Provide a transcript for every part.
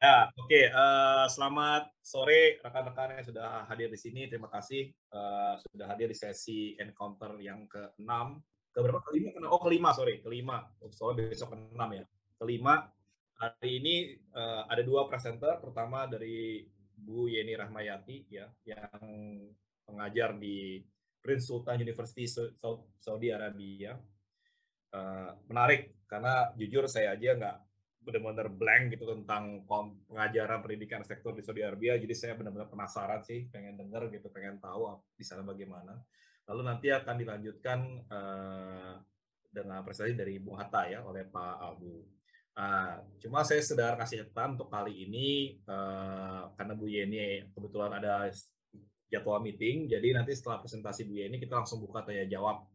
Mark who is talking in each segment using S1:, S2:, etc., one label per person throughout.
S1: Ya, oke. Okay. Uh, eh, selamat sore rekan-rekan yang sudah hadir di sini. Terima kasih uh, sudah hadir di sesi encounter yang ke-6. Ke berapa? Kelima? Oh, kelima, sorry. Kelima. Oh, soalnya besok ke-6 ya. Kelima. Hari ini uh, ada dua presenter. Pertama dari Bu Yeni Rahmayati ya, yang pengajar di Prince Sultan University Saudi Arabia. Uh, menarik karena jujur saya aja nggak benar-benar blank gitu tentang pengajaran pendidikan sektor di Saudi Arabia. Jadi saya benar-benar penasaran sih, pengen dengar gitu, pengen tahu di sana bagaimana. Lalu nanti akan dilanjutkan uh, dengan presentasi dari Bung Hatta ya oleh Pak Abu. Uh, cuma saya sedang kasih catatan untuk kali ini uh, karena Bu Yeni kebetulan ada jadwal meeting, jadi nanti setelah presentasi Bu Yeni kita langsung buka tanya jawab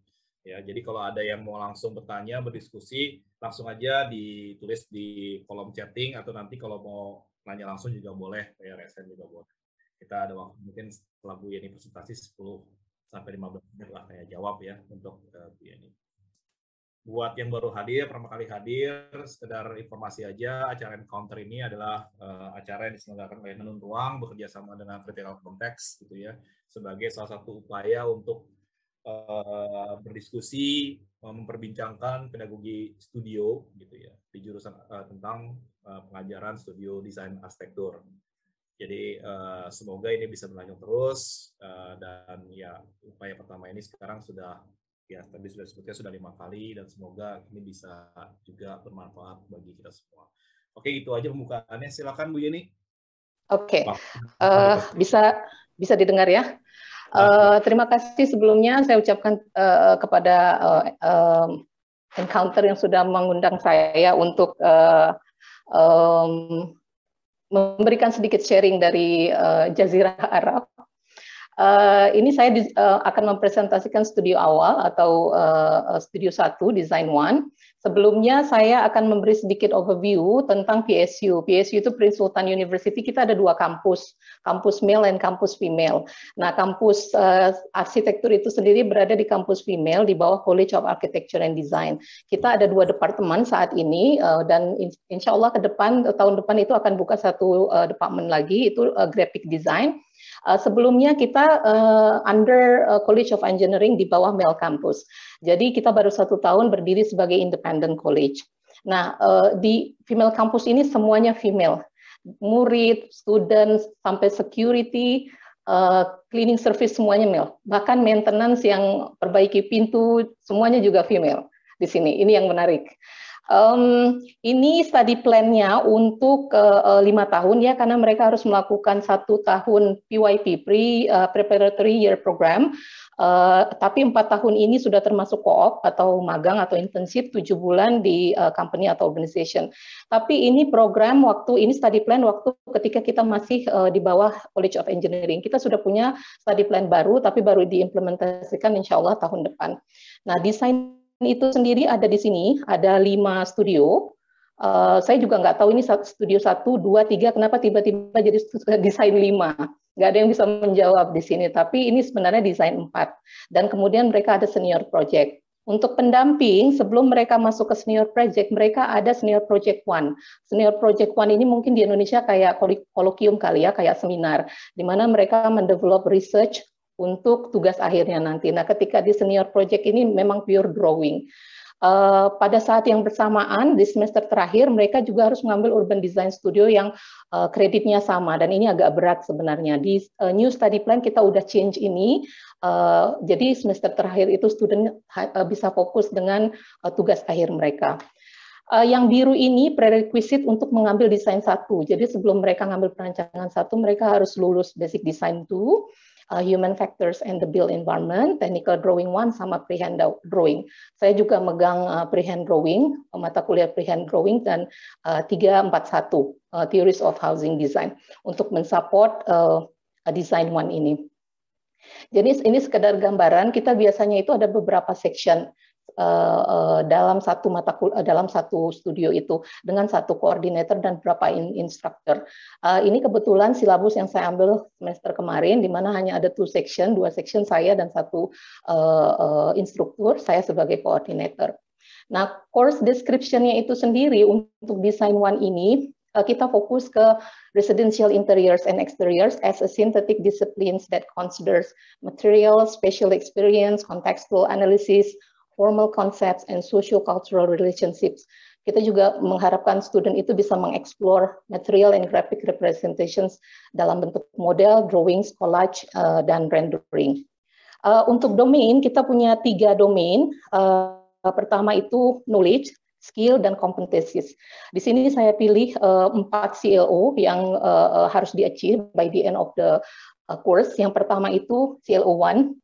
S1: Ya, jadi kalau ada yang mau langsung bertanya, berdiskusi, langsung aja ditulis di kolom chatting atau nanti kalau mau nanya langsung juga boleh, ya resen juga boleh. Kita ada waktu mungkin setelah Bu Yeni presentasi 10 sampai 15 menit lah kayak jawab ya untuk uh, Bu Yeni. Buat yang baru hadir, pertama kali hadir, sekedar informasi aja, acara encounter ini adalah uh, acara yang diselenggarakan oleh Nenun Ruang bekerja sama dengan Critical Context gitu ya, sebagai salah satu upaya untuk uh, berdiskusi memperbincangkan pedagogi studio gitu ya di jurusan uh, tentang uh, pengajaran studio desain arsitektur. Jadi uh, semoga ini bisa berlanjut terus uh, dan ya upaya pertama ini sekarang sudah ya tadi sudah sebutnya sudah lima kali dan semoga ini bisa juga bermanfaat bagi kita semua. Oke itu aja pembukaannya. Silakan Bu Yeni.
S2: Oke, uh, bisa bisa didengar ya. Uh, terima kasih sebelumnya saya ucapkan uh, kepada uh, uh, Encounter yang sudah mengundang saya untuk uh, um, memberikan sedikit sharing dari uh, Jazirah Arab. Uh, ini saya uh, akan mempresentasikan studio awal atau uh, studio 1, Design One. Sebelumnya saya akan memberi sedikit overview tentang PSU. PSU itu Prince Sultan University. Kita ada dua kampus, kampus male dan kampus female. Nah, kampus uh, arsitektur itu sendiri berada di kampus female di bawah College of Architecture and Design. Kita ada dua departemen saat ini uh, dan insya Allah ke depan tahun depan itu akan buka satu uh, departemen lagi itu uh, graphic design. Uh, sebelumnya kita uh, under uh, College of Engineering di bawah Mel Campus. Jadi kita baru satu tahun berdiri sebagai independent college. Nah, uh, di female campus ini semuanya female. Murid, student, sampai security, uh, cleaning service semuanya male. Bahkan maintenance yang perbaiki pintu semuanya juga female di sini. Ini yang menarik. Um, ini study plan-nya untuk uh, lima tahun ya, karena mereka harus melakukan satu tahun PYP (Pre uh, Preparatory Year Program). Uh, tapi empat tahun ini sudah termasuk co-op atau magang atau intensif tujuh bulan di uh, company atau organization. Tapi ini program waktu ini study plan waktu ketika kita masih uh, di bawah College of Engineering. Kita sudah punya study plan baru, tapi baru diimplementasikan insya Allah tahun depan. Nah, desain itu sendiri ada di sini, ada lima studio. Uh, saya juga nggak tahu ini studio satu, dua, tiga, kenapa tiba-tiba jadi desain lima. Nggak ada yang bisa menjawab di sini, tapi ini sebenarnya desain empat. Dan kemudian mereka ada senior project. Untuk pendamping, sebelum mereka masuk ke senior project, mereka ada senior project one. Senior project one ini mungkin di Indonesia kayak kolokium kali ya, kayak seminar, di mana mereka mendevelop research untuk tugas akhirnya nanti. Nah, ketika di senior project ini memang pure drawing. Uh, pada saat yang bersamaan di semester terakhir mereka juga harus mengambil urban design studio yang uh, kreditnya sama dan ini agak berat sebenarnya di uh, new study plan kita udah change ini uh, jadi semester terakhir itu student uh, bisa fokus dengan uh, tugas akhir mereka. Uh, yang biru ini prerequisite untuk mengambil desain satu. Jadi sebelum mereka ngambil perancangan satu, mereka harus lulus basic design 2 uh, Human Factors and the Built Environment, Technical Drawing One sama Prehand Drawing. Saya juga megang uh, Prehand Drawing, uh, mata kuliah Prehand Drawing dan uh, 341 uh, Theories of Housing Design untuk mensupport uh, design one ini. Jadi ini sekedar gambaran, kita biasanya itu ada beberapa section uh, dalam satu mata kuliah uh, dalam satu studio itu dengan satu koordinator dan beberapa in instructor. Uh, ini kebetulan silabus yang saya ambil semester kemarin di mana hanya ada two section, dua section saya dan satu uh, uh, instruktur, saya sebagai koordinator. Nah, course description-nya itu sendiri untuk design one ini kita fokus ke residential interiors and exteriors as a synthetic disciplines that considers material, spatial experience, contextual analysis, formal concepts, and socio-cultural relationships. Kita juga mengharapkan student itu bisa mengeksplor material and graphic representations dalam bentuk model, drawings, collage, uh, dan rendering. Uh, untuk domain, kita punya tiga domain. Uh, pertama itu knowledge, skill dan competencies. Di sini saya pilih uh, empat CLO yang uh, harus di-achieve by the end of the course. Yang pertama itu CLO 1,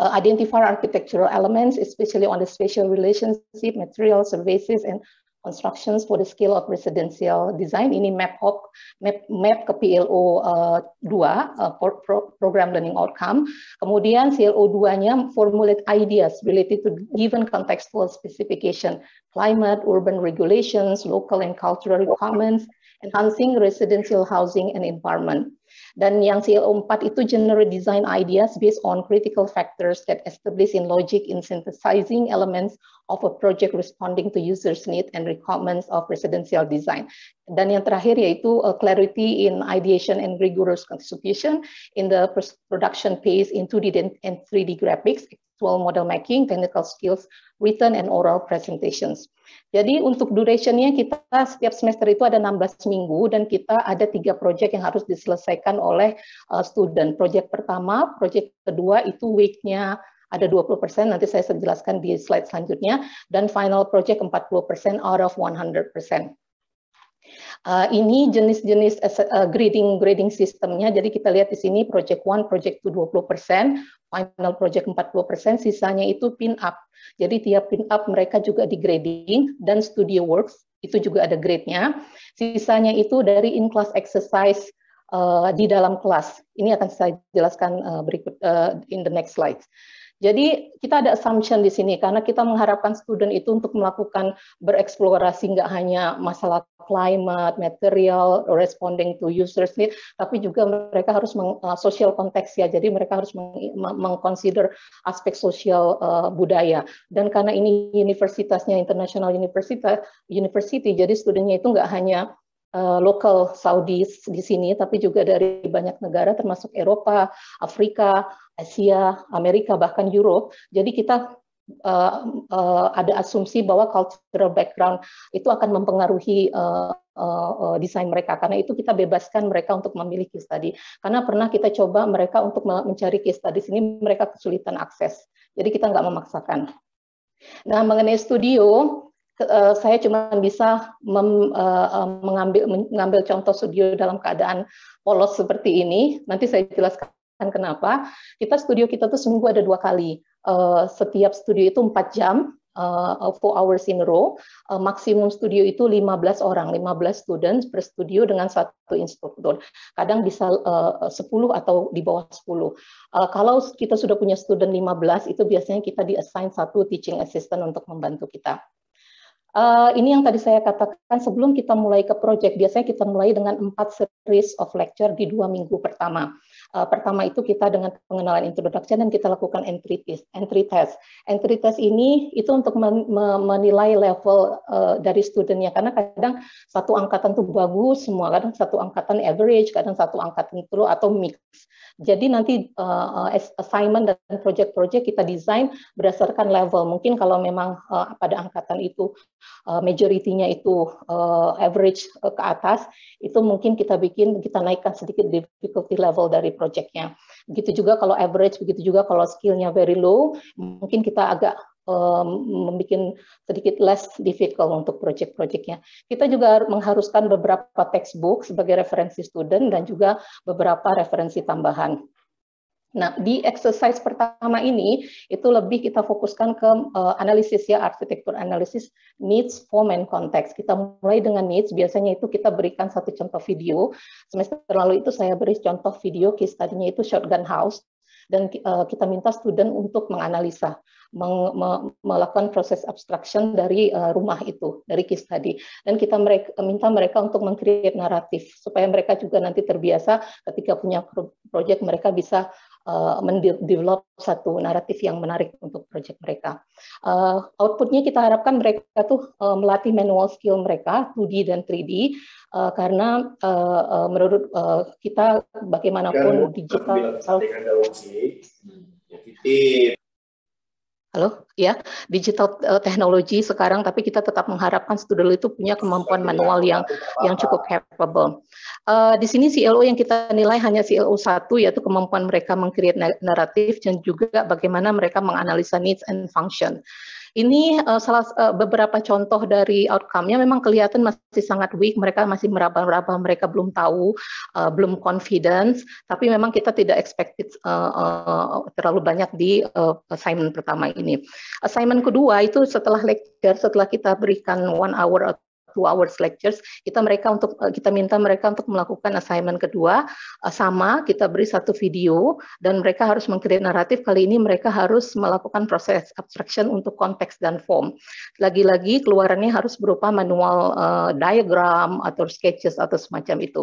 S2: uh, identify architectural elements, especially on the spatial relationship, material services, and constructions for the scale of residential design. Ini map up, map, map ke PLO uh, 2, uh, pro, pro, program learning outcome. Kemudian CLO 2-nya formulate ideas related to given contextual specification, climate, urban regulations, local and cultural requirements, enhancing residential housing and environment. Dan yang CLO 4 itu generate design ideas based on critical factors that establish in logic in synthesizing elements of a project responding to users' need and requirements of residential design. Dan yang terakhir yaitu uh, clarity in ideation and rigorous execution in the production phase in 2D and 3D graphics, actual model making, technical skills, written and oral presentations. Jadi untuk durationnya kita setiap semester itu ada 16 minggu dan kita ada tiga proyek yang harus diselesaikan oleh uh, student. Proyek pertama, proyek kedua itu week-nya ada 20%, nanti saya jelaskan di slide selanjutnya, dan final project 40% out of 100%. Uh, ini jenis-jenis uh, grading grading sistemnya. Jadi kita lihat di sini project 1, project 2 20%, final project 40%, sisanya itu pin up. Jadi tiap pin up mereka juga di grading dan studio works itu juga ada grade-nya. Sisanya itu dari in-class exercise uh, di dalam kelas. Ini akan saya jelaskan uh, berikut uh, in the next slide. Jadi kita ada assumption di sini karena kita mengharapkan student itu untuk melakukan bereksplorasi nggak hanya masalah climate, material, responding to users need, tapi juga mereka harus meng, uh, social konteks ya. Jadi mereka harus mengconsider meng aspek sosial uh, budaya. Dan karena ini universitasnya international universitas university, jadi studentnya itu nggak hanya uh, lokal Saudi di sini, tapi juga dari banyak negara termasuk Eropa, Afrika, Asia, Amerika, bahkan Europe. Jadi kita uh, uh, ada asumsi bahwa cultural background itu akan mempengaruhi uh, uh, uh, desain mereka. Karena itu kita bebaskan mereka untuk memilih case study. Karena pernah kita coba mereka untuk mencari case study sini mereka kesulitan akses. Jadi kita nggak memaksakan. Nah mengenai studio, saya cuma bisa mem, uh, mengambil mengambil contoh studio dalam keadaan polos seperti ini. Nanti saya jelaskan kenapa. Kita studio kita tuh seminggu ada dua kali. Uh, setiap studio itu empat jam, uh, four hours in a row. Uh, maksimum studio itu 15 orang, 15 students per studio dengan satu instruktur. Kadang bisa uh, 10 atau di bawah 10. Uh, kalau kita sudah punya student 15, itu biasanya kita di-assign satu teaching assistant untuk membantu kita. Uh, ini yang tadi saya katakan sebelum kita mulai ke project, biasanya kita mulai dengan empat series of lecture di dua minggu pertama. Uh, pertama itu kita dengan pengenalan introduction dan kita lakukan entry test. Entry test, entry test ini itu untuk men menilai level uh, dari studentnya karena kadang satu angkatan tuh bagus semua, kadang satu angkatan average, kadang satu angkatan itu atau mix. Jadi nanti uh, assignment dan project-project kita desain berdasarkan level. Mungkin kalau memang uh, pada angkatan itu uh, majority-nya itu uh, average uh, ke atas, itu mungkin kita bikin kita naikkan sedikit difficulty level dari projectnya. Begitu juga kalau average, begitu juga kalau skill-nya very low, mungkin kita agak membuat sedikit less difficult untuk project-projectnya. Kita juga mengharuskan beberapa textbook sebagai referensi student dan juga beberapa referensi tambahan. Nah, di exercise pertama ini itu lebih kita fokuskan ke uh, analisis ya, arsitektur analisis needs, form, and context. Kita mulai dengan needs, biasanya itu kita berikan satu contoh video. Semester lalu itu saya beri contoh video, case study-nya itu shotgun house dan uh, kita minta student untuk menganalisa, meng, me, melakukan proses abstraction dari uh, rumah itu, dari case study. Dan kita mereka, minta mereka untuk mengcreate naratif, supaya mereka juga nanti terbiasa ketika punya project mereka bisa uh, mendevelop satu naratif yang menarik untuk proyek mereka. Uh, outputnya kita harapkan mereka tuh uh, melatih manual skill mereka 2D dan 3D uh, karena uh, uh, menurut uh, kita bagaimanapun digital Halo, ya, digital uh, teknologi sekarang, tapi kita tetap mengharapkan student itu punya kemampuan manual yang yang cukup capable. Uh, di sini CLO yang kita nilai hanya CLO satu, yaitu kemampuan mereka mengcreate naratif dan juga bagaimana mereka menganalisa needs and function. Ini uh, salah uh, beberapa contoh dari outcome-nya memang kelihatan masih sangat weak, mereka masih meraba-raba, mereka belum tahu, uh, belum confidence, tapi memang kita tidak expected uh, uh, terlalu banyak di uh, assignment pertama ini. Assignment kedua itu setelah lecture, setelah kita berikan one hour two hours lectures kita mereka untuk eh, kita minta mereka untuk melakukan assignment kedua eh, sama kita beri satu video dan mereka harus mengkreat naratif kali ini mereka harus melakukan proses abstraction untuk konteks dan form. Lagi-lagi keluarannya harus berupa manual uh, diagram atau sketches atau semacam itu.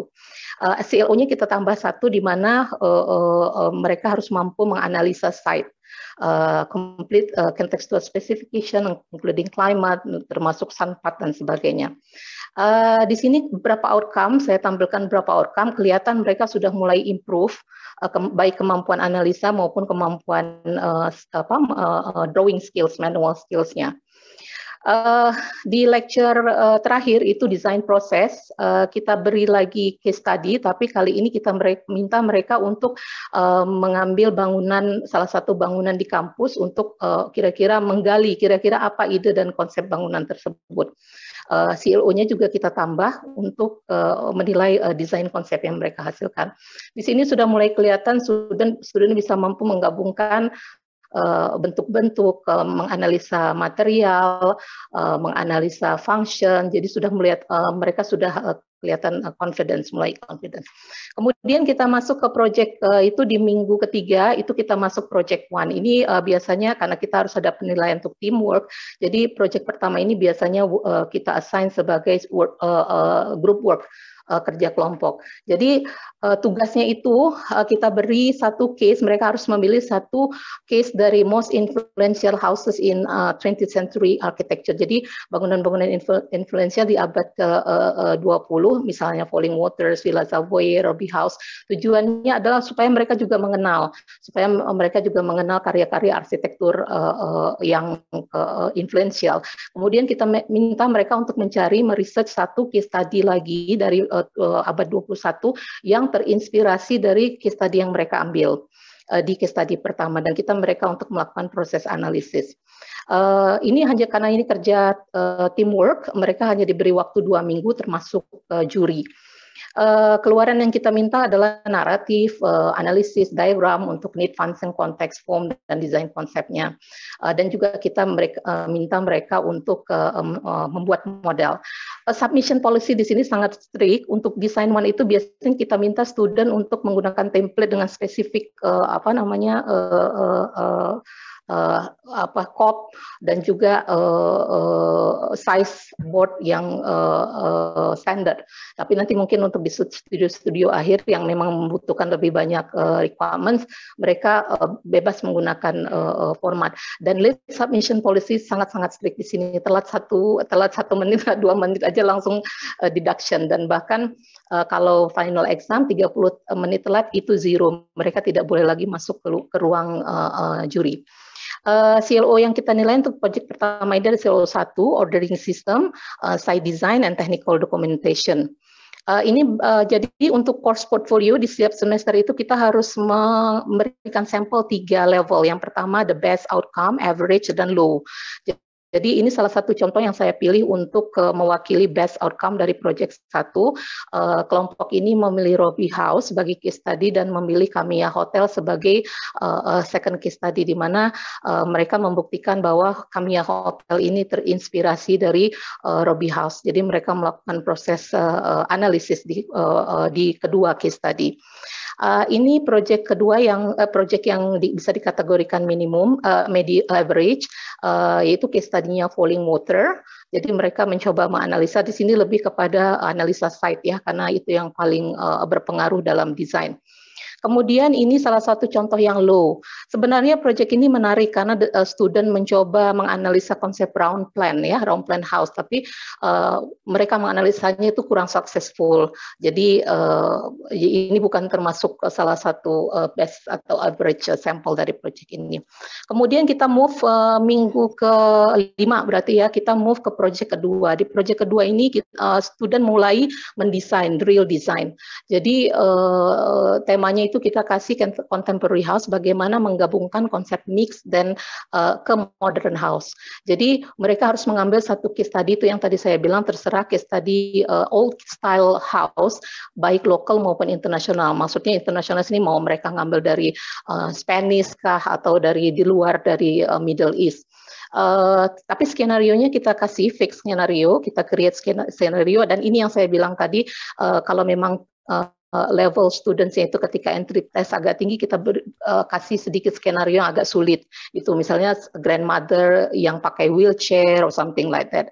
S2: Uh, SEO-nya kita tambah satu di mana uh, uh, uh, mereka harus mampu menganalisa site uh, complete uh, contextual specification, including climate, termasuk sunpath dan sebagainya. Uh, di sini beberapa outcome, saya tampilkan beberapa outcome, kelihatan mereka sudah mulai improve, baik kemampuan analisa maupun kemampuan uh, apa, uh, drawing skills, manual skills-nya. Uh, di lecture uh, terakhir itu design proses, uh, kita beri lagi case study, tapi kali ini kita mere minta mereka untuk uh, mengambil bangunan salah satu bangunan di kampus untuk kira-kira uh, menggali kira-kira apa ide dan konsep bangunan tersebut. Uh, CLO-nya juga kita tambah untuk uh, menilai uh, desain konsep yang mereka hasilkan. Di sini sudah mulai kelihatan student student bisa mampu menggabungkan bentuk-bentuk, uh, menganalisa material, uh, menganalisa function. Jadi sudah melihat uh, mereka sudah uh, kelihatan uh, confidence, mulai confidence. Kemudian kita masuk ke project uh, itu di minggu ketiga, itu kita masuk project one. Ini uh, biasanya karena kita harus ada penilaian untuk teamwork, jadi project pertama ini biasanya uh, kita assign sebagai work, uh, uh, group work uh, kerja kelompok. Jadi uh, tugasnya itu uh, kita beri satu case, mereka harus memilih satu case dari most influential houses in uh, 20th century architecture. Jadi bangunan-bangunan influ influential di abad ke-20, uh, misalnya Falling Waters, Villa Savoy, Robbie House. Tujuannya adalah supaya mereka juga mengenal, supaya mereka juga mengenal karya-karya arsitektur uh, uh, yang uh, influential. Kemudian kita minta mereka untuk mencari, meresearch satu case study lagi dari uh, abad 21 yang terinspirasi dari case study yang mereka ambil uh, di case study pertama dan kita mereka untuk melakukan proses analisis. Uh, ini hanya karena ini kerja uh, teamwork, mereka hanya diberi waktu dua minggu termasuk uh, juri. Uh, keluaran yang kita minta adalah naratif, uh, analisis, diagram untuk need function, konteks, form, dan desain konsepnya. Uh, dan juga kita mereka, uh, minta mereka untuk uh, um, uh, membuat model. Uh, submission policy di sini sangat strict. Untuk desain one itu biasanya kita minta student untuk menggunakan template dengan spesifik uh, apa namanya uh, uh, uh, uh, apa kop dan juga uh, uh, size board yang uh, uh, standar. Tapi nanti mungkin untuk di studio-studio akhir yang memang membutuhkan lebih banyak uh, requirements, mereka uh, bebas menggunakan uh, format. Dan list submission policy sangat-sangat strict di sini. Telat satu telat satu menit, dua menit aja langsung uh, deduction dan bahkan uh, kalau final exam 30 menit telat itu zero. Mereka tidak boleh lagi masuk ke, ke ruang uh, uh, juri. Uh, CLO yang kita nilai untuk project pertama ini adalah CLO 1, Ordering System, uh, Site Design, and Technical Documentation. Uh, ini uh, jadi untuk course portfolio di setiap semester itu kita harus memberikan sampel tiga level. Yang pertama the best outcome, average, dan low. Jadi ini salah satu contoh yang saya pilih untuk uh, mewakili best outcome dari project satu. Uh, kelompok ini memilih Robbie House sebagai case study dan memilih Kamiya Hotel sebagai uh, second case study di mana mereka membuktikan bahwa Kamiya Hotel ini terinspirasi dari uh, House. Jadi mereka melakukan proses analisis di di kedua case study. Uh, ini proyek kedua yang uh, proyek yang di, bisa dikategorikan minimum uh, medi average uh, yaitu case tadinya falling water. Jadi mereka mencoba menganalisa di sini lebih kepada analisa site ya karena itu yang paling uh, berpengaruh dalam desain. Kemudian ini salah satu contoh yang low. Sebenarnya proyek ini menarik karena uh, student mencoba menganalisa konsep round plan ya, round plan house, tapi uh, mereka menganalisanya itu kurang successful. Jadi uh, ini bukan termasuk salah satu uh, best atau average sampel dari proyek ini. Kemudian kita move uh, minggu ke lima berarti ya kita move ke proyek kedua. Di proyek kedua ini kita, uh, student mulai mendesain real design. Jadi uh, temanya itu kita kasih contemporary house bagaimana menggabungkan konsep mix dan uh, ke modern house. Jadi mereka harus mengambil satu case tadi itu yang tadi saya bilang terserah case tadi uh, old style house baik lokal maupun internasional. Maksudnya internasional sini mau mereka ngambil dari uh, Spanish kah atau dari di luar dari uh, Middle East. Uh, tapi skenario-nya kita kasih fix skenario, kita create skenario dan ini yang saya bilang tadi uh, kalau memang uh, level students itu ketika entry test agak tinggi kita ber, uh, kasih sedikit skenario yang agak sulit. Itu misalnya grandmother yang pakai wheelchair or something like that.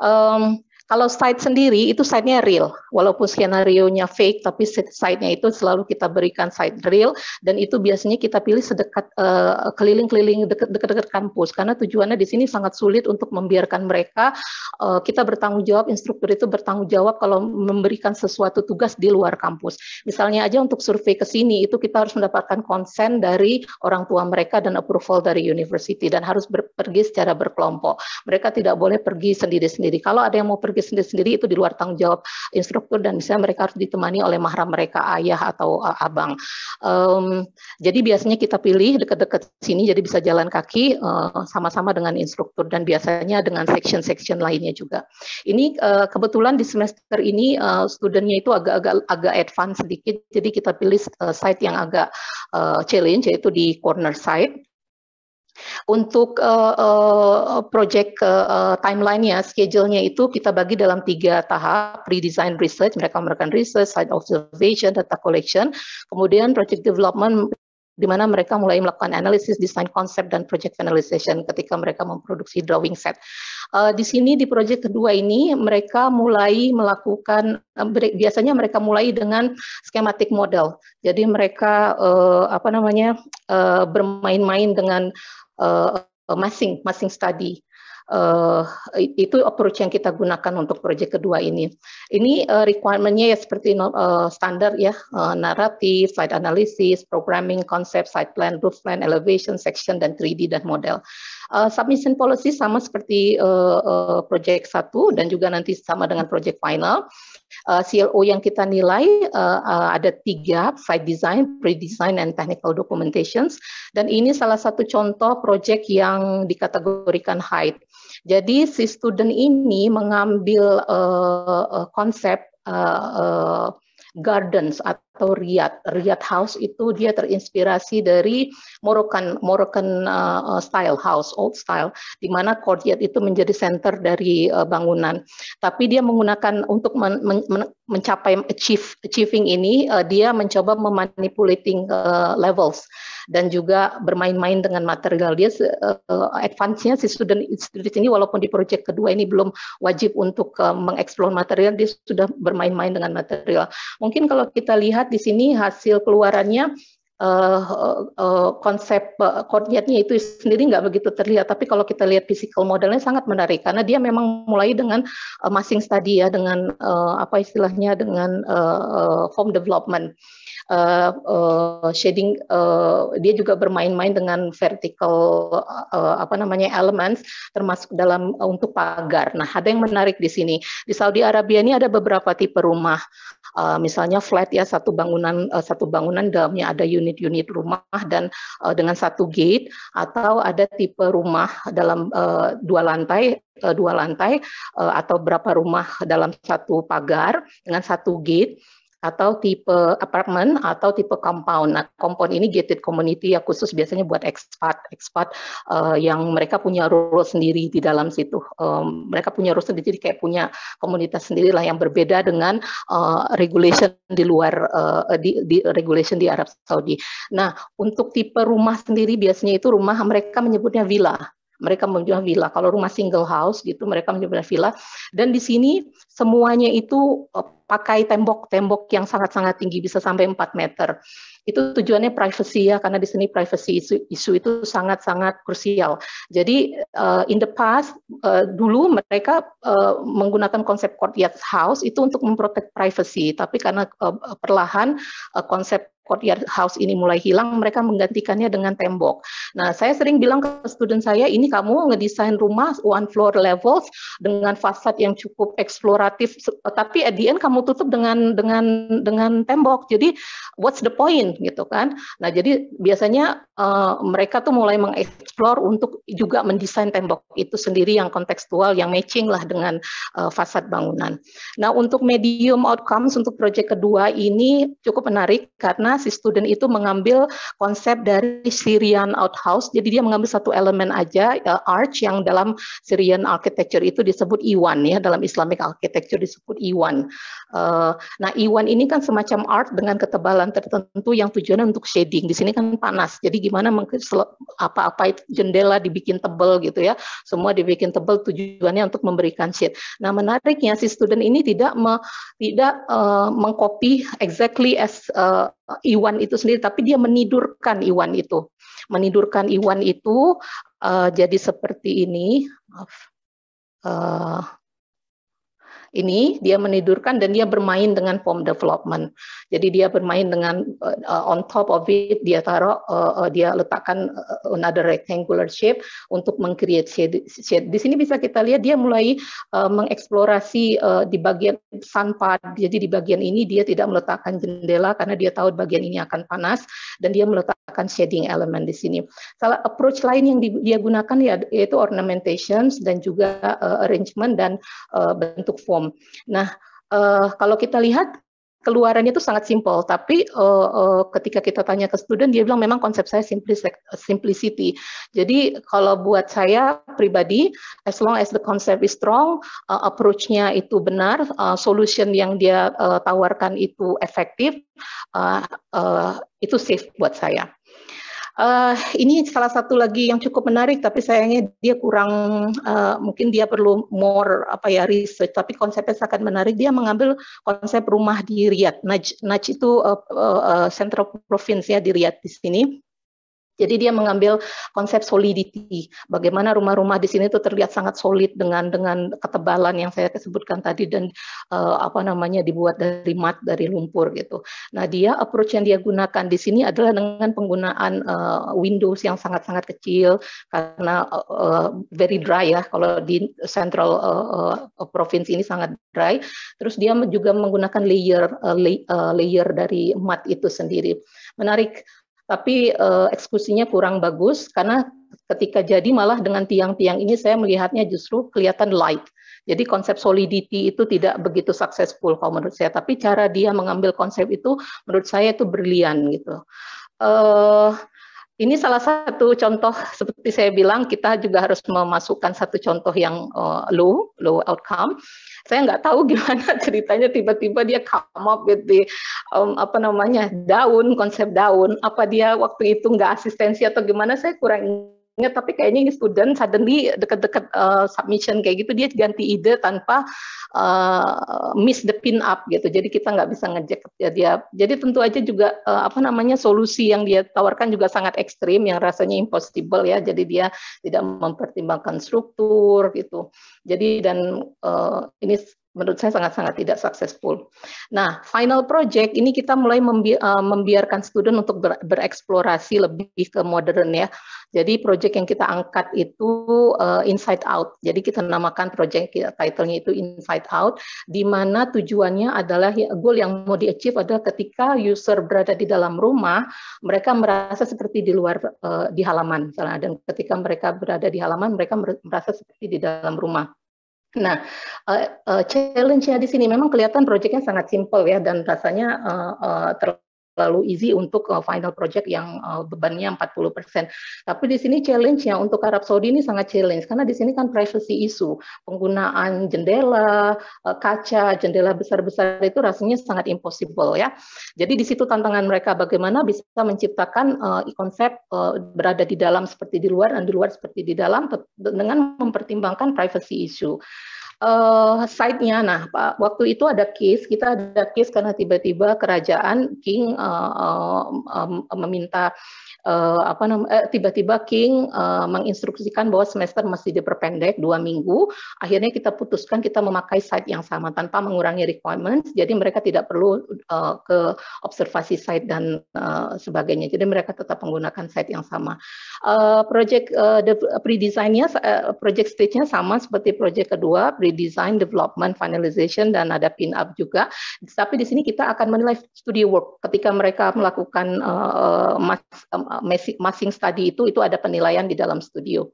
S2: Um, kalau site sendiri itu site-nya real, walaupun skenario-nya fake, tapi site-nya itu selalu kita berikan site real dan itu biasanya kita pilih sedekat uh, keliling-keliling dekat-dekat kampus karena tujuannya di sini sangat sulit untuk membiarkan mereka uh, kita bertanggung jawab, instruktur itu bertanggung jawab kalau memberikan sesuatu tugas di luar kampus. Misalnya aja untuk survei ke sini itu kita harus mendapatkan konsen dari orang tua mereka dan approval dari university dan harus pergi secara berkelompok. Mereka tidak boleh pergi sendiri-sendiri. Kalau ada yang mau pergi sendiri-sendiri itu di luar tanggung jawab instruktur dan misalnya mereka harus ditemani oleh mahram mereka ayah atau uh, abang. Um, jadi biasanya kita pilih dekat-dekat sini jadi bisa jalan kaki uh, sama-sama dengan instruktur dan biasanya dengan section-section lainnya juga. Ini uh, kebetulan di semester ini uh, studentnya itu agak-agak agak advance sedikit jadi kita pilih uh, site yang agak uh, challenge yaitu di corner site untuk uh, uh, project uh, timeline-nya, schedule-nya itu kita bagi dalam tiga tahap, pre-design research, mereka melakukan research, site observation, data collection, kemudian project development di mana mereka mulai melakukan analisis, design konsep, dan project finalization ketika mereka memproduksi drawing set. Uh, di sini di project kedua ini mereka mulai melakukan uh, biasanya mereka mulai dengan schematic model. Jadi mereka uh, apa namanya uh, bermain-main dengan uh, masing masing study. Uh, itu approach yang kita gunakan untuk proyek kedua ini. Ini uh, requirement-nya ya seperti uh, standar ya, uh, naratif, site analysis, programming, konsep, site plan, roof plan, elevation, section, dan 3D dan model. Uh, submission policy sama seperti uh, uh, project satu dan juga nanti sama dengan project final. Uh, CLO yang kita nilai uh, uh, ada tiga, site design, pre-design, and technical documentations. Dan ini salah satu contoh project yang dikategorikan height. Jadi si student ini mengambil uh, uh, konsep uh, uh, gardens atau riad. Riad house itu dia terinspirasi dari Moroccan Moroccan uh, style house, old style, di mana courtyard itu menjadi center dari uh, bangunan. Tapi dia menggunakan untuk men, men, mencapai achieve achieving ini, uh, dia mencoba memanipulating uh, levels dan juga bermain-main dengan material dia uh, advance-nya si student student ini walaupun di project kedua ini belum wajib untuk uh, mengeksplor material dia sudah bermain-main dengan material Mungkin kalau kita lihat di sini hasil keluarannya uh, uh, konsep uh, koordinatnya itu sendiri nggak begitu terlihat. Tapi kalau kita lihat physical modelnya sangat menarik karena dia memang mulai dengan uh, masing study ya dengan uh, apa istilahnya dengan uh, uh, form development. Uh, shading uh, dia juga bermain-main dengan vertical uh, apa namanya elements termasuk dalam uh, untuk pagar. Nah, ada yang menarik di sini. Di Saudi Arabia ini ada beberapa tipe rumah uh, misalnya flat ya satu bangunan uh, satu bangunan dalamnya ada unit-unit rumah dan uh, dengan satu gate atau ada tipe rumah dalam uh, dua lantai uh, dua lantai uh, atau berapa rumah dalam satu pagar dengan satu gate atau tipe apartemen atau tipe compound. Nah, compound ini gated community ya khusus biasanya buat expat, expat uh, yang mereka punya role sendiri di dalam situ. Um, mereka punya role sendiri, kayak punya komunitas sendiri lah yang berbeda dengan uh, regulation di luar uh, di, di regulation di Arab Saudi. Nah, untuk tipe rumah sendiri biasanya itu rumah mereka menyebutnya villa mereka menjual villa. Kalau rumah single house gitu, mereka menjual villa. Dan di sini semuanya itu uh, pakai tembok-tembok yang sangat-sangat tinggi, bisa sampai 4 meter itu tujuannya privacy ya karena di sini privacy isu, isu itu sangat-sangat krusial. Jadi uh, in the past uh, dulu mereka uh, menggunakan konsep courtyard house itu untuk memprotek privacy, tapi karena uh, perlahan uh, konsep courtyard house ini mulai hilang, mereka menggantikannya dengan tembok. Nah, saya sering bilang ke student saya, ini kamu ngedesain rumah one floor levels dengan fasad yang cukup eksploratif, tapi at the end kamu tutup dengan dengan dengan tembok. Jadi what's the point gitu kan? Nah, jadi biasanya uh, mereka tuh mulai mengeksplor untuk juga mendesain tembok itu sendiri yang kontekstual, yang matching lah dengan uh, fasad bangunan. Nah, untuk medium outcomes untuk proyek kedua ini cukup menarik karena si student itu mengambil konsep dari Syrian outhouse. Jadi dia mengambil satu elemen aja uh, arch yang dalam Syrian architecture itu disebut iwan ya dalam Islamic architecture disebut iwan. Uh, nah iwan ini kan semacam art dengan ketebalan tertentu yang tujuannya untuk shading. Di sini kan panas. Jadi gimana apa-apa jendela dibikin tebal gitu ya. Semua dibikin tebal tujuannya untuk memberikan shade. Nah menariknya si student ini tidak me, tidak uh, mengcopy exactly as uh, Iwan itu sendiri, tapi dia menidurkan Iwan itu. Menidurkan Iwan itu uh, jadi seperti ini. Maaf. Uh, ini dia menidurkan dan dia bermain dengan form development. Jadi dia bermain dengan uh, on top of it dia taruh uh, dia letakkan another rectangular shape untuk mengcreate shade, shade. Di sini bisa kita lihat dia mulai uh, mengeksplorasi uh, di bagian sun part. Jadi di bagian ini dia tidak meletakkan jendela karena dia tahu bagian ini akan panas dan dia meletakkan shading element di sini. Salah approach lain yang dia gunakan ya, yaitu ornamentations dan juga uh, arrangement dan uh, bentuk form Nah, uh, kalau kita lihat keluarannya itu sangat simpel, tapi uh, uh, ketika kita tanya ke student, dia bilang memang konsep saya simplicity. Jadi kalau buat saya pribadi, as long as the concept is strong, uh, approach-nya itu benar, uh, solution yang dia uh, tawarkan itu efektif, uh, uh, itu safe buat saya. Uh, ini salah satu lagi yang cukup menarik, tapi sayangnya dia kurang, uh, mungkin dia perlu more apa ya research. Tapi konsepnya sangat menarik. Dia mengambil konsep rumah di Riyadh. Naj, Naj itu uh, uh, central province ya di Riyadh di sini. Jadi dia mengambil konsep solidity. Bagaimana rumah-rumah di sini itu terlihat sangat solid dengan dengan ketebalan yang saya sebutkan tadi dan uh, apa namanya dibuat dari mat dari lumpur gitu. Nah dia approach yang dia gunakan di sini adalah dengan penggunaan uh, windows yang sangat-sangat kecil karena uh, very dry ya. Kalau di central uh, uh, provinsi ini sangat dry. Terus dia juga menggunakan layer uh, layer dari mat itu sendiri. Menarik tapi uh, eksekusinya kurang bagus karena ketika jadi malah dengan tiang-tiang ini saya melihatnya justru kelihatan light. Jadi konsep solidity itu tidak begitu successful kalau menurut saya, tapi cara dia mengambil konsep itu menurut saya itu brilian gitu. Uh, ini salah satu contoh seperti saya bilang kita juga harus memasukkan satu contoh yang uh, low low outcome. Saya nggak tahu gimana ceritanya tiba-tiba dia come up with the um, apa namanya daun konsep daun. Apa dia waktu itu nggak asistensi atau gimana saya kurang ingat tapi kayaknya ini student suddenly dekat-dekat uh, submission kayak gitu dia ganti ide tanpa uh, miss the pin up gitu. Jadi kita nggak bisa ngejek ya dia. Jadi tentu aja juga uh, apa namanya solusi yang dia tawarkan juga sangat ekstrim yang rasanya impossible ya. Jadi dia tidak mempertimbangkan struktur gitu. Jadi dan uh, ini menurut saya sangat-sangat tidak successful. Nah, final project ini kita mulai membi uh, membiarkan student untuk ber bereksplorasi lebih ke modern ya. Jadi project yang kita angkat itu uh, inside out. Jadi kita namakan project title-nya itu inside out di mana tujuannya adalah ya, goal yang mau di-achieve adalah ketika user berada di dalam rumah, mereka merasa seperti di luar uh, di halaman misalnya dan ketika mereka berada di halaman mereka merasa seperti di dalam rumah. Nah, uh, uh, challenge-nya di sini memang kelihatan proyeknya sangat simpel ya dan rasanya uh, uh, terlalu terlalu easy untuk uh, final project yang uh, bebannya 40%. Tapi di sini challenge-nya untuk Arab Saudi ini sangat challenge karena di sini kan privacy issue, penggunaan jendela, uh, kaca, jendela besar-besar itu rasanya sangat impossible ya. Jadi di situ tantangan mereka bagaimana bisa menciptakan uh, konsep uh, berada di dalam seperti di luar dan di luar seperti di dalam dengan mempertimbangkan privacy issue uh, side-nya. Nah, Pak, waktu itu ada case, kita ada case karena tiba-tiba kerajaan King uh, uh, um, meminta uh, apa namanya tiba-tiba King uh, menginstruksikan bahwa semester masih diperpendek dua minggu. Akhirnya kita putuskan kita memakai site yang sama tanpa mengurangi requirements. Jadi mereka tidak perlu uh, ke observasi site dan uh, sebagainya. Jadi mereka tetap menggunakan site yang sama. Uh, project uh, pre-design-nya uh, project stage-nya sama seperti project kedua, pre-design, development, finalization dan ada pin-up juga. Tapi di sini kita akan menilai studio work ketika mereka melakukan uh, mas, masing study itu itu ada penilaian di dalam studio.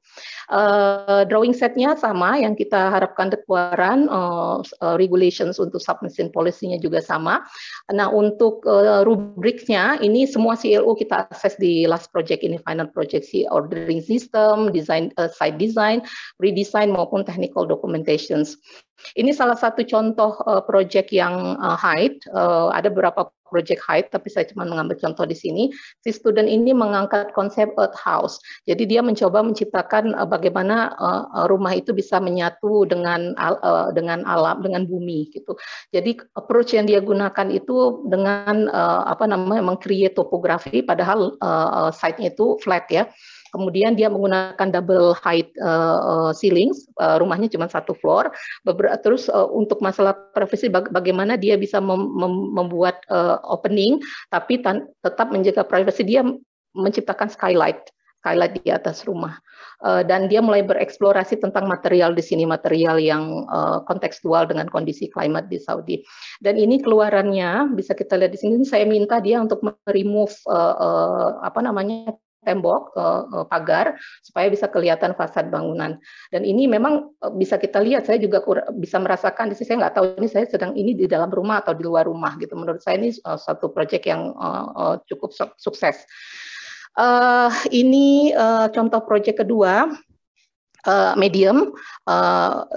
S2: Uh, drawing setnya sama yang kita harapkan keluaran uh, uh, regulations untuk submission policy-nya juga sama. Nah untuk uh, rubriknya ini semua CLO kita akses di last project ini final project si ordering system, design uh, site design, redesign maupun technical documentations. Ini salah satu contoh uh, project yang uh, height. Uh, ada beberapa project height, tapi saya cuma mengambil contoh di sini. Si student ini mengangkat konsep earth house. Jadi dia mencoba menciptakan uh, bagaimana uh, rumah itu bisa menyatu dengan uh, dengan alam, dengan bumi gitu. Jadi approach yang dia gunakan itu dengan uh, apa namanya mengcreate topografi, padahal site-nya itu flat ya Kemudian dia menggunakan double height uh, ceilings, uh, rumahnya cuma satu floor. Beber terus uh, untuk masalah privacy, baga bagaimana dia bisa mem mem membuat uh, opening, tapi tetap menjaga privacy. Dia menciptakan skylight, skylight di atas rumah. Uh, dan dia mulai bereksplorasi tentang material di sini, material yang uh, kontekstual dengan kondisi climate di Saudi. Dan ini keluarannya bisa kita lihat di sini. Saya minta dia untuk remove uh, uh, apa namanya tembok uh, pagar supaya bisa kelihatan fasad bangunan. Dan ini memang uh, bisa kita lihat. Saya juga bisa merasakan di sini saya nggak tahu ini saya sedang ini di dalam rumah atau di luar rumah gitu. Menurut saya ini uh, satu proyek yang uh, cukup su sukses. Ini contoh proyek kedua. Medium,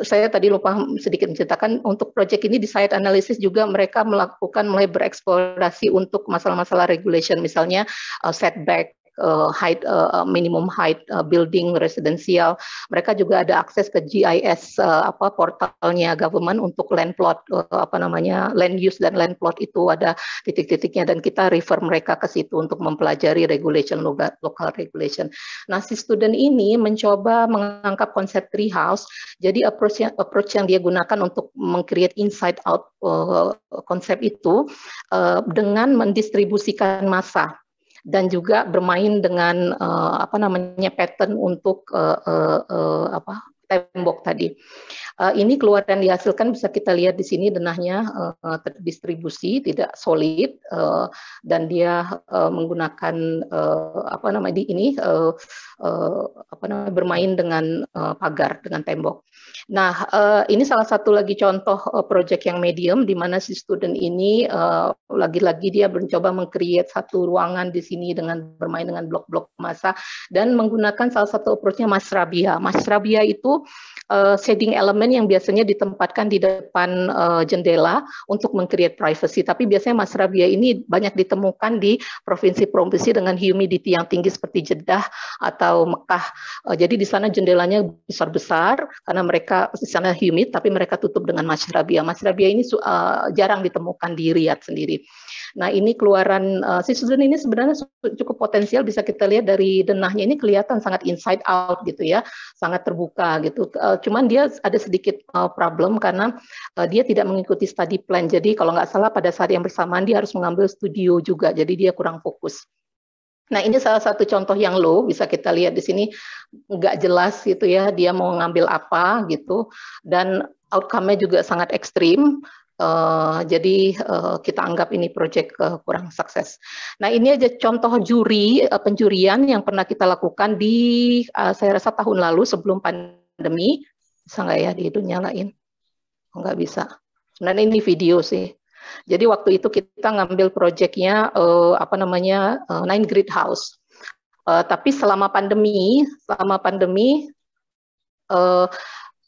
S2: saya tadi lupa sedikit menceritakan untuk proyek ini di site analysis juga mereka melakukan mulai bereksplorasi untuk masalah-masalah regulation misalnya setback uh, height uh, minimum height uh, building residensial. Mereka juga ada akses ke GIS uh, apa portalnya government untuk land plot uh, apa namanya land use dan land plot itu ada titik-titiknya dan kita refer mereka ke situ untuk mempelajari regulation local, regulation. Nah, si student ini mencoba mengangkat konsep tree house. Jadi approach yang, approach yang dia gunakan untuk mengcreate inside out uh, konsep itu uh, dengan mendistribusikan massa dan juga bermain dengan uh, apa namanya pattern untuk uh, uh, uh, apa tembok tadi. Uh, ini keluaran dihasilkan bisa kita lihat di sini denahnya uh, terdistribusi tidak solid uh, dan dia uh, menggunakan uh, apa namanya di ini uh, uh, apa namanya bermain dengan uh, pagar dengan tembok. Nah, uh, ini salah satu lagi contoh uh, project yang medium di mana si student ini lagi-lagi uh, dia mencoba mengcreate satu ruangan di sini dengan bermain dengan blok-blok masa dan menggunakan salah satu approach-nya masrabia. Masrabia itu uh, shading element yang biasanya ditempatkan di depan uh, jendela untuk mengcreate privacy. Tapi biasanya masrabia ini banyak ditemukan di provinsi-provinsi dengan humidity yang tinggi seperti Jeddah atau Mekah. Uh, jadi di sana jendelanya besar-besar karena mereka di sana humid, tapi mereka tutup dengan masrabia. Masrabia ini uh, jarang ditemukan di Riyadh sendiri. Nah ini keluaran uh, si Sudan ini sebenarnya cukup potensial bisa kita lihat dari denahnya ini kelihatan sangat inside out gitu ya, sangat terbuka gitu. Uh, cuman dia ada sedikit uh, problem karena uh, dia tidak mengikuti study plan. Jadi kalau nggak salah pada saat yang bersamaan dia harus mengambil studio juga, jadi dia kurang fokus. Nah ini salah satu contoh yang low bisa kita lihat di sini nggak jelas gitu ya dia mau ngambil apa gitu dan outcome-nya juga sangat ekstrim. Uh, jadi uh, kita anggap ini proyek uh, kurang sukses. Nah ini aja contoh juri uh, penjurian yang pernah kita lakukan di uh, saya rasa tahun lalu sebelum pandemi. Bisa nggak ya di dunia lain? Oh, nggak bisa. Sebenarnya ini video sih. Jadi waktu itu kita ngambil proyeknya uh, apa namanya uh, Nine Grid House. Uh, tapi selama pandemi, selama pandemi uh,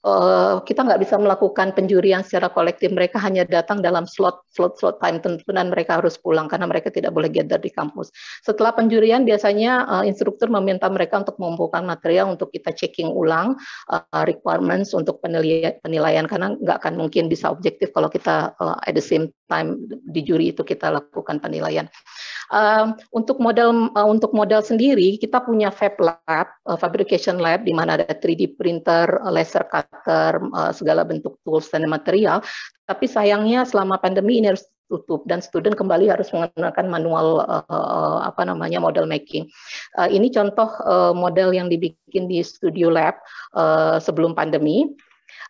S2: uh, kita nggak bisa melakukan penjurian secara kolektif. Mereka hanya datang dalam slot slot slot time tentu dan mereka harus pulang karena mereka tidak boleh gather di kampus. Setelah penjurian biasanya uh, instruktur meminta mereka untuk mengumpulkan material untuk kita checking ulang uh, requirements untuk penilaian, penilaian karena nggak akan mungkin bisa objektif kalau kita uh, at the same time di juri itu kita lakukan penilaian. Untuk model uh, untuk model sendiri kita punya fab lab, uh, fabrication lab di mana ada 3D printer, laser cut uh, segala bentuk tools dan material. Tapi sayangnya selama pandemi ini harus tutup dan student kembali harus menggunakan manual uh, apa namanya model making. Uh, ini contoh uh, model yang dibikin di studio lab uh, sebelum pandemi.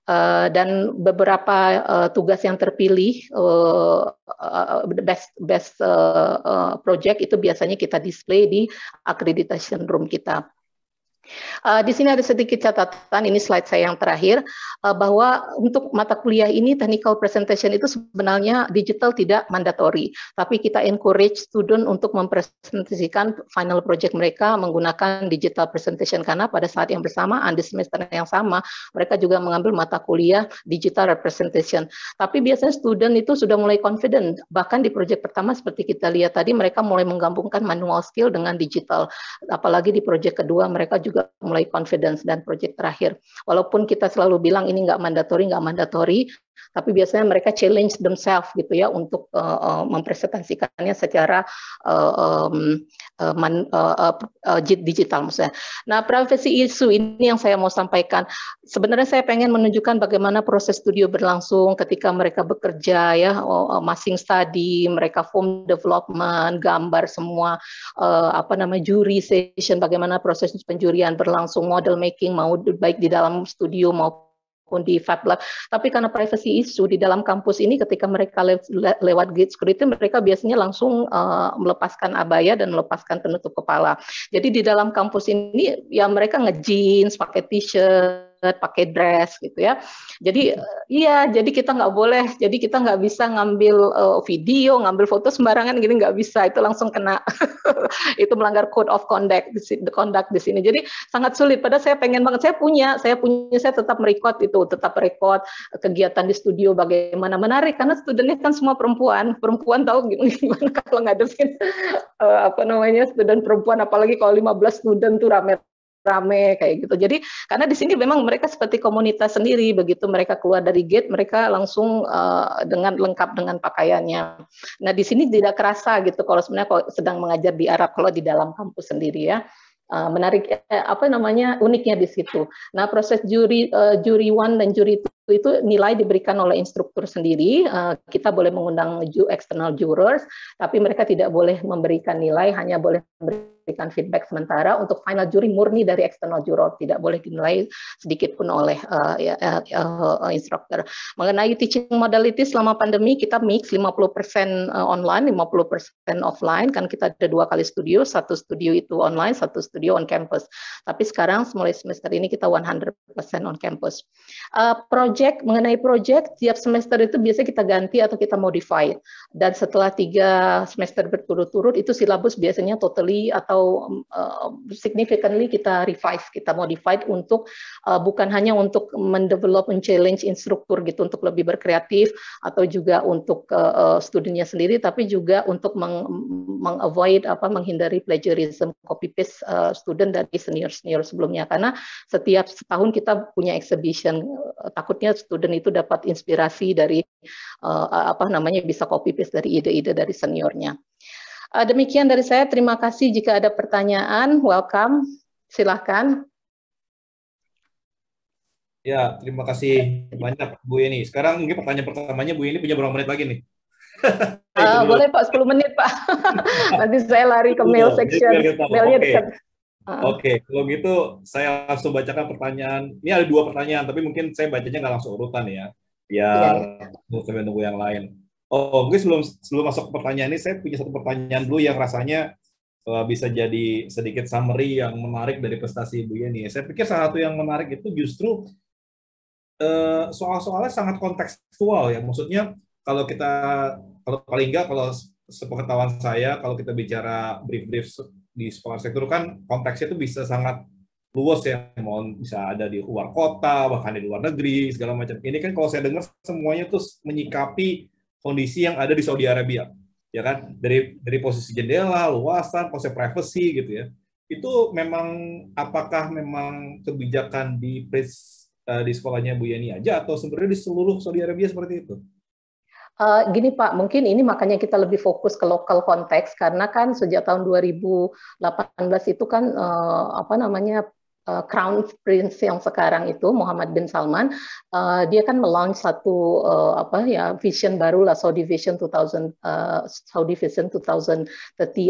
S2: Uh, dan beberapa uh, tugas yang terpilih uh, uh, best best uh, uh, project itu biasanya kita display di accreditation room kita. Uh, di sini ada sedikit catatan, ini slide saya yang terakhir, uh, bahwa untuk mata kuliah ini technical presentation itu sebenarnya digital tidak mandatory, tapi kita encourage student untuk mempresentasikan final project mereka menggunakan digital presentation. Karena pada saat yang bersamaan di semester yang sama mereka juga mengambil mata kuliah digital representation. Tapi biasanya student itu sudah mulai confident, bahkan di project pertama seperti kita lihat tadi mereka mulai menggabungkan manual skill dengan digital, apalagi di project kedua mereka juga juga mulai confidence dan project terakhir. Walaupun kita selalu bilang ini nggak mandatori, nggak mandatori, tapi biasanya mereka challenge themselves gitu ya untuk uh, mempresentasikannya secara uh, um, uh, man, uh, uh, digital maksudnya. Nah, privacy issue ini yang saya mau sampaikan. Sebenarnya saya pengen menunjukkan bagaimana proses studio berlangsung ketika mereka bekerja ya, uh, masing study, mereka form development, gambar semua uh, apa namanya juri session, bagaimana proses penjurian berlangsung, model making mau baik di dalam studio maupun maupun di Fab Lab. Tapi karena privacy issue di dalam kampus ini ketika mereka le lewat gate security mereka biasanya langsung uh, melepaskan abaya dan melepaskan penutup kepala. Jadi di dalam kampus ini ya mereka nge-jeans, pakai t-shirt pakai dress gitu ya. Jadi hmm. iya, jadi kita nggak boleh, jadi kita nggak bisa ngambil uh, video, ngambil foto sembarangan gini nggak bisa, itu langsung kena, itu melanggar code of conduct, the conduct di sini. Jadi sangat sulit. Padahal saya pengen banget, saya punya, saya punya, saya tetap merekod itu, tetap record kegiatan di studio bagaimana menarik karena studennya kan semua perempuan, perempuan tahu gimana kalau ngadepin uh, apa namanya student perempuan, apalagi kalau 15 student tuh rame rame kayak gitu. Jadi karena di sini memang mereka seperti komunitas sendiri begitu mereka keluar dari gate mereka langsung uh, dengan lengkap dengan pakaiannya. Nah di sini tidak kerasa gitu kalau sebenarnya kalau sedang mengajar di Arab kalau di dalam kampus sendiri ya. Uh, menarik eh, apa namanya uniknya di situ. Nah proses juri uh, juri one dan juri itu nilai diberikan oleh instruktur sendiri. Uh, kita boleh mengundang external jurors, tapi mereka tidak boleh memberikan nilai, hanya boleh memberi memberikan feedback sementara untuk final juri murni dari external juror tidak boleh dinilai sedikit pun oleh uh, ya, uh, instructor. Mengenai teaching modality selama pandemi kita mix 50% online, 50% offline kan kita ada dua kali studio, satu studio itu online, satu studio on campus. Tapi sekarang mulai semester ini kita 100% on campus. Uh, project mengenai project tiap semester itu biasanya kita ganti atau kita modify. Dan setelah tiga semester berturut-turut itu silabus biasanya totally atau uh, significantly kita revise, kita modified untuk uh, bukan hanya untuk mendevelop, challenge instruktur gitu untuk lebih berkreatif atau juga untuk uh, uh, studinya sendiri, tapi juga untuk meng, meng apa menghindari plagiarism copy paste uh, student dari senior senior sebelumnya. Karena setiap setahun kita punya exhibition uh, takutnya student itu dapat inspirasi dari uh, apa namanya bisa copy paste dari ide-ide dari seniornya. Uh, demikian dari saya. Terima kasih. Jika ada pertanyaan, welcome. Silahkan.
S1: Ya, terima kasih banyak Bu Yeni. Sekarang mungkin pertanyaan pertamanya Bu Yeni punya berapa menit lagi nih?
S2: uh, boleh Pak, 10 menit Pak. Nanti saya lari ke mail section. Mailnya
S1: Oke, okay. kalau gitu saya langsung bacakan pertanyaan. Ini ada dua pertanyaan, tapi mungkin saya bacanya nggak langsung urutan ya, biar ya. sampai nunggu yang lain. Oh, mungkin sebelum sebelum masuk ke pertanyaan ini, saya punya satu pertanyaan dulu yang rasanya uh, bisa jadi sedikit summary yang menarik dari prestasi Ibu Yeni. Saya pikir salah satu yang menarik itu justru uh, soal-soalnya sangat kontekstual ya. Maksudnya kalau kita kalau paling enggak kalau sepengetahuan saya kalau kita bicara brief-brief di sekolah sektor kan konteksnya itu bisa sangat luas ya. Mau bisa ada di luar kota bahkan di luar negeri segala macam. Ini kan kalau saya dengar semuanya tuh menyikapi kondisi yang ada di Saudi Arabia ya kan? Dari dari posisi jendela luasan konsep privacy gitu ya. Itu memang apakah memang kebijakan di pres, uh, di sekolahnya Bu Yani aja atau sebenarnya di seluruh Saudi Arabia seperti itu?
S2: Uh, gini Pak, mungkin ini makanya kita lebih fokus ke lokal konteks karena kan sejak tahun 2018 itu kan uh, apa namanya uh, Crown Prince yang sekarang itu Muhammad bin Salman uh, dia kan melaunch satu uh, apa ya vision baru lah Saudi Vision 2000 uh, Saudi Vision 2030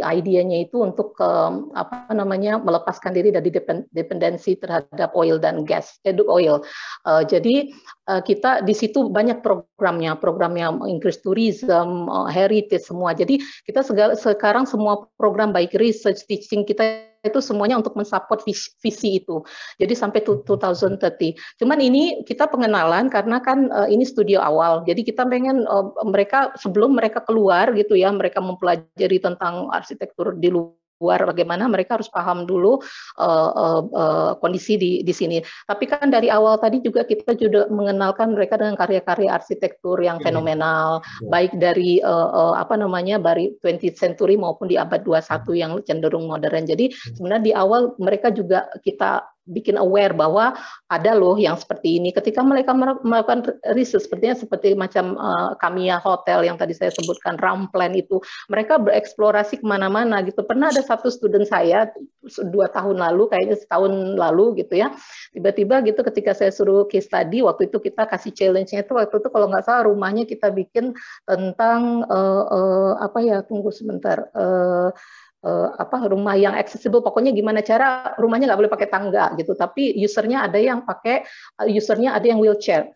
S2: idenya itu untuk um, apa namanya melepaskan diri dari dependensi terhadap oil dan gas eh, oil. Uh, jadi kita di situ banyak programnya programnya increase tourism heritage semua. Jadi kita segala, sekarang semua program baik research teaching kita itu semuanya untuk mensupport visi, visi itu. Jadi sampai 2030. Cuman ini kita pengenalan karena kan uh, ini studio awal. Jadi kita pengen uh, mereka sebelum mereka keluar gitu ya, mereka mempelajari tentang arsitektur di luar luar bagaimana mereka harus paham dulu uh, uh, uh, kondisi di di sini. Tapi kan dari awal tadi juga kita juga mengenalkan mereka dengan karya-karya arsitektur yang iya. fenomenal, yeah. baik dari uh, uh, apa namanya dari 20th century maupun di abad 21 yang cenderung modern. Jadi iya. sebenarnya di awal mereka juga kita bikin aware bahwa ada loh yang seperti ini. Ketika mereka melakukan riset sepertinya seperti macam uh, Kamiya Hotel yang tadi saya sebutkan, Ramplan itu, mereka bereksplorasi ke mana-mana gitu. Pernah ada satu student saya dua tahun lalu, kayaknya setahun lalu gitu ya, tiba-tiba gitu ketika saya suruh case study, waktu itu kita kasih challenge-nya itu waktu itu kalau nggak salah rumahnya kita bikin tentang uh, uh, apa ya, tunggu sebentar. Uh, uh, apa rumah yang accessible pokoknya gimana cara rumahnya nggak boleh pakai tangga gitu tapi usernya ada yang pakai uh, usernya ada yang wheelchair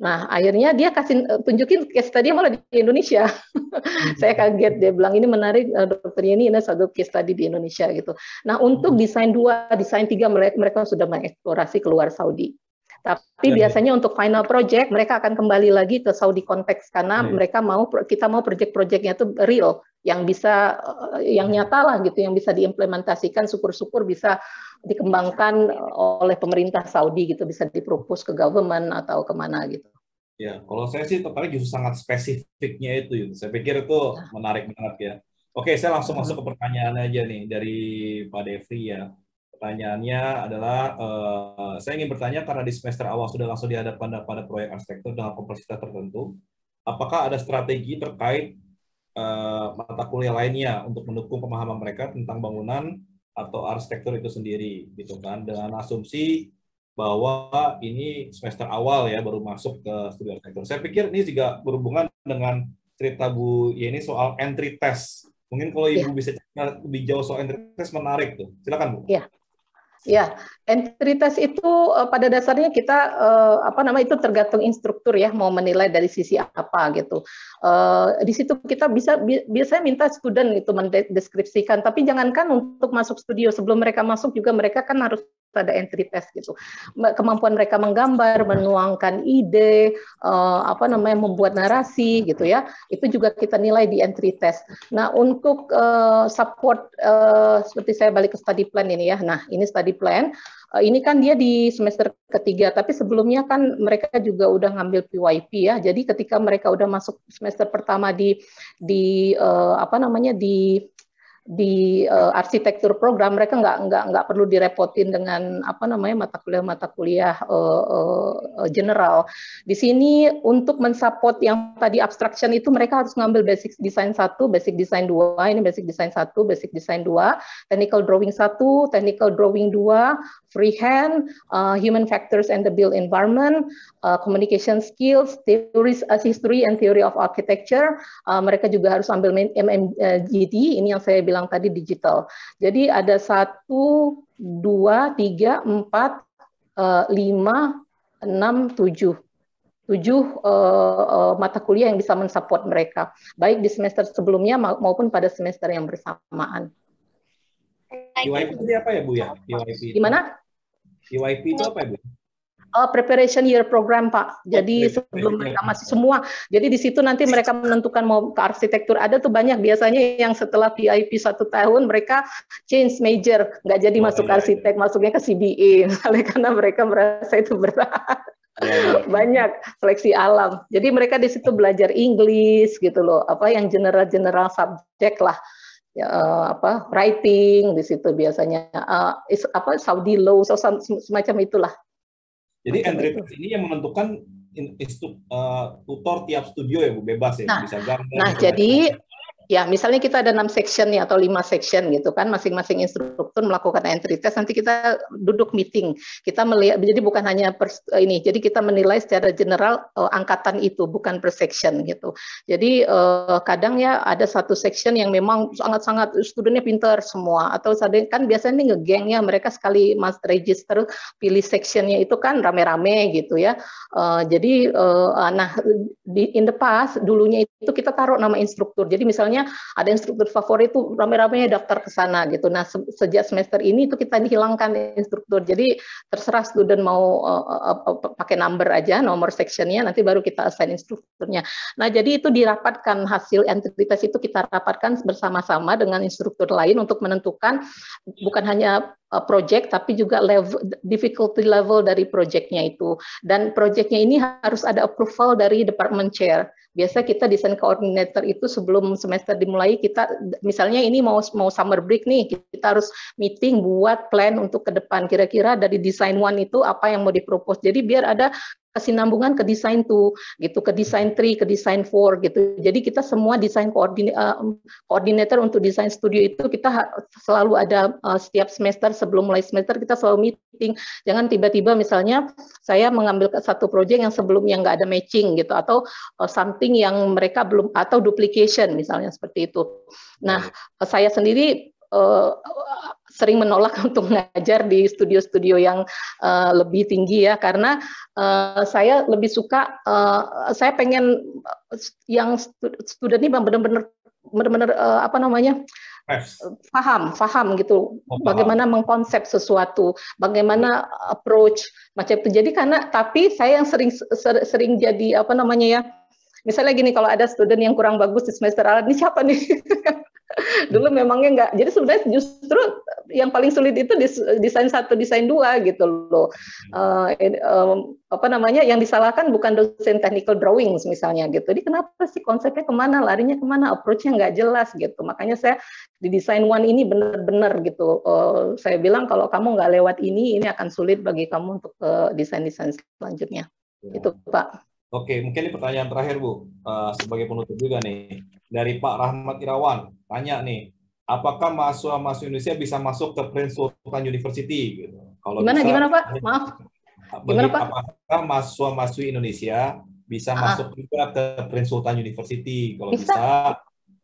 S2: Nah, akhirnya dia kasih uh, tunjukin case study malah di Indonesia. Saya kaget dia bilang ini menarik dokter ini ini satu case study di Indonesia gitu. Nah, untuk desain dua, desain tiga mereka, mereka sudah mengeksplorasi keluar Saudi. Tapi ya, biasanya ya. untuk final project mereka akan kembali lagi ke Saudi konteks karena ya. mereka mau kita mau project-projectnya itu real yang bisa eh, yang nyata lah gitu yang bisa diimplementasikan syukur-syukur bisa dikembangkan oleh pemerintah Saudi gitu bisa dipropos ke government atau ke mana gitu.
S1: Ya, kalau saya sih tertarik justru sangat spesifiknya itu. Gitu. Saya pikir itu ya. menarik banget ya. Oke, saya langsung masuk ke pertanyaan aja nih dari Pak Devri ya. Pertanyaannya adalah, uh, saya ingin bertanya karena di semester awal sudah langsung dihadapkan pada proyek arsitektur dengan kompleksitas tertentu, apakah ada strategi terkait uh, mata kuliah lainnya untuk mendukung pemahaman mereka tentang bangunan atau arsitektur itu sendiri gitu kan dengan asumsi bahwa ini semester awal ya baru masuk ke studi arsitektur. Saya pikir ini juga berhubungan dengan cerita Bu Yeni soal entry test. Mungkin kalau Ibu ya. bisa cerita lebih jauh soal entry test menarik tuh. Silakan Bu.
S2: Ya. Ya, entry itu uh, pada dasarnya kita uh, apa nama itu tergantung instruktur ya mau menilai dari sisi apa gitu. Uh, di situ kita bisa bi biasanya minta student itu mendeskripsikan, tapi jangankan untuk masuk studio sebelum mereka masuk juga mereka kan harus pada entry test gitu. Kemampuan mereka menggambar, menuangkan ide, uh, apa namanya membuat narasi gitu ya. Itu juga kita nilai di entry test. Nah, untuk uh, support uh, seperti saya balik ke study plan ini ya. Nah, ini study plan ini kan dia di semester ketiga, tapi sebelumnya kan mereka juga udah ngambil PYP ya. Jadi ketika mereka udah masuk semester pertama di di uh, apa namanya di di uh, arsitektur program mereka nggak nggak nggak perlu direpotin dengan apa namanya mata kuliah mata kuliah uh, uh, general. Di sini untuk mensupport yang tadi abstraction itu mereka harus ngambil basic design satu basic design dua. Ini basic design satu basic design dua. Technical drawing satu technical drawing dua freehand uh, human factors and the built environment uh, communication skills theories uh, history and theory of architecture. Uh, mereka juga harus ambil MMGD ini yang saya bilang tadi digital. Jadi ada satu, dua, tiga, empat, eh, lima, enam, tujuh tujuh uh, uh, mata kuliah yang bisa mensupport mereka, baik di semester sebelumnya maupun pada semester yang bersamaan.
S1: PYP itu apa ya Bu ya? PYP
S2: Gimana?
S1: PYP itu apa ya Bu?
S2: Uh, preparation year program Pak. Jadi oh, sebelum mereka masih semua. Jadi di situ nanti mereka menentukan mau ke arsitektur. Ada tuh banyak biasanya yang setelah PIP satu tahun mereka change major, nggak jadi oh, masuk iya, arsitek, iya. masuknya ke CBA misalnya karena mereka merasa itu berat. Iya, iya. banyak seleksi alam. Jadi mereka di situ belajar Inggris gitu loh, apa yang general-general subjek lah. Ya, uh, apa writing di situ biasanya uh, is, apa Saudi law so, semacam itulah
S1: jadi test ini yang menentukan instru, uh, tutor tiap studio ya Bu, bebas ya,
S2: nah, bisa gambar. Nah, jadi Ya, misalnya kita ada enam section nih atau lima section gitu kan, masing-masing instruktur melakukan entry test. Nanti kita duduk meeting, kita melihat. Jadi bukan hanya per, ini, jadi kita menilai secara general uh, angkatan itu, bukan per section gitu. Jadi uh, kadang ya ada satu section yang memang sangat-sangat studennya pintar semua, atau kan biasanya ngegeng ya mereka sekali mas register pilih sectionnya itu kan rame-rame gitu ya. Uh, jadi uh, nah di in the past dulunya itu kita taruh nama instruktur. Jadi misalnya ada instruktur favorit itu rame-rame daftar ke sana gitu. Nah, se sejak semester ini itu kita dihilangkan instruktur. Jadi terserah student mau uh, uh, pakai number aja, nomor sectionnya, nanti baru kita assign instrukturnya. Nah, jadi itu dirapatkan hasil entitas itu kita rapatkan bersama-sama dengan instruktur lain untuk menentukan bukan hanya project tapi juga level difficulty level dari projectnya itu. Dan projectnya ini harus ada approval dari department chair. Biasa kita desain coordinator itu sebelum semester dimulai kita misalnya ini mau mau summer break nih kita harus meeting buat plan untuk ke depan. Kira-kira dari design one itu apa yang mau dipropose jadi biar ada kesinambungan ke desain tuh gitu. Ke desain three ke desain four gitu. Jadi kita semua desain koordinator uh, untuk desain studio itu kita selalu ada uh, setiap semester sebelum mulai semester kita selalu meeting. Jangan tiba-tiba misalnya saya mengambil satu proyek yang sebelumnya nggak ada matching gitu. Atau uh, something yang mereka belum atau duplication misalnya seperti itu. Nah saya sendiri uh, sering menolak untuk mengajar di studio-studio yang uh, lebih tinggi ya. Karena uh, saya lebih suka uh, saya pengen yang student ini benar-benar benar-benar uh, apa namanya paham paham gitu. Oh, bagaimana mengkonsep sesuatu bagaimana approach macam itu. Jadi karena tapi saya yang sering sering jadi apa namanya ya misalnya gini kalau ada student yang kurang bagus di semester awal ini siapa nih dulu memangnya enggak. Jadi sebenarnya justru yang paling sulit itu desain satu, desain dua gitu loh. Uh, um, apa namanya? Yang disalahkan bukan dosen technical drawings misalnya gitu. Jadi kenapa sih konsepnya ke mana, larinya ke mana, approach-nya nggak jelas gitu. Makanya saya di desain one ini benar-benar gitu. Uh, saya bilang kalau kamu nggak lewat ini, ini akan sulit bagi kamu untuk uh, desain-desain selanjutnya. Ya. Itu Pak.
S1: Oke, mungkin ini pertanyaan terakhir Bu, uh, sebagai penutup juga nih dari Pak Rahmat Irawan. Tanya nih, apakah mahasiswa-mahasiswa Indonesia bisa masuk ke Prince Sultan University? Gitu.
S2: Kalau gimana, bisa, gimana Pak? Maaf.
S1: Gimana Pak? Apakah mahasiswa-mahasiswa Indonesia bisa ah. masuk juga ke Prince Sultan University? Kalau bisa, bisa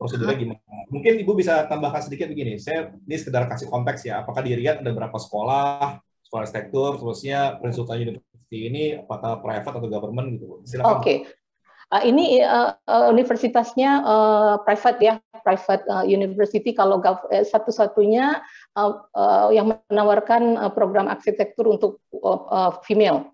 S1: prosedurnya ah. gimana? Mungkin Ibu bisa tambahkan sedikit begini. Saya ini sekedar kasih konteks ya. Apakah di Riyadh ada berapa sekolah, sekolah arsitektur, terusnya Prince Sultan University ini apakah private atau government gitu?
S2: Oke. Okay. Uh, ini uh, universitasnya uh, private ya, private uh, university. Kalau uh, satu-satunya uh, uh, yang menawarkan uh, program arsitektur untuk uh, uh, female.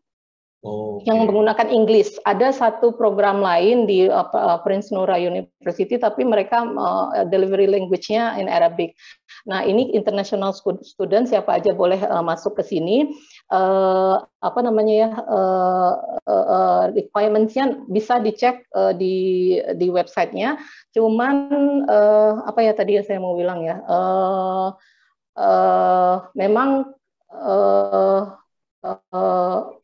S2: Okay. yang menggunakan Inggris. Ada satu program lain di uh, Prince Nura University, tapi mereka uh, delivery language-nya in Arabic. Nah, ini international student siapa aja boleh uh, masuk ke sini. Uh, apa namanya ya uh, uh, requirements-nya bisa dicek uh, di di websitenya. Cuman uh, apa ya tadi saya mau bilang ya, uh, uh, memang uh, uh,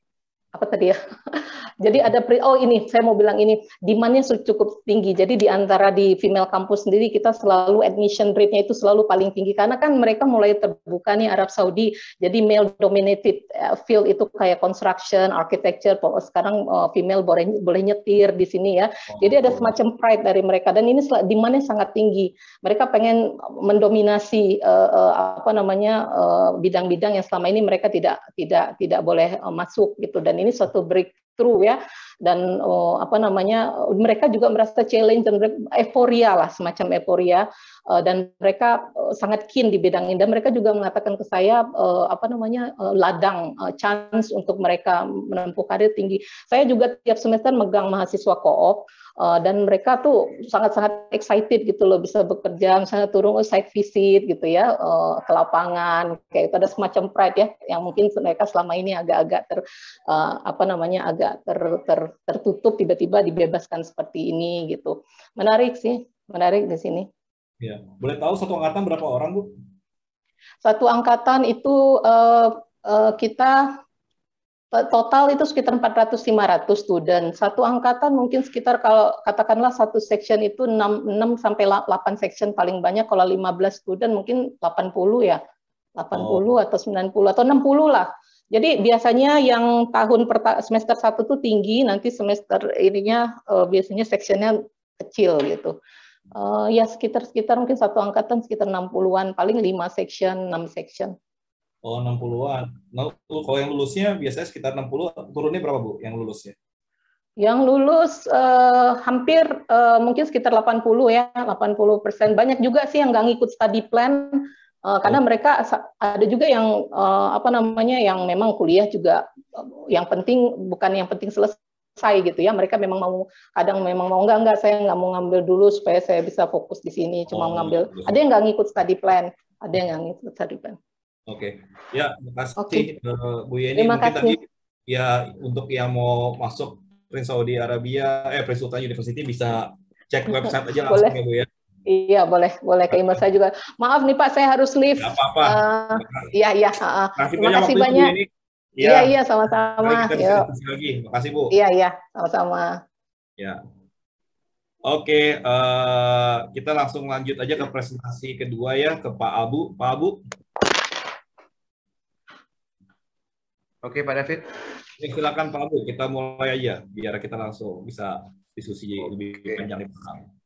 S2: apa tadi ya? Jadi ada pre, oh ini saya mau bilang ini demandnya cukup tinggi. Jadi di antara di female kampus sendiri kita selalu admission rate-nya itu selalu paling tinggi karena kan mereka mulai terbuka nih Arab Saudi. Jadi male dominated eh, field itu kayak construction, architecture. Sekarang uh, female boleh boleh nyetir di sini ya. Jadi ada semacam pride dari mereka dan ini demandnya sangat tinggi. Mereka pengen mendominasi uh, uh, apa namanya bidang-bidang uh, yang selama ini mereka tidak tidak tidak boleh uh, masuk gitu dan ini suatu break breakthrough ya. Dan uh, apa namanya mereka juga merasa challenge dan euforia lah semacam euforia. Uh, dan mereka uh, sangat keen di bidang ini. Dan mereka juga mengatakan ke saya uh, apa namanya uh, ladang uh, chance untuk mereka menempuh karir tinggi. Saya juga tiap semester megang mahasiswa koop uh, dan mereka tuh sangat-sangat excited gitu loh bisa bekerja misalnya turun ke site visit gitu ya uh, ke lapangan kayak itu ada semacam pride ya yang mungkin mereka selama ini agak-agak ter uh, apa namanya agak ter, ter, tertutup tiba-tiba dibebaskan seperti ini gitu menarik sih menarik di sini.
S1: Ya, boleh tahu satu angkatan berapa orang bu?
S2: Satu angkatan itu uh, uh, kita total itu sekitar 400-500 student. Satu angkatan mungkin sekitar kalau katakanlah satu section itu 6, 6 sampai 8 section paling banyak. Kalau 15 student mungkin 80 ya. 80 oh. atau 90 atau 60 lah. Jadi biasanya yang tahun semester 1 itu tinggi, nanti semester ininya uh, biasanya sectionnya kecil gitu. Uh, ya sekitar sekitar mungkin satu angkatan sekitar 60-an, paling 5 section, 6 section.
S1: Oh, 60-an. Nah, kalau yang lulusnya biasanya sekitar 60, turunnya berapa, Bu, yang lulusnya?
S2: Yang lulus uh, hampir uh, mungkin sekitar 80 ya, 80 persen. Banyak juga sih yang nggak ngikut study plan, uh, karena oh. mereka ada juga yang uh, apa namanya, yang memang kuliah juga uh, yang penting bukan yang penting selesai gitu ya. Mereka memang mau kadang memang mau enggak enggak saya nggak mau ngambil dulu supaya saya bisa fokus di sini, cuma oh, mengambil. Iya. Ada yang nggak ngikut study plan, ada yang nggak ngikut study plan.
S1: Oke, ya terima kasih okay. uh, Bu Yeni. Terima Mungkin kasih. tadi ya untuk yang mau masuk Prince Saudi Arabia, eh Prince Sultan University bisa cek website aja langsung ya Bu ya.
S2: Iya boleh, boleh ke email saya juga. Maaf nih Pak, saya harus leave. Gak apa-apa. Uh, iya iya. Uh, terima kasih banyak. Iya iya sama-sama.
S1: Terima kasih Bu.
S2: Iya iya sama-sama.
S1: Ya. Oke, uh, kita langsung lanjut aja ke presentasi kedua ya ke Pak Abu. Pak Abu.
S3: Oke, Pak David.
S1: Ini silakan Pak Abu, kita mulai aja biar kita langsung bisa diskusi lebih panjang di belakang.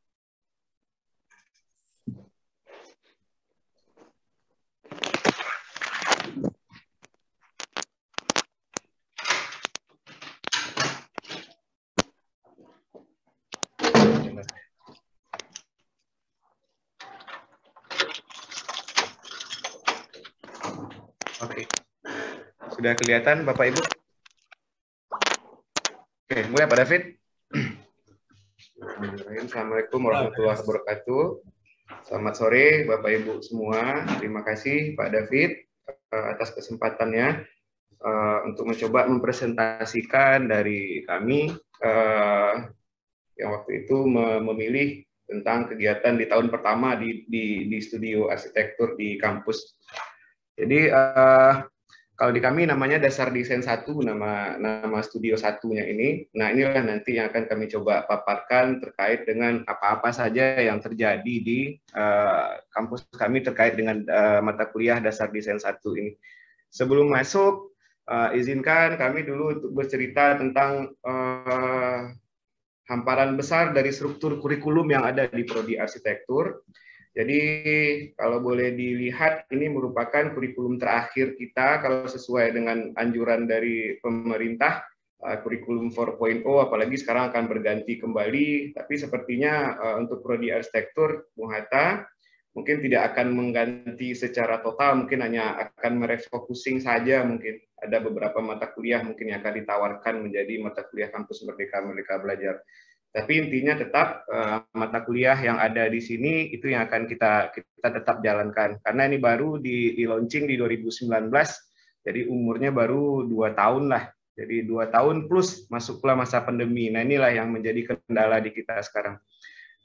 S3: Sudah kelihatan Bapak Ibu? Oke, mulai Pak David. Assalamualaikum warahmatullahi wabarakatuh. Selamat sore Bapak Ibu semua. Terima kasih Pak David eh, atas kesempatannya uh, untuk mencoba mempresentasikan dari kami uh, yang waktu itu memilih tentang kegiatan di tahun pertama di, di, di studio arsitektur di kampus. Jadi uh, kalau di kami namanya dasar desain satu nama nama studio satunya ini. Nah inilah nanti yang akan kami coba paparkan terkait dengan apa-apa saja yang terjadi di uh, kampus kami terkait dengan uh, mata kuliah dasar desain satu ini. Sebelum masuk, uh, izinkan kami dulu untuk bercerita tentang uh, hamparan besar dari struktur kurikulum yang ada di prodi arsitektur. Jadi kalau boleh dilihat ini merupakan kurikulum terakhir kita kalau sesuai dengan anjuran dari pemerintah uh, kurikulum 4.0 apalagi sekarang akan berganti kembali. Tapi sepertinya uh, untuk prodi arsitektur Bung Hatta mungkin tidak akan mengganti secara total mungkin hanya akan merefocusing saja mungkin. Ada beberapa mata kuliah mungkin yang akan ditawarkan menjadi mata kuliah kampus Merdeka Merdeka Belajar tapi intinya tetap uh, mata kuliah yang ada di sini itu yang akan kita kita tetap jalankan. Karena ini baru di, di launching di 2019 jadi umurnya baru dua tahun lah. Jadi dua tahun plus masuklah masa pandemi. Nah inilah yang menjadi kendala di kita sekarang.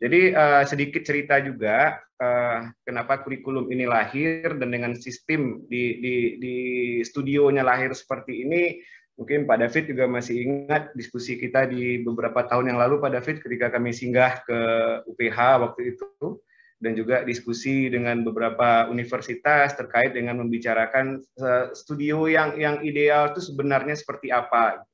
S3: Jadi uh, sedikit cerita juga uh, kenapa kurikulum ini lahir dan dengan sistem di, di, di studionya lahir seperti ini Mungkin Pak David juga masih ingat diskusi kita di beberapa tahun yang lalu Pak David ketika kami singgah ke UPH waktu itu dan juga diskusi dengan beberapa universitas terkait dengan membicarakan eh, studio yang yang ideal itu sebenarnya seperti apa.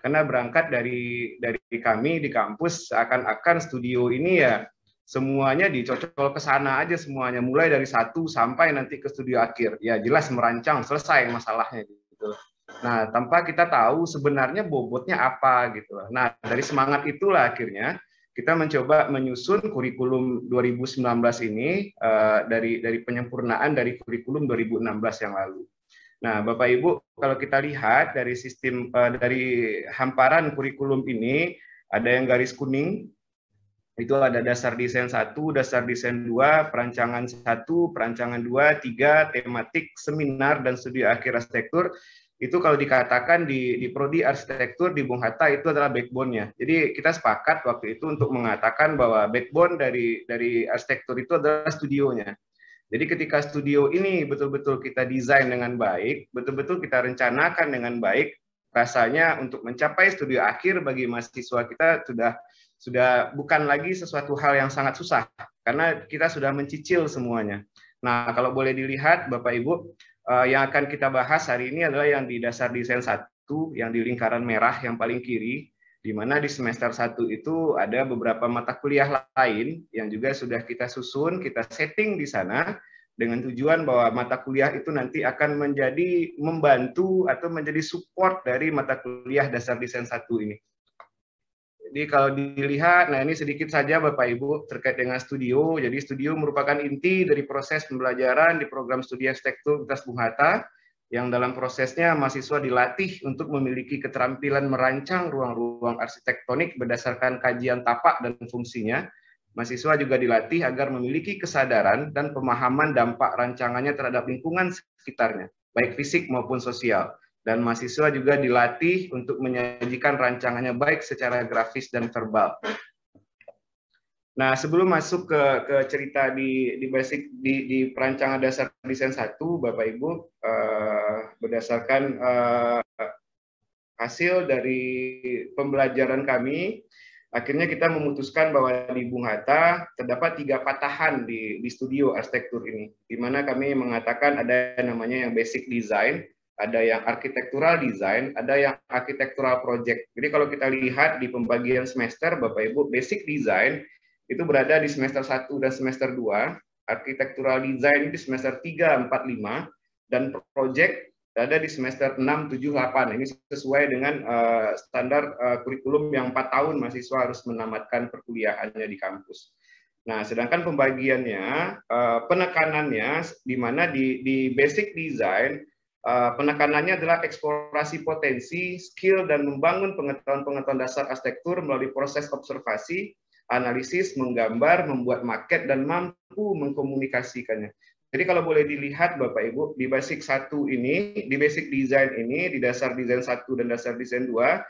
S3: Karena berangkat dari dari kami di kampus akan-akan studio ini ya semuanya dicocol ke sana aja semuanya mulai dari satu sampai nanti ke studio akhir. Ya jelas merancang selesai masalahnya gitu. Nah, tanpa kita tahu sebenarnya bobotnya apa gitu. Nah, dari semangat itulah akhirnya kita mencoba menyusun kurikulum 2019 ini uh, dari dari penyempurnaan dari kurikulum 2016 yang lalu. Nah, Bapak Ibu, kalau kita lihat dari sistem uh, dari hamparan kurikulum ini ada yang garis kuning itu ada dasar desain satu, dasar desain dua, perancangan satu, perancangan dua, tiga, tematik, seminar dan studi akhir arsitektur. Itu kalau dikatakan di, di prodi arsitektur di Bung Hatta itu adalah backbone-nya. Jadi kita sepakat waktu itu untuk mengatakan bahwa backbone dari dari arsitektur itu adalah studionya. Jadi ketika studio ini betul-betul kita desain dengan baik, betul-betul kita rencanakan dengan baik, rasanya untuk mencapai studio akhir bagi mahasiswa kita sudah sudah bukan lagi sesuatu hal yang sangat susah karena kita sudah mencicil semuanya. Nah, kalau boleh dilihat Bapak Ibu, eh, yang akan kita bahas hari ini adalah yang di dasar desain satu, yang di lingkaran merah yang paling kiri, di mana di semester satu itu ada beberapa mata kuliah lain yang juga sudah kita susun, kita setting di sana dengan tujuan bahwa mata kuliah itu nanti akan menjadi membantu atau menjadi support dari mata kuliah dasar desain satu ini. Jadi kalau dilihat, nah ini sedikit saja Bapak Ibu terkait dengan studio. Jadi studio merupakan inti dari proses pembelajaran di program studi arsitektur Universitas Bung Hatta yang dalam prosesnya mahasiswa dilatih untuk memiliki keterampilan merancang ruang-ruang arsitektonik berdasarkan kajian tapak dan fungsinya. Mahasiswa juga dilatih agar memiliki kesadaran dan pemahaman dampak rancangannya terhadap lingkungan sekitarnya, baik fisik maupun sosial. Dan mahasiswa juga dilatih untuk menyajikan rancangannya baik secara grafis dan verbal. Nah, sebelum masuk ke, ke cerita di, di basic di, di perancangan dasar desain satu, Bapak Ibu, uh, berdasarkan uh, hasil dari pembelajaran kami, akhirnya kita memutuskan bahwa di Bung Hatta terdapat tiga patahan di, di studio arsitektur ini, di mana kami mengatakan ada namanya yang basic design, ada yang architectural design, ada yang architectural project. Jadi kalau kita lihat di pembagian semester, Bapak Ibu, basic design itu berada di semester 1 dan semester 2, architectural design di semester 3, 4, 5, dan project ada di semester 6, 7, 8. Ini sesuai dengan uh, standar uh, kurikulum yang 4 tahun mahasiswa harus menamatkan perkuliahannya di kampus. Nah, sedangkan pembagiannya, uh, penekanannya di mana di, di basic design, penekanannya adalah eksplorasi potensi, skill, dan membangun pengetahuan-pengetahuan dasar arsitektur melalui proses observasi, analisis, menggambar, membuat market, dan mampu mengkomunikasikannya. Jadi kalau boleh dilihat Bapak Ibu, di basic satu ini, di basic design ini, di dasar desain satu dan dasar desain dua,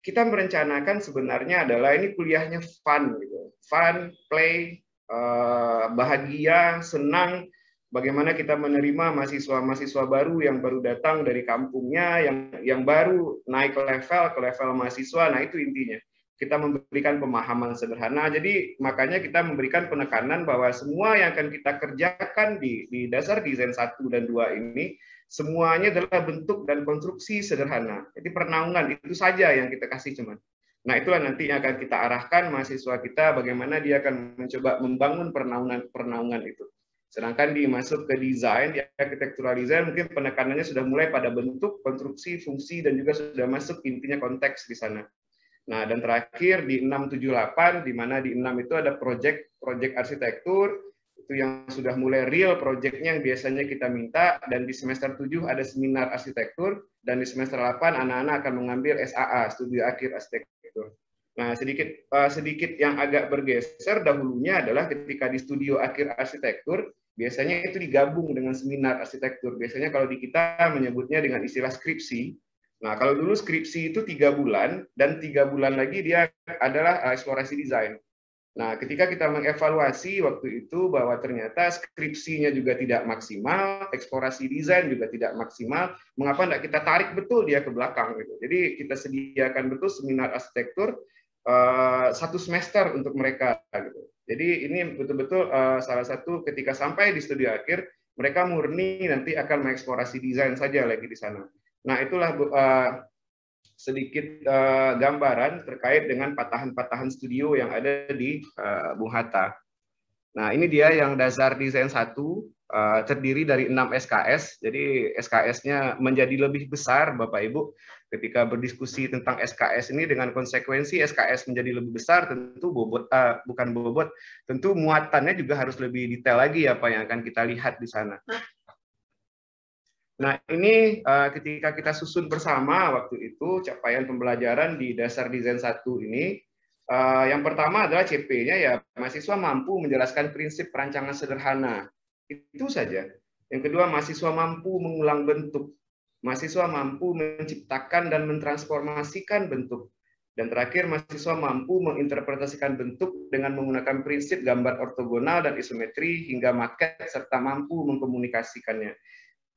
S3: kita merencanakan sebenarnya adalah ini kuliahnya fun, gitu. fun, play, eh, bahagia, senang, bagaimana kita menerima mahasiswa-mahasiswa baru yang baru datang dari kampungnya, yang yang baru naik level ke level mahasiswa, nah itu intinya kita memberikan pemahaman sederhana. Jadi makanya kita memberikan penekanan bahwa semua yang akan kita kerjakan di, di dasar desain satu dan dua ini semuanya adalah bentuk dan konstruksi sederhana. Jadi pernaungan itu saja yang kita kasih cuman. Nah itulah nanti yang akan kita arahkan mahasiswa kita bagaimana dia akan mencoba membangun pernaungan pernaungan itu. Sedangkan di masuk ke desain, di architectural design mungkin penekanannya sudah mulai pada bentuk, konstruksi, fungsi dan juga sudah masuk intinya konteks di sana. Nah, dan terakhir di 678 di mana di 6 itu ada project project arsitektur itu yang sudah mulai real projectnya yang biasanya kita minta dan di semester 7 ada seminar arsitektur dan di semester 8 anak-anak akan mengambil SAA studi akhir arsitektur. Nah, sedikit uh, sedikit yang agak bergeser dahulunya adalah ketika di studio akhir arsitektur biasanya itu digabung dengan seminar arsitektur. Biasanya kalau di kita menyebutnya dengan istilah skripsi, Nah, kalau dulu skripsi itu tiga bulan, dan tiga bulan lagi dia adalah eh, eksplorasi desain. Nah, ketika kita mengevaluasi waktu itu bahwa ternyata skripsinya juga tidak maksimal, eksplorasi desain juga tidak maksimal, mengapa tidak kita tarik betul dia ke belakang? Gitu. Jadi kita sediakan betul seminar arsitektur uh, satu semester untuk mereka. Gitu. Jadi ini betul-betul uh, salah satu ketika sampai di studi akhir, mereka murni nanti akan mengeksplorasi desain saja lagi di sana. Nah, itulah uh, sedikit uh, gambaran terkait dengan patahan-patahan studio yang ada di uh, Bung Hatta. Nah, ini dia yang dasar desain satu. Uh, terdiri dari 6 SKS. Jadi SKS-nya menjadi lebih besar Bapak Ibu ketika berdiskusi tentang SKS ini dengan konsekuensi SKS menjadi lebih besar tentu bobot uh, bukan bobot tentu muatannya juga harus lebih detail lagi apa yang akan kita lihat di sana. Nah, ini uh, ketika kita susun bersama waktu itu capaian pembelajaran di dasar desain satu ini, uh, yang pertama adalah CP-nya ya mahasiswa mampu menjelaskan prinsip perancangan sederhana. Itu saja. Yang kedua, mahasiswa mampu mengulang bentuk. Mahasiswa mampu menciptakan dan mentransformasikan bentuk. Dan terakhir, mahasiswa mampu menginterpretasikan bentuk dengan menggunakan prinsip gambar ortogonal dan isometri hingga maket serta mampu mengkomunikasikannya.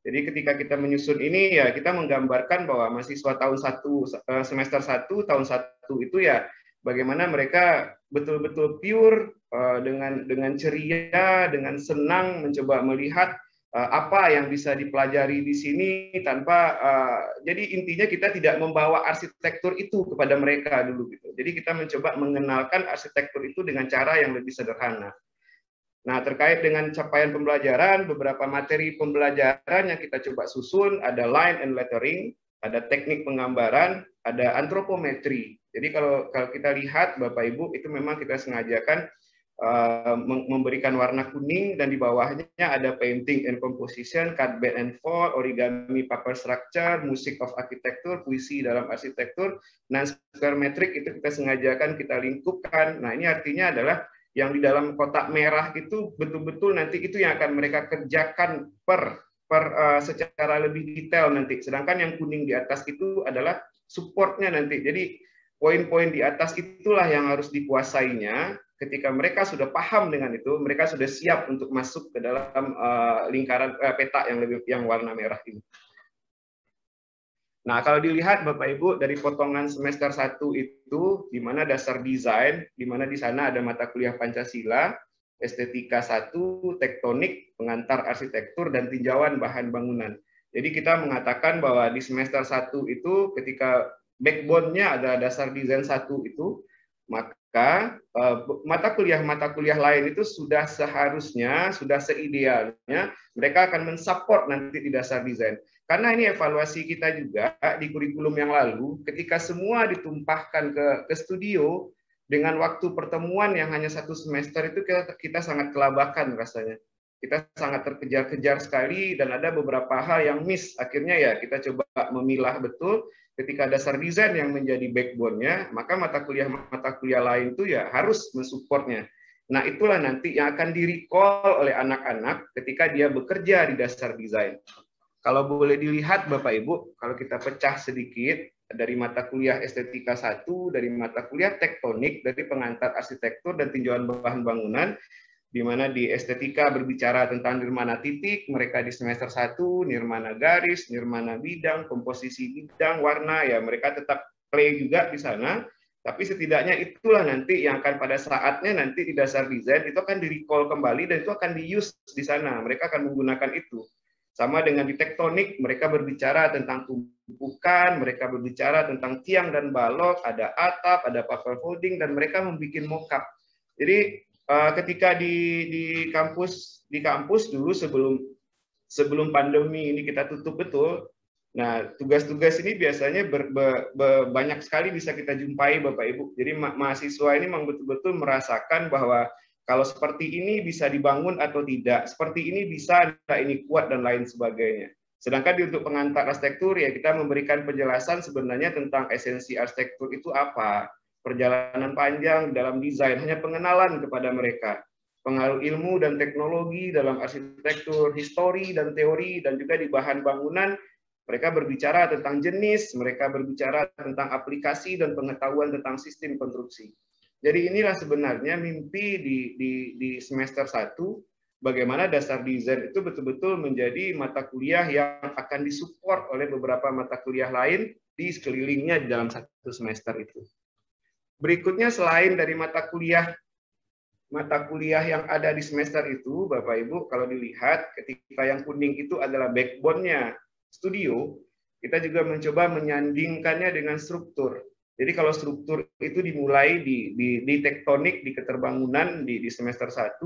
S3: Jadi ketika kita menyusun ini ya kita menggambarkan bahwa mahasiswa tahun satu eh, semester satu tahun satu itu ya bagaimana mereka betul-betul pure eh, dengan dengan ceria, dengan senang mencoba melihat eh, apa yang bisa dipelajari di sini tanpa jadi intinya kita tidak membawa arsitektur itu kepada mereka dulu gitu. Jadi kita mencoba mengenalkan arsitektur itu dengan cara yang lebih sederhana. Nah, terkait dengan capaian pembelajaran, beberapa materi pembelajaran yang kita coba susun, ada line and lettering, ada teknik penggambaran, ada antropometri. Jadi kalau kalau kita lihat Bapak Ibu itu memang kita sengajakan uh, memberikan warna kuning dan di bawahnya ada painting and composition, cut bed and fold, origami paper structure, music of architecture, puisi dalam arsitektur, non square metric itu kita sengajakan kita lingkupkan. Nah, ini artinya adalah yang di dalam kotak merah itu betul-betul nanti itu yang akan mereka kerjakan per per uh, secara lebih detail nanti. Sedangkan yang kuning di atas itu adalah supportnya nanti. Jadi poin-poin di atas itulah yang harus dikuasainya. Ketika mereka sudah paham dengan itu, mereka sudah siap untuk masuk ke dalam uh, lingkaran uh, peta yang lebih yang warna merah ini. Nah, kalau dilihat Bapak Ibu dari potongan semester 1 itu di mana dasar desain, di mana di sana ada mata kuliah Pancasila, estetika 1, tektonik, pengantar arsitektur dan tinjauan bahan bangunan. Jadi kita mengatakan bahwa di semester 1 itu ketika backbone-nya ada dasar desain 1 itu, maka eh, mata kuliah-mata kuliah lain itu sudah seharusnya, sudah seidealnya mereka akan mensupport nanti di dasar desain. Karena ini evaluasi kita juga di kurikulum yang lalu, ketika semua ditumpahkan ke, ke studio, dengan waktu pertemuan yang hanya satu semester itu kita, kita sangat kelabakan rasanya. Kita sangat terkejar-kejar sekali dan ada beberapa hal yang miss. Akhirnya ya kita coba memilah betul ketika dasar desain yang menjadi backbone-nya, maka mata kuliah-mata kuliah lain itu ya harus mensupportnya. Nah, itulah nanti yang akan di-recall oleh anak-anak ketika dia bekerja di dasar desain. Kalau boleh dilihat Bapak Ibu, kalau kita pecah sedikit dari mata kuliah estetika 1, dari mata kuliah tektonik, dari pengantar arsitektur dan tinjauan bahan bangunan, di mana di estetika berbicara tentang nirmana titik, mereka di semester 1, nirmana garis, nirmana bidang, komposisi bidang, warna, ya mereka tetap play juga di sana, tapi setidaknya itulah nanti yang akan pada saatnya nanti di dasar desain itu akan di-recall kembali dan itu akan di-use di sana. Mereka akan menggunakan itu. Sama dengan di tektonik, mereka berbicara tentang tumpukan, mereka berbicara tentang tiang dan balok, ada atap, ada paper folding, dan mereka membuat mockup. Jadi uh, ketika di, di kampus di kampus dulu sebelum sebelum pandemi ini kita tutup betul, nah tugas-tugas ini biasanya ber, ber, ber, banyak sekali bisa kita jumpai Bapak Ibu. Jadi ma mahasiswa ini memang betul-betul merasakan bahwa kalau seperti ini bisa dibangun atau tidak, seperti ini bisa, nah ini kuat dan lain sebagainya. Sedangkan di untuk pengantar arsitektur ya kita memberikan penjelasan sebenarnya tentang esensi arsitektur itu apa, perjalanan panjang dalam desain, hanya pengenalan kepada mereka, pengaruh ilmu dan teknologi dalam arsitektur, histori dan teori, dan juga di bahan bangunan, mereka berbicara tentang jenis, mereka berbicara tentang aplikasi dan pengetahuan tentang sistem konstruksi. Jadi inilah sebenarnya mimpi di, di, di semester 1, bagaimana dasar desain itu betul-betul menjadi mata kuliah yang akan disupport oleh beberapa mata kuliah lain di sekelilingnya di dalam satu semester itu. Berikutnya selain dari mata kuliah mata kuliah yang ada di semester itu, Bapak Ibu, kalau dilihat ketika yang kuning itu adalah backbone-nya studio, kita juga mencoba menyandingkannya dengan struktur. Jadi kalau struktur itu dimulai di, di, di tektonik, di keterbangunan di, di semester 1,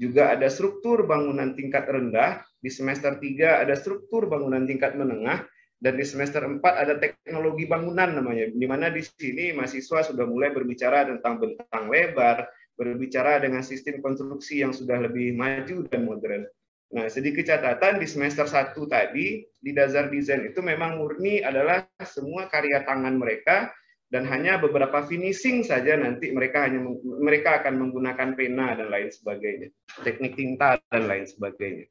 S3: juga ada struktur bangunan tingkat rendah, di semester 3 ada struktur bangunan tingkat menengah, dan di semester 4 ada teknologi bangunan namanya, di mana di sini mahasiswa sudah mulai berbicara tentang bentang lebar, berbicara dengan sistem konstruksi yang sudah lebih maju dan modern. Nah, sedikit catatan di semester 1 tadi, di Dasar Design itu memang murni adalah semua karya tangan mereka dan hanya beberapa finishing saja nanti mereka hanya mereka akan menggunakan pena dan lain sebagainya, teknik tinta dan lain sebagainya.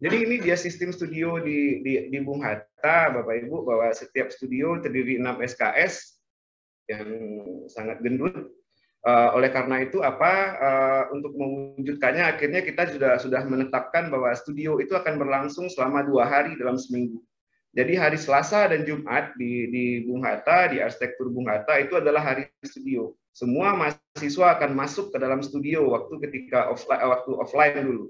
S3: Jadi ini dia sistem studio di, di, di Bung Hatta, Bapak Ibu, bahwa setiap studio terdiri 6 SKS yang sangat gendut Uh, oleh karena itu apa uh, untuk mewujudkannya akhirnya kita sudah sudah menetapkan bahwa studio itu akan berlangsung selama dua hari dalam seminggu. Jadi hari Selasa dan Jumat di di Bung Hatta di arsitektur Bung Hatta itu adalah hari studio. Semua mahasiswa akan masuk ke dalam studio waktu ketika offline waktu offline dulu.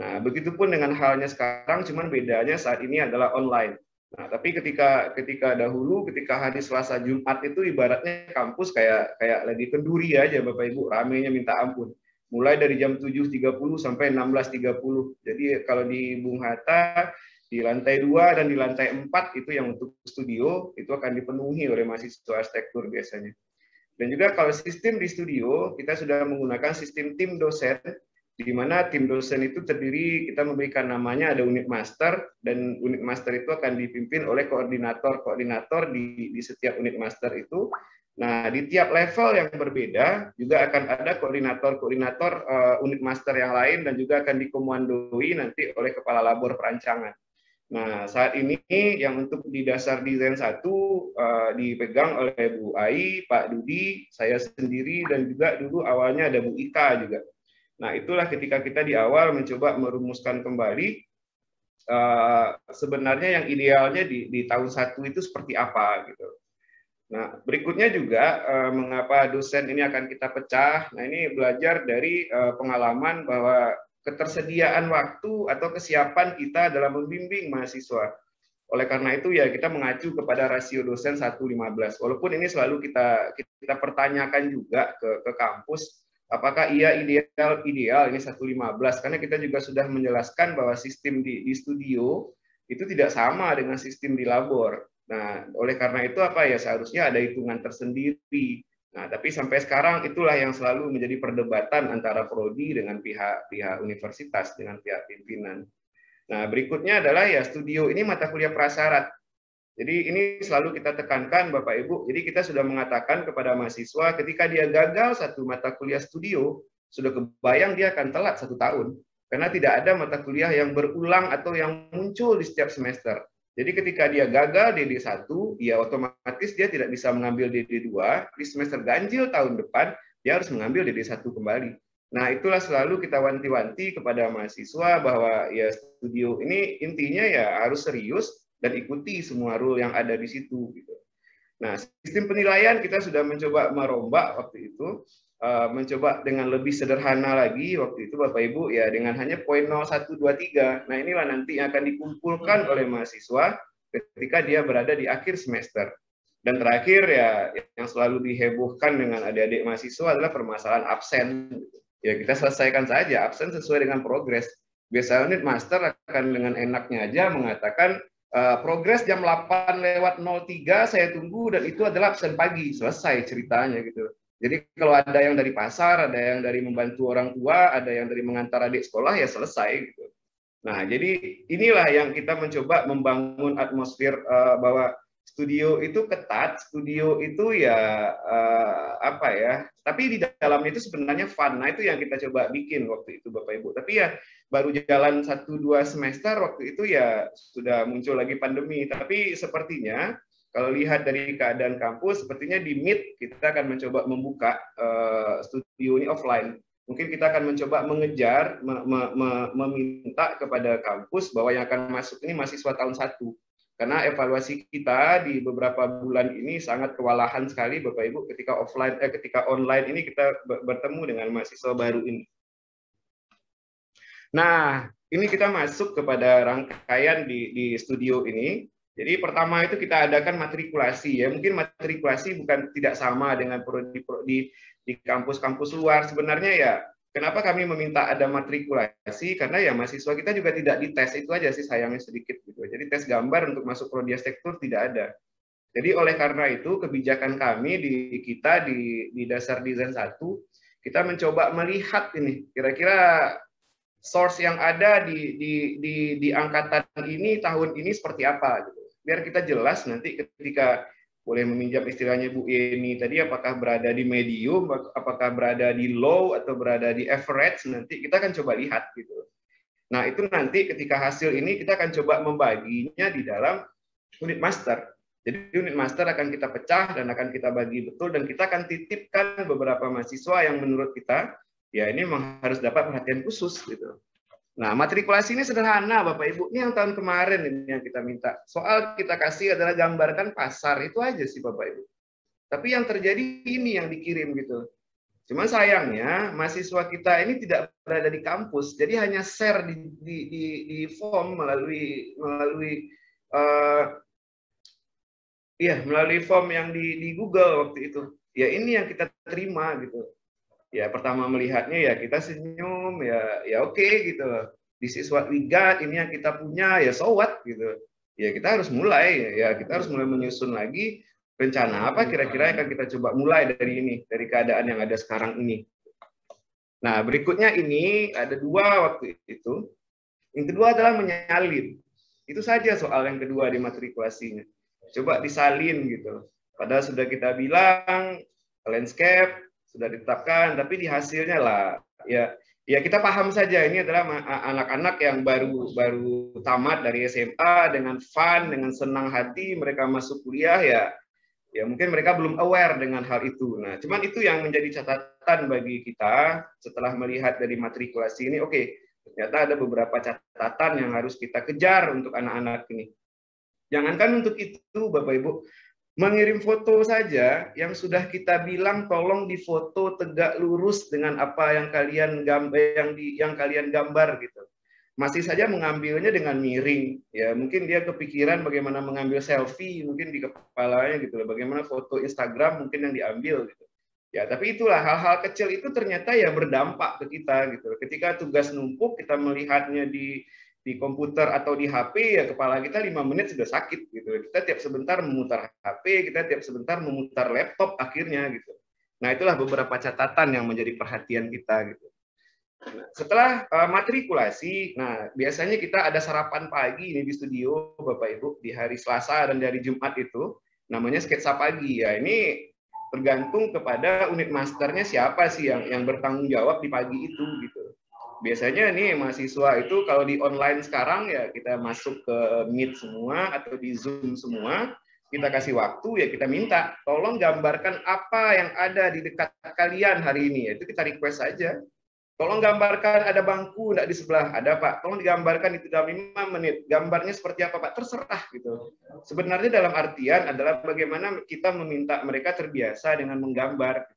S3: Nah, begitupun dengan halnya sekarang, cuman bedanya saat ini adalah online. Nah, tapi ketika ketika dahulu ketika hari Selasa Jumat itu ibaratnya kampus kayak kayak lagi kenduri aja Bapak Ibu, ramenya minta ampun. Mulai dari jam 7.30 sampai 16.30. Jadi kalau di Bung Hatta di lantai 2 dan di lantai 4 itu yang untuk studio itu akan dipenuhi oleh mahasiswa arsitektur biasanya. Dan juga kalau sistem di studio kita sudah menggunakan sistem tim dosen di mana tim dosen itu terdiri kita memberikan namanya ada unit master dan unit master itu akan dipimpin oleh koordinator-koordinator di, di setiap unit master itu. Nah, di tiap level yang berbeda juga akan ada koordinator-koordinator uh, unit master yang lain dan juga akan dikomandoi nanti oleh kepala labor perancangan. Nah, saat ini yang untuk di dasar desain satu uh, dipegang oleh Bu Ai, Pak Dudi, saya sendiri dan juga dulu awalnya ada Bu Ika juga. Nah, itulah ketika kita di awal mencoba merumuskan kembali uh, sebenarnya yang idealnya di, di tahun satu itu seperti apa gitu. Nah, berikutnya juga uh, mengapa dosen ini akan kita pecah. Nah, ini belajar dari uh, pengalaman bahwa ketersediaan waktu atau kesiapan kita dalam membimbing mahasiswa. Oleh karena itu ya kita mengacu kepada rasio dosen 1:15. Walaupun ini selalu kita kita pertanyakan juga ke, ke kampus apakah ia ideal ideal ini 115 karena kita juga sudah menjelaskan bahwa sistem di, di studio itu tidak sama dengan sistem di labor. Nah, oleh karena itu apa ya seharusnya ada hitungan tersendiri. Nah, tapi sampai sekarang itulah yang selalu menjadi perdebatan antara prodi dengan pihak-pihak universitas dengan pihak pimpinan. Nah, berikutnya adalah ya studio ini mata kuliah prasyarat. Jadi ini selalu kita tekankan Bapak Ibu. Jadi kita sudah mengatakan kepada mahasiswa ketika dia gagal satu mata kuliah studio, sudah kebayang dia akan telat satu tahun. Karena tidak ada mata kuliah yang berulang atau yang muncul di setiap semester. Jadi ketika dia gagal DD1, ya otomatis dia tidak bisa mengambil DD2. Di semester ganjil tahun depan, dia harus mengambil DD1 kembali. Nah, itulah selalu kita wanti-wanti kepada mahasiswa bahwa ya studio ini intinya ya harus serius, dan ikuti semua rule yang ada di situ gitu. Nah, sistem penilaian kita sudah mencoba merombak waktu itu, uh, mencoba dengan lebih sederhana lagi waktu itu Bapak Ibu ya dengan hanya poin 0123. Nah, inilah nanti yang akan dikumpulkan oleh mahasiswa ketika dia berada di akhir semester. Dan terakhir ya yang selalu dihebohkan dengan adik-adik mahasiswa adalah permasalahan absen. Ya kita selesaikan saja absen sesuai dengan progres. Biasanya unit master akan dengan enaknya aja mengatakan uh, progres jam 8 lewat 03 saya tunggu dan itu adalah absen pagi selesai ceritanya gitu jadi kalau ada yang dari pasar ada yang dari membantu orang tua ada yang dari mengantar adik sekolah ya selesai gitu nah jadi inilah yang kita mencoba membangun atmosfer uh, bahwa studio itu ketat, studio itu ya uh, apa ya, tapi di dalamnya itu sebenarnya fun. Nah itu yang kita coba bikin waktu itu Bapak Ibu. Tapi ya baru jalan satu dua semester waktu itu ya sudah muncul lagi pandemi. Tapi sepertinya kalau lihat dari keadaan kampus, sepertinya di Meet kita akan mencoba membuka uh, studio ini offline. Mungkin kita akan mencoba mengejar, me, me, me, meminta kepada kampus bahwa yang akan masuk ini mahasiswa tahun satu karena evaluasi kita di beberapa bulan ini sangat kewalahan sekali Bapak Ibu ketika offline eh, ketika online ini kita bertemu dengan mahasiswa baru ini. Nah, ini kita masuk kepada rangkaian di, di studio ini. Jadi pertama itu kita adakan matrikulasi ya. Mungkin matrikulasi bukan tidak sama dengan di di, di kampus-kampus luar. Sebenarnya ya kenapa kami meminta ada matrikulasi? Karena ya mahasiswa kita juga tidak dites itu aja sih sayangnya sedikit gitu. Jadi tes gambar untuk masuk prodi arsitektur tidak ada. Jadi oleh karena itu kebijakan kami di kita di di dasar desain satu kita mencoba melihat ini kira-kira source yang ada di di di di angkatan ini tahun ini seperti apa gitu. Biar kita jelas nanti ketika boleh meminjam istilahnya Bu Yeni tadi apakah berada di medium, apakah berada di low atau berada di average nanti kita akan coba lihat gitu. Nah, itu nanti ketika hasil ini kita akan coba membaginya di dalam unit master. Jadi unit master akan kita pecah dan akan kita bagi betul dan kita akan titipkan beberapa mahasiswa yang menurut kita ya ini memang harus dapat perhatian khusus gitu. Nah, matrikulasi ini sederhana Bapak Ibu. Ini yang tahun kemarin ini yang kita minta. Soal kita kasih adalah gambarkan pasar itu aja sih Bapak Ibu. Tapi yang terjadi ini yang dikirim gitu. Cuman sayangnya mahasiswa kita ini tidak berada di kampus, jadi hanya share di di di, di form melalui melalui uh, Iya, melalui form yang di, di Google waktu itu. Ya ini yang kita terima gitu. Ya pertama melihatnya ya kita senyum ya ya oke okay, gitu. Is what we got, ini yang kita punya ya so what gitu. Ya kita harus mulai ya kita harus mulai menyusun lagi rencana apa kira-kira yang akan kita coba mulai dari ini, dari keadaan yang ada sekarang ini. Nah, berikutnya ini ada dua waktu itu. Yang kedua adalah menyalin. Itu saja soal yang kedua di matrikulasinya coba disalin gitu. Padahal sudah kita bilang landscape sudah ditetapkan, tapi di hasilnya lah ya ya kita paham saja ini adalah anak-anak yang baru baru tamat dari SMA dengan fun dengan senang hati mereka masuk kuliah ya ya mungkin mereka belum aware dengan hal itu. Nah, cuman itu yang menjadi catatan bagi kita setelah melihat dari matrikulasi ini. Oke, okay, ternyata ada beberapa catatan yang harus kita kejar untuk anak-anak ini. Jangankan untuk itu, Bapak Ibu, mengirim foto saja yang sudah kita bilang tolong difoto tegak lurus dengan apa yang kalian gambar yang di yang kalian gambar gitu. Masih saja mengambilnya dengan miring. Ya, mungkin dia kepikiran bagaimana mengambil selfie mungkin di kepalanya gitu loh. Bagaimana foto Instagram mungkin yang diambil gitu. Ya, tapi itulah hal-hal kecil itu ternyata ya berdampak ke kita gitu. Ketika tugas numpuk kita melihatnya di di komputer atau di HP ya kepala kita lima menit sudah sakit gitu. Kita tiap sebentar memutar HP, kita tiap sebentar memutar laptop akhirnya gitu. Nah itulah beberapa catatan yang menjadi perhatian kita gitu. setelah uh, matrikulasi, nah biasanya kita ada sarapan pagi ini di studio Bapak Ibu di hari Selasa dan dari Jumat itu namanya sketsa pagi ya. Ini tergantung kepada unit masternya siapa sih yang yang bertanggung jawab di pagi itu gitu biasanya nih mahasiswa itu kalau di online sekarang ya kita masuk ke Meet semua atau di Zoom semua, kita kasih waktu ya kita minta tolong gambarkan apa yang ada di dekat kalian hari ini. Itu kita request saja. Tolong gambarkan ada bangku enggak di sebelah, ada Pak. Tolong digambarkan itu dalam lima menit. Gambarnya seperti apa Pak? Terserah gitu. Sebenarnya dalam artian adalah bagaimana kita meminta mereka terbiasa dengan menggambar.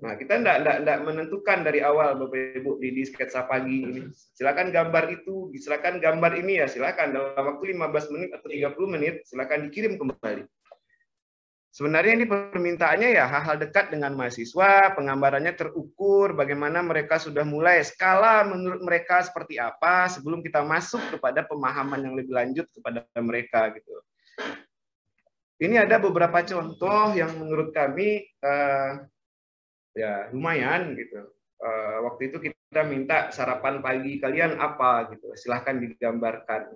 S3: Nah, kita tidak tidak tidak menentukan dari awal Bapak Ibu di, di sketsa pagi ini. Silakan gambar itu, silakan gambar ini ya, silakan dalam waktu 15 menit atau 30 menit silakan dikirim kembali. Sebenarnya ini permintaannya ya hal-hal dekat dengan mahasiswa, penggambarannya terukur, bagaimana mereka sudah mulai skala menurut mereka seperti apa sebelum kita masuk kepada pemahaman yang lebih lanjut kepada mereka gitu. Ini ada beberapa contoh yang menurut kami uh, ya lumayan gitu. Uh, waktu itu kita minta sarapan pagi kalian apa gitu, silahkan digambarkan.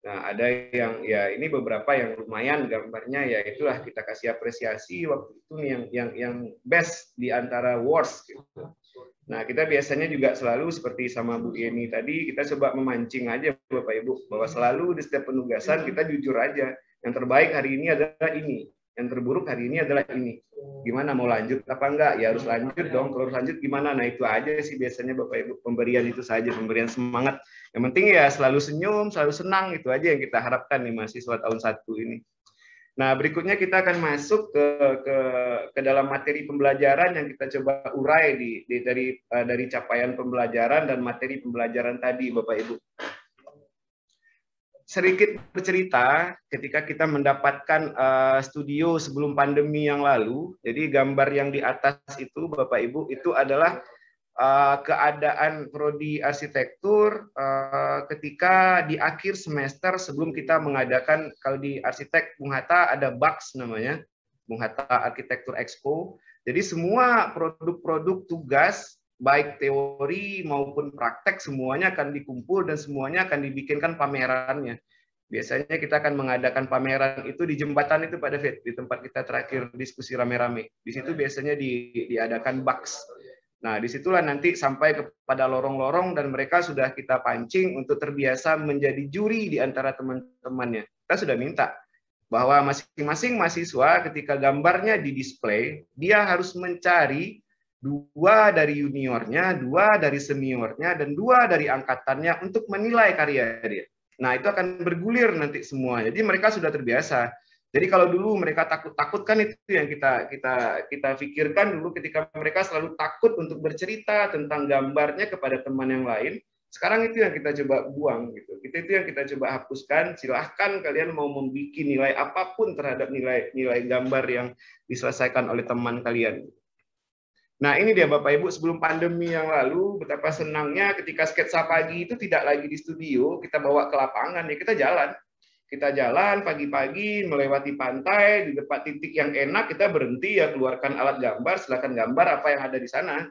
S3: Nah ada yang ya ini beberapa yang lumayan gambarnya ya itulah kita kasih apresiasi waktu itu yang yang yang best di antara worst gitu. Nah kita biasanya juga selalu seperti sama Bu Yeni tadi kita coba memancing aja Bapak Ibu bahwa selalu di setiap penugasan kita jujur aja yang terbaik hari ini adalah ini yang terburuk hari ini adalah ini. Gimana mau lanjut apa enggak? Ya harus lanjut dong. Kalau harus lanjut gimana? Nah itu aja sih biasanya Bapak Ibu pemberian itu saja, pemberian semangat. Yang penting ya selalu senyum, selalu senang itu aja yang kita harapkan nih mahasiswa tahun satu ini. Nah berikutnya kita akan masuk ke ke, ke dalam materi pembelajaran yang kita coba urai di, di dari uh, dari capaian pembelajaran dan materi pembelajaran tadi Bapak Ibu sedikit bercerita ketika kita mendapatkan uh, studio sebelum pandemi yang lalu. Jadi gambar yang di atas itu Bapak Ibu itu adalah uh, keadaan prodi arsitektur uh, ketika di akhir semester sebelum kita mengadakan kalau di arsitek Bung Hatta ada BAX namanya Bung Hatta Arsitektur Expo. Jadi semua produk-produk tugas baik teori maupun praktek semuanya akan dikumpul dan semuanya akan dibikinkan pamerannya. Biasanya kita akan mengadakan pameran itu di jembatan itu pada David, di tempat kita terakhir diskusi rame-rame. Di situ biasanya di, diadakan box. Nah, di situlah nanti sampai kepada lorong-lorong dan mereka sudah kita pancing untuk terbiasa menjadi juri di antara teman-temannya. Kita sudah minta bahwa masing-masing mahasiswa ketika gambarnya di display, dia harus mencari dua dari juniornya, dua dari seniornya, dan dua dari angkatannya untuk menilai karya dia. Nah, itu akan bergulir nanti semua. Jadi mereka sudah terbiasa. Jadi kalau dulu mereka takut-takut kan itu yang kita kita kita pikirkan dulu ketika mereka selalu takut untuk bercerita tentang gambarnya kepada teman yang lain. Sekarang itu yang kita coba buang gitu. Itu itu yang kita coba hapuskan. Silahkan kalian mau membuat nilai apa pun terhadap nilai nilai gambar yang diselesaikan oleh teman kalian. Nah ini dia Bapak Ibu sebelum pandemi yang lalu betapa senangnya ketika sketsa pagi itu tidak lagi di studio kita bawa ke lapangan ya kita jalan kita jalan pagi-pagi melewati pantai di depan titik yang enak kita berhenti ya keluarkan alat gambar silakan gambar apa yang ada di sana.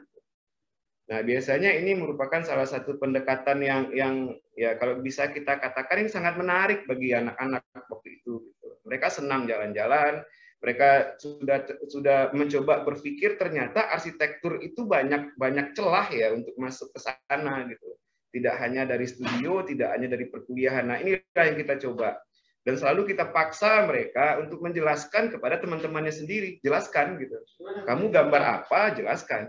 S3: Nah biasanya ini merupakan salah satu pendekatan yang yang ya kalau bisa kita katakan ini sangat menarik bagi anak-anak waktu itu. Gitu. Mereka senang jalan-jalan, mereka sudah sudah mencoba berpikir ternyata arsitektur itu banyak banyak celah ya untuk masuk ke sana gitu. Tidak hanya dari studio tidak hanya dari perkuliahan. Nah inilah yang kita coba. Dan selalu kita paksa mereka untuk menjelaskan kepada teman-temannya sendiri. Jelaskan gitu. Kamu gambar apa? Jelaskan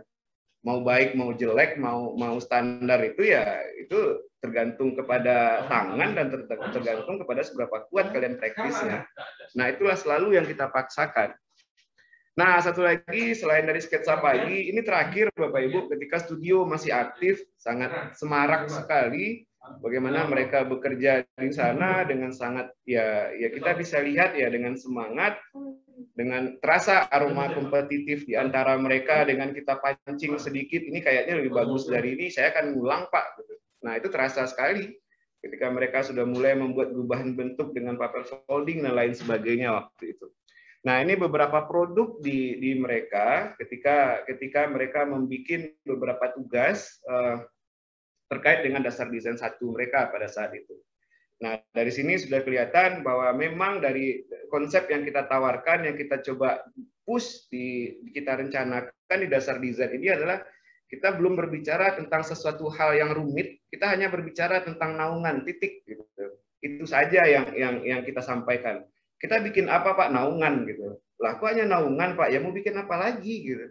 S3: mau baik mau jelek mau mau standar itu ya itu tergantung kepada tangan dan tergantung kepada seberapa kuat kalian praktisnya. Nah, itulah selalu yang kita paksakan. Nah, satu lagi selain dari sketsa pagi, ini terakhir Bapak Ibu ketika studio masih aktif, sangat semarak sekali bagaimana mereka bekerja di sana dengan sangat ya ya kita bisa lihat ya dengan semangat dengan terasa aroma kompetitif di antara mereka dengan kita pancing sedikit ini kayaknya lebih bagus dari ini saya akan ngulang Pak. Nah, itu terasa sekali ketika mereka sudah mulai membuat perubahan bentuk dengan paper folding dan lain sebagainya waktu itu. Nah, ini beberapa produk di, di mereka ketika ketika mereka membuat beberapa tugas uh, terkait dengan dasar desain satu mereka pada saat itu. Nah, dari sini sudah kelihatan bahwa memang dari konsep yang kita tawarkan, yang kita coba push di kita rencanakan di dasar desain ini adalah kita belum berbicara tentang sesuatu hal yang rumit, kita hanya berbicara tentang naungan titik gitu. Itu saja yang yang yang kita sampaikan. Kita bikin apa Pak? Naungan gitu. Lah kok hanya naungan Pak? Ya mau bikin apa lagi gitu.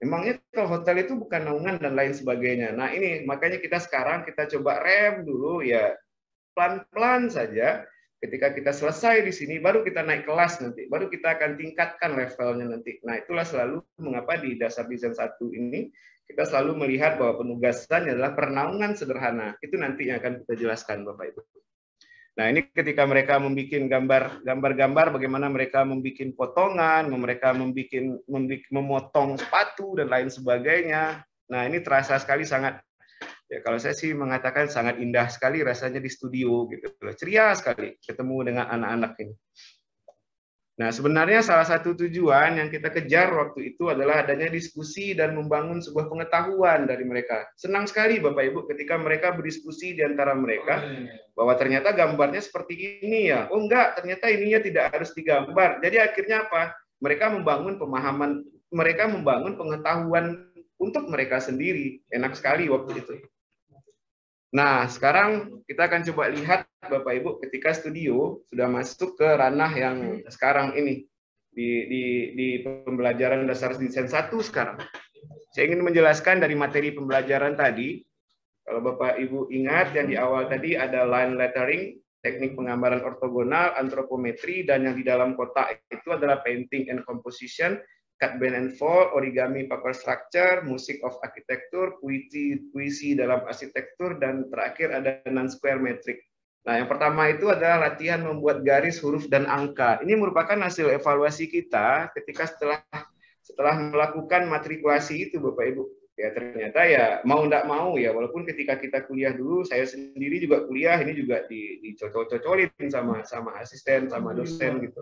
S3: Emangnya kalau hotel itu bukan naungan dan lain sebagainya. Nah ini makanya kita sekarang kita coba rem dulu ya pelan-pelan saja Ketika kita selesai di sini, baru kita naik kelas nanti, baru kita akan tingkatkan levelnya nanti. Nah, itulah selalu mengapa di dasar desain satu ini kita selalu melihat bahwa penugasan adalah pernaungan sederhana. Itu nanti yang akan kita jelaskan, Bapak Ibu. Nah, ini ketika mereka membuat gambar gambar-gambar bagaimana mereka membuat potongan, mereka membuat memotong sepatu dan lain sebagainya. Nah, ini terasa sekali sangat ya kalau saya sih mengatakan sangat indah sekali rasanya di studio gitu ceria sekali ketemu dengan anak-anak ini. Nah sebenarnya salah satu tujuan yang kita kejar waktu itu adalah adanya diskusi dan membangun sebuah pengetahuan dari mereka. Senang sekali bapak ibu ketika mereka berdiskusi di antara mereka bahwa ternyata gambarnya seperti ini ya. Oh enggak ternyata ininya tidak harus digambar. Jadi akhirnya apa? Mereka membangun pemahaman mereka membangun pengetahuan untuk mereka sendiri. Enak sekali waktu itu Nah, sekarang kita akan coba lihat Bapak Ibu ketika studio sudah masuk ke ranah yang sekarang ini di, di, di pembelajaran dasar desain satu sekarang. Saya ingin menjelaskan dari materi pembelajaran tadi. Kalau Bapak Ibu ingat yang di awal tadi ada line lettering, teknik penggambaran ortogonal, antropometri, dan yang di dalam kotak itu adalah painting and composition, cut bend and fold, origami paper structure, musik of architecture, puisi puisi dalam arsitektur dan terakhir ada non square metric. Nah, yang pertama itu adalah latihan membuat garis, huruf dan angka. Ini merupakan hasil evaluasi kita ketika setelah setelah melakukan matrikulasi itu Bapak Ibu. ya ternyata ya mau tidak mau ya walaupun ketika kita kuliah dulu saya sendiri juga kuliah ini juga di dicocol-cocolin sama sama asisten sama dosen gitu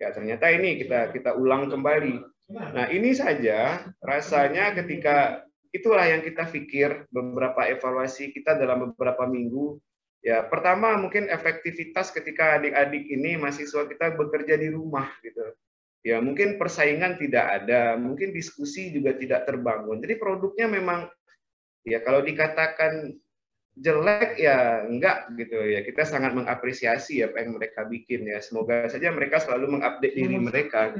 S3: ya ternyata ini kita kita ulang kembali nah ini saja rasanya ketika itulah yang kita pikir beberapa evaluasi kita dalam beberapa minggu ya pertama mungkin efektivitas ketika adik-adik ini mahasiswa kita bekerja di rumah gitu ya mungkin persaingan tidak ada, mungkin diskusi juga tidak terbangun. Jadi produknya memang ya kalau dikatakan jelek ya enggak gitu ya. Kita sangat mengapresiasi apa yang mereka bikin ya. Semoga saja mereka selalu mengupdate diri mereka.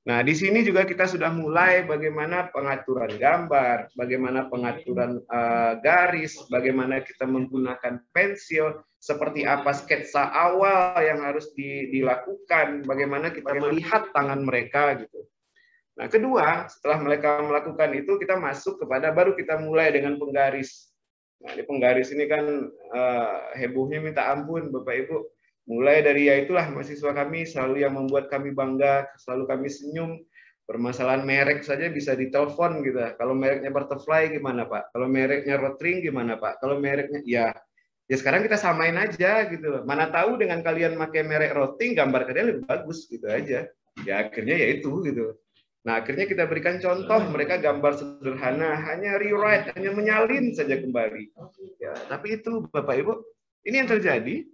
S3: Nah, di sini juga kita sudah mulai bagaimana pengaturan gambar, bagaimana pengaturan uh, garis, bagaimana kita menggunakan pensil, seperti apa sketsa awal yang harus di, dilakukan, bagaimana kita melihat tangan mereka gitu. Nah, kedua, setelah mereka melakukan itu, kita masuk kepada baru kita mulai dengan penggaris. Nah, di penggaris ini kan uh, hebohnya minta ampun, Bapak Ibu Mulai dari ya itulah mahasiswa kami selalu yang membuat kami bangga, selalu kami senyum. Permasalahan merek saja bisa ditelepon gitu. Kalau mereknya butterfly gimana Pak? Kalau mereknya rotring gimana Pak? Kalau mereknya ya ya sekarang kita samain aja gitu Mana tahu dengan kalian pakai merek rotring gambar kalian lebih bagus gitu aja. Ya akhirnya ya itu gitu. Nah, akhirnya kita berikan contoh, mereka gambar sederhana, hanya rewrite, hanya menyalin saja kembali. Ya, tapi itu Bapak Ibu, ini yang terjadi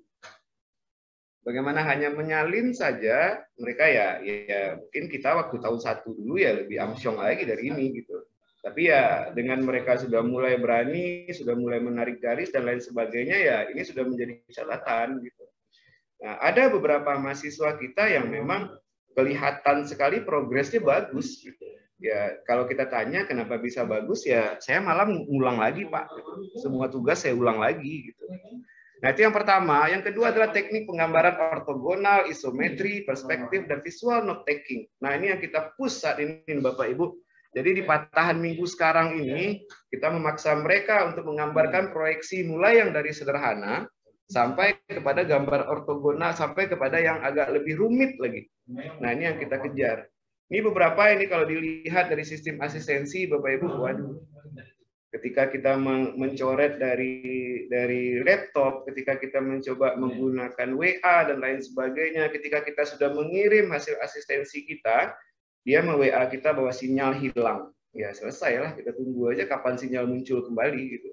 S3: bagaimana hanya menyalin saja mereka ya, ya mungkin kita waktu tahun satu dulu ya lebih amsyong lagi dari ini gitu. Tapi ya dengan mereka sudah mulai berani sudah mulai menarik garis dan lain sebagainya ya ini sudah menjadi catatan gitu. Nah ada beberapa mahasiswa kita yang memang kelihatan sekali progresnya bagus gitu. Ya kalau kita tanya kenapa bisa bagus ya saya malah ulang lagi pak. Semua tugas saya ulang lagi gitu Nah, itu yang pertama. Yang kedua adalah teknik penggambaran ortogonal, isometri, perspektif, dan visual note taking. Nah, ini yang kita push saat ini, Bapak Ibu. Jadi di patahan minggu sekarang ini, kita memaksa mereka untuk menggambarkan proyeksi mulai yang dari sederhana, sampai kepada gambar ortogonal, sampai kepada yang agak lebih rumit lagi. Nah, ini yang kita kejar. Ini beberapa ini kalau dilihat dari sistem asistensi, Bapak Ibu, waduh, ketika kita mencoret dari dari laptop, ketika kita mencoba menggunakan WA dan lain sebagainya, ketika kita sudah mengirim hasil asistensi kita, dia me-WA kita bahwa sinyal hilang. Ya selesai lah, kita tunggu aja kapan sinyal muncul kembali gitu.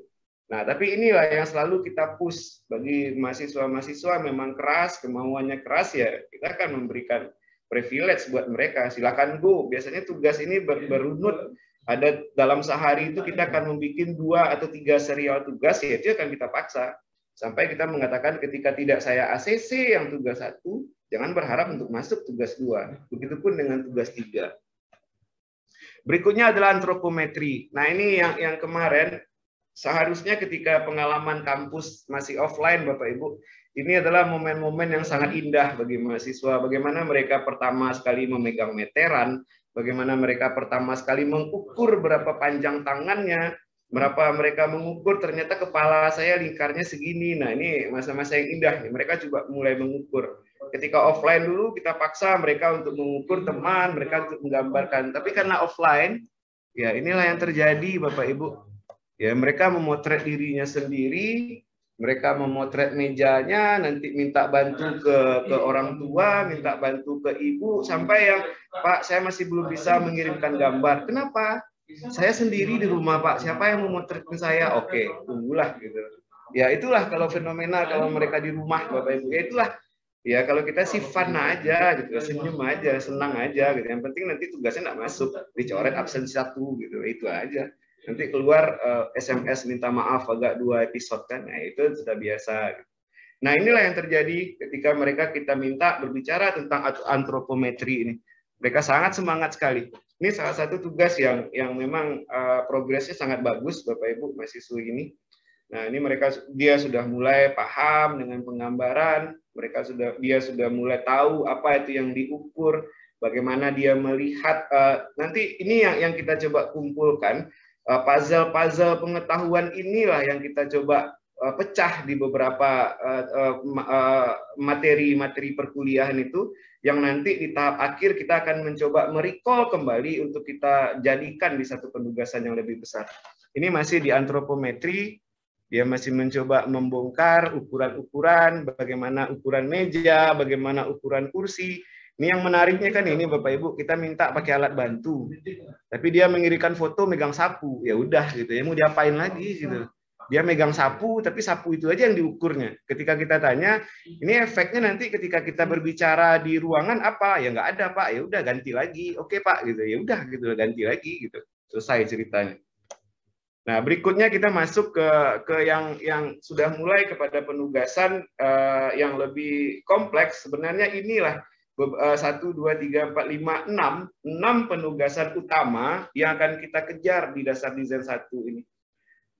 S3: Nah, tapi inilah yang selalu kita push bagi mahasiswa-mahasiswa memang keras, kemauannya keras ya, kita akan memberikan privilege buat mereka. Silakan go. Biasanya tugas ini ber berunut ada dalam sehari itu kita akan membuat dua atau tiga serial tugas ya itu akan kita paksa. Sampai kita mengatakan ketika tidak saya ACC yang tugas satu jangan berharap untuk masuk tugas dua. Begitupun dengan tugas tiga. Berikutnya adalah antropometri. Nah ini yang yang kemarin seharusnya ketika pengalaman kampus masih offline bapak ibu ini adalah momen-momen yang sangat indah bagi mahasiswa. Bagaimana mereka pertama sekali memegang meteran, bagaimana mereka pertama sekali mengukur berapa panjang tangannya, berapa mereka mengukur ternyata kepala saya lingkarnya segini. Nah, ini masa-masa yang indah nih. Mereka coba mulai mengukur. Ketika offline dulu kita paksa mereka untuk mengukur teman, mereka untuk menggambarkan. Tapi karena offline, ya inilah yang terjadi Bapak Ibu. Ya, mereka memotret dirinya sendiri, mereka memotret mejanya, nanti minta bantu ke ke orang tua, minta bantu ke ibu, sampai yang Pak saya masih belum bisa mengirimkan gambar. Kenapa? Saya sendiri di rumah Pak. Siapa yang memotretkan saya? Oke, tunggulah gitu. Ya itulah kalau fenomena kalau mereka di rumah Bapak Ibu. Ya itulah ya kalau kita sih fun aja gitu, senyum aja, senang aja gitu. Yang penting nanti tugasnya nggak masuk, dicoret absen satu gitu. Itu aja nanti keluar uh, eh, SMS minta maaf agak dua episode kan, nah itu sudah biasa. Nah inilah yang terjadi ketika mereka kita minta berbicara tentang antropometri ini. Mereka sangat semangat sekali. Ini salah satu tugas yang yang memang uh, progresnya sangat bagus, Bapak Ibu mahasiswa ini. Nah ini mereka dia sudah mulai paham dengan penggambaran, mereka sudah dia sudah mulai tahu apa itu yang diukur, bagaimana dia melihat. Uh, nanti ini yang yang kita coba kumpulkan puzzle-puzzle pengetahuan inilah yang kita coba uh, pecah di beberapa materi-materi uh, uh, perkuliahan itu yang nanti di tahap akhir kita akan mencoba merecall kembali untuk kita jadikan di satu penugasan yang lebih besar. Ini masih di antropometri, dia masih mencoba membongkar ukuran-ukuran, bagaimana ukuran meja, bagaimana ukuran kursi. Ini yang menariknya kan ini Bapak Ibu, kita minta pakai alat bantu. Tapi dia mengirimkan foto megang sapu. Ya udah gitu ya, mau diapain lagi gitu. Dia megang sapu tapi sapu itu aja yang diukurnya. Ketika kita tanya ini efeknya nanti ketika kita berbicara di ruangan apa? Ya nggak ada pak. Ya udah ganti lagi. Oke pak gitu. Ya udah gitu. Ganti lagi gitu. Selesai ceritanya. Nah berikutnya kita masuk ke ke yang yang sudah mulai kepada penugasan uh, yang lebih kompleks. Sebenarnya inilah satu dua tiga empat lima enam enam penugasan utama yang akan kita kejar di dasar desain satu ini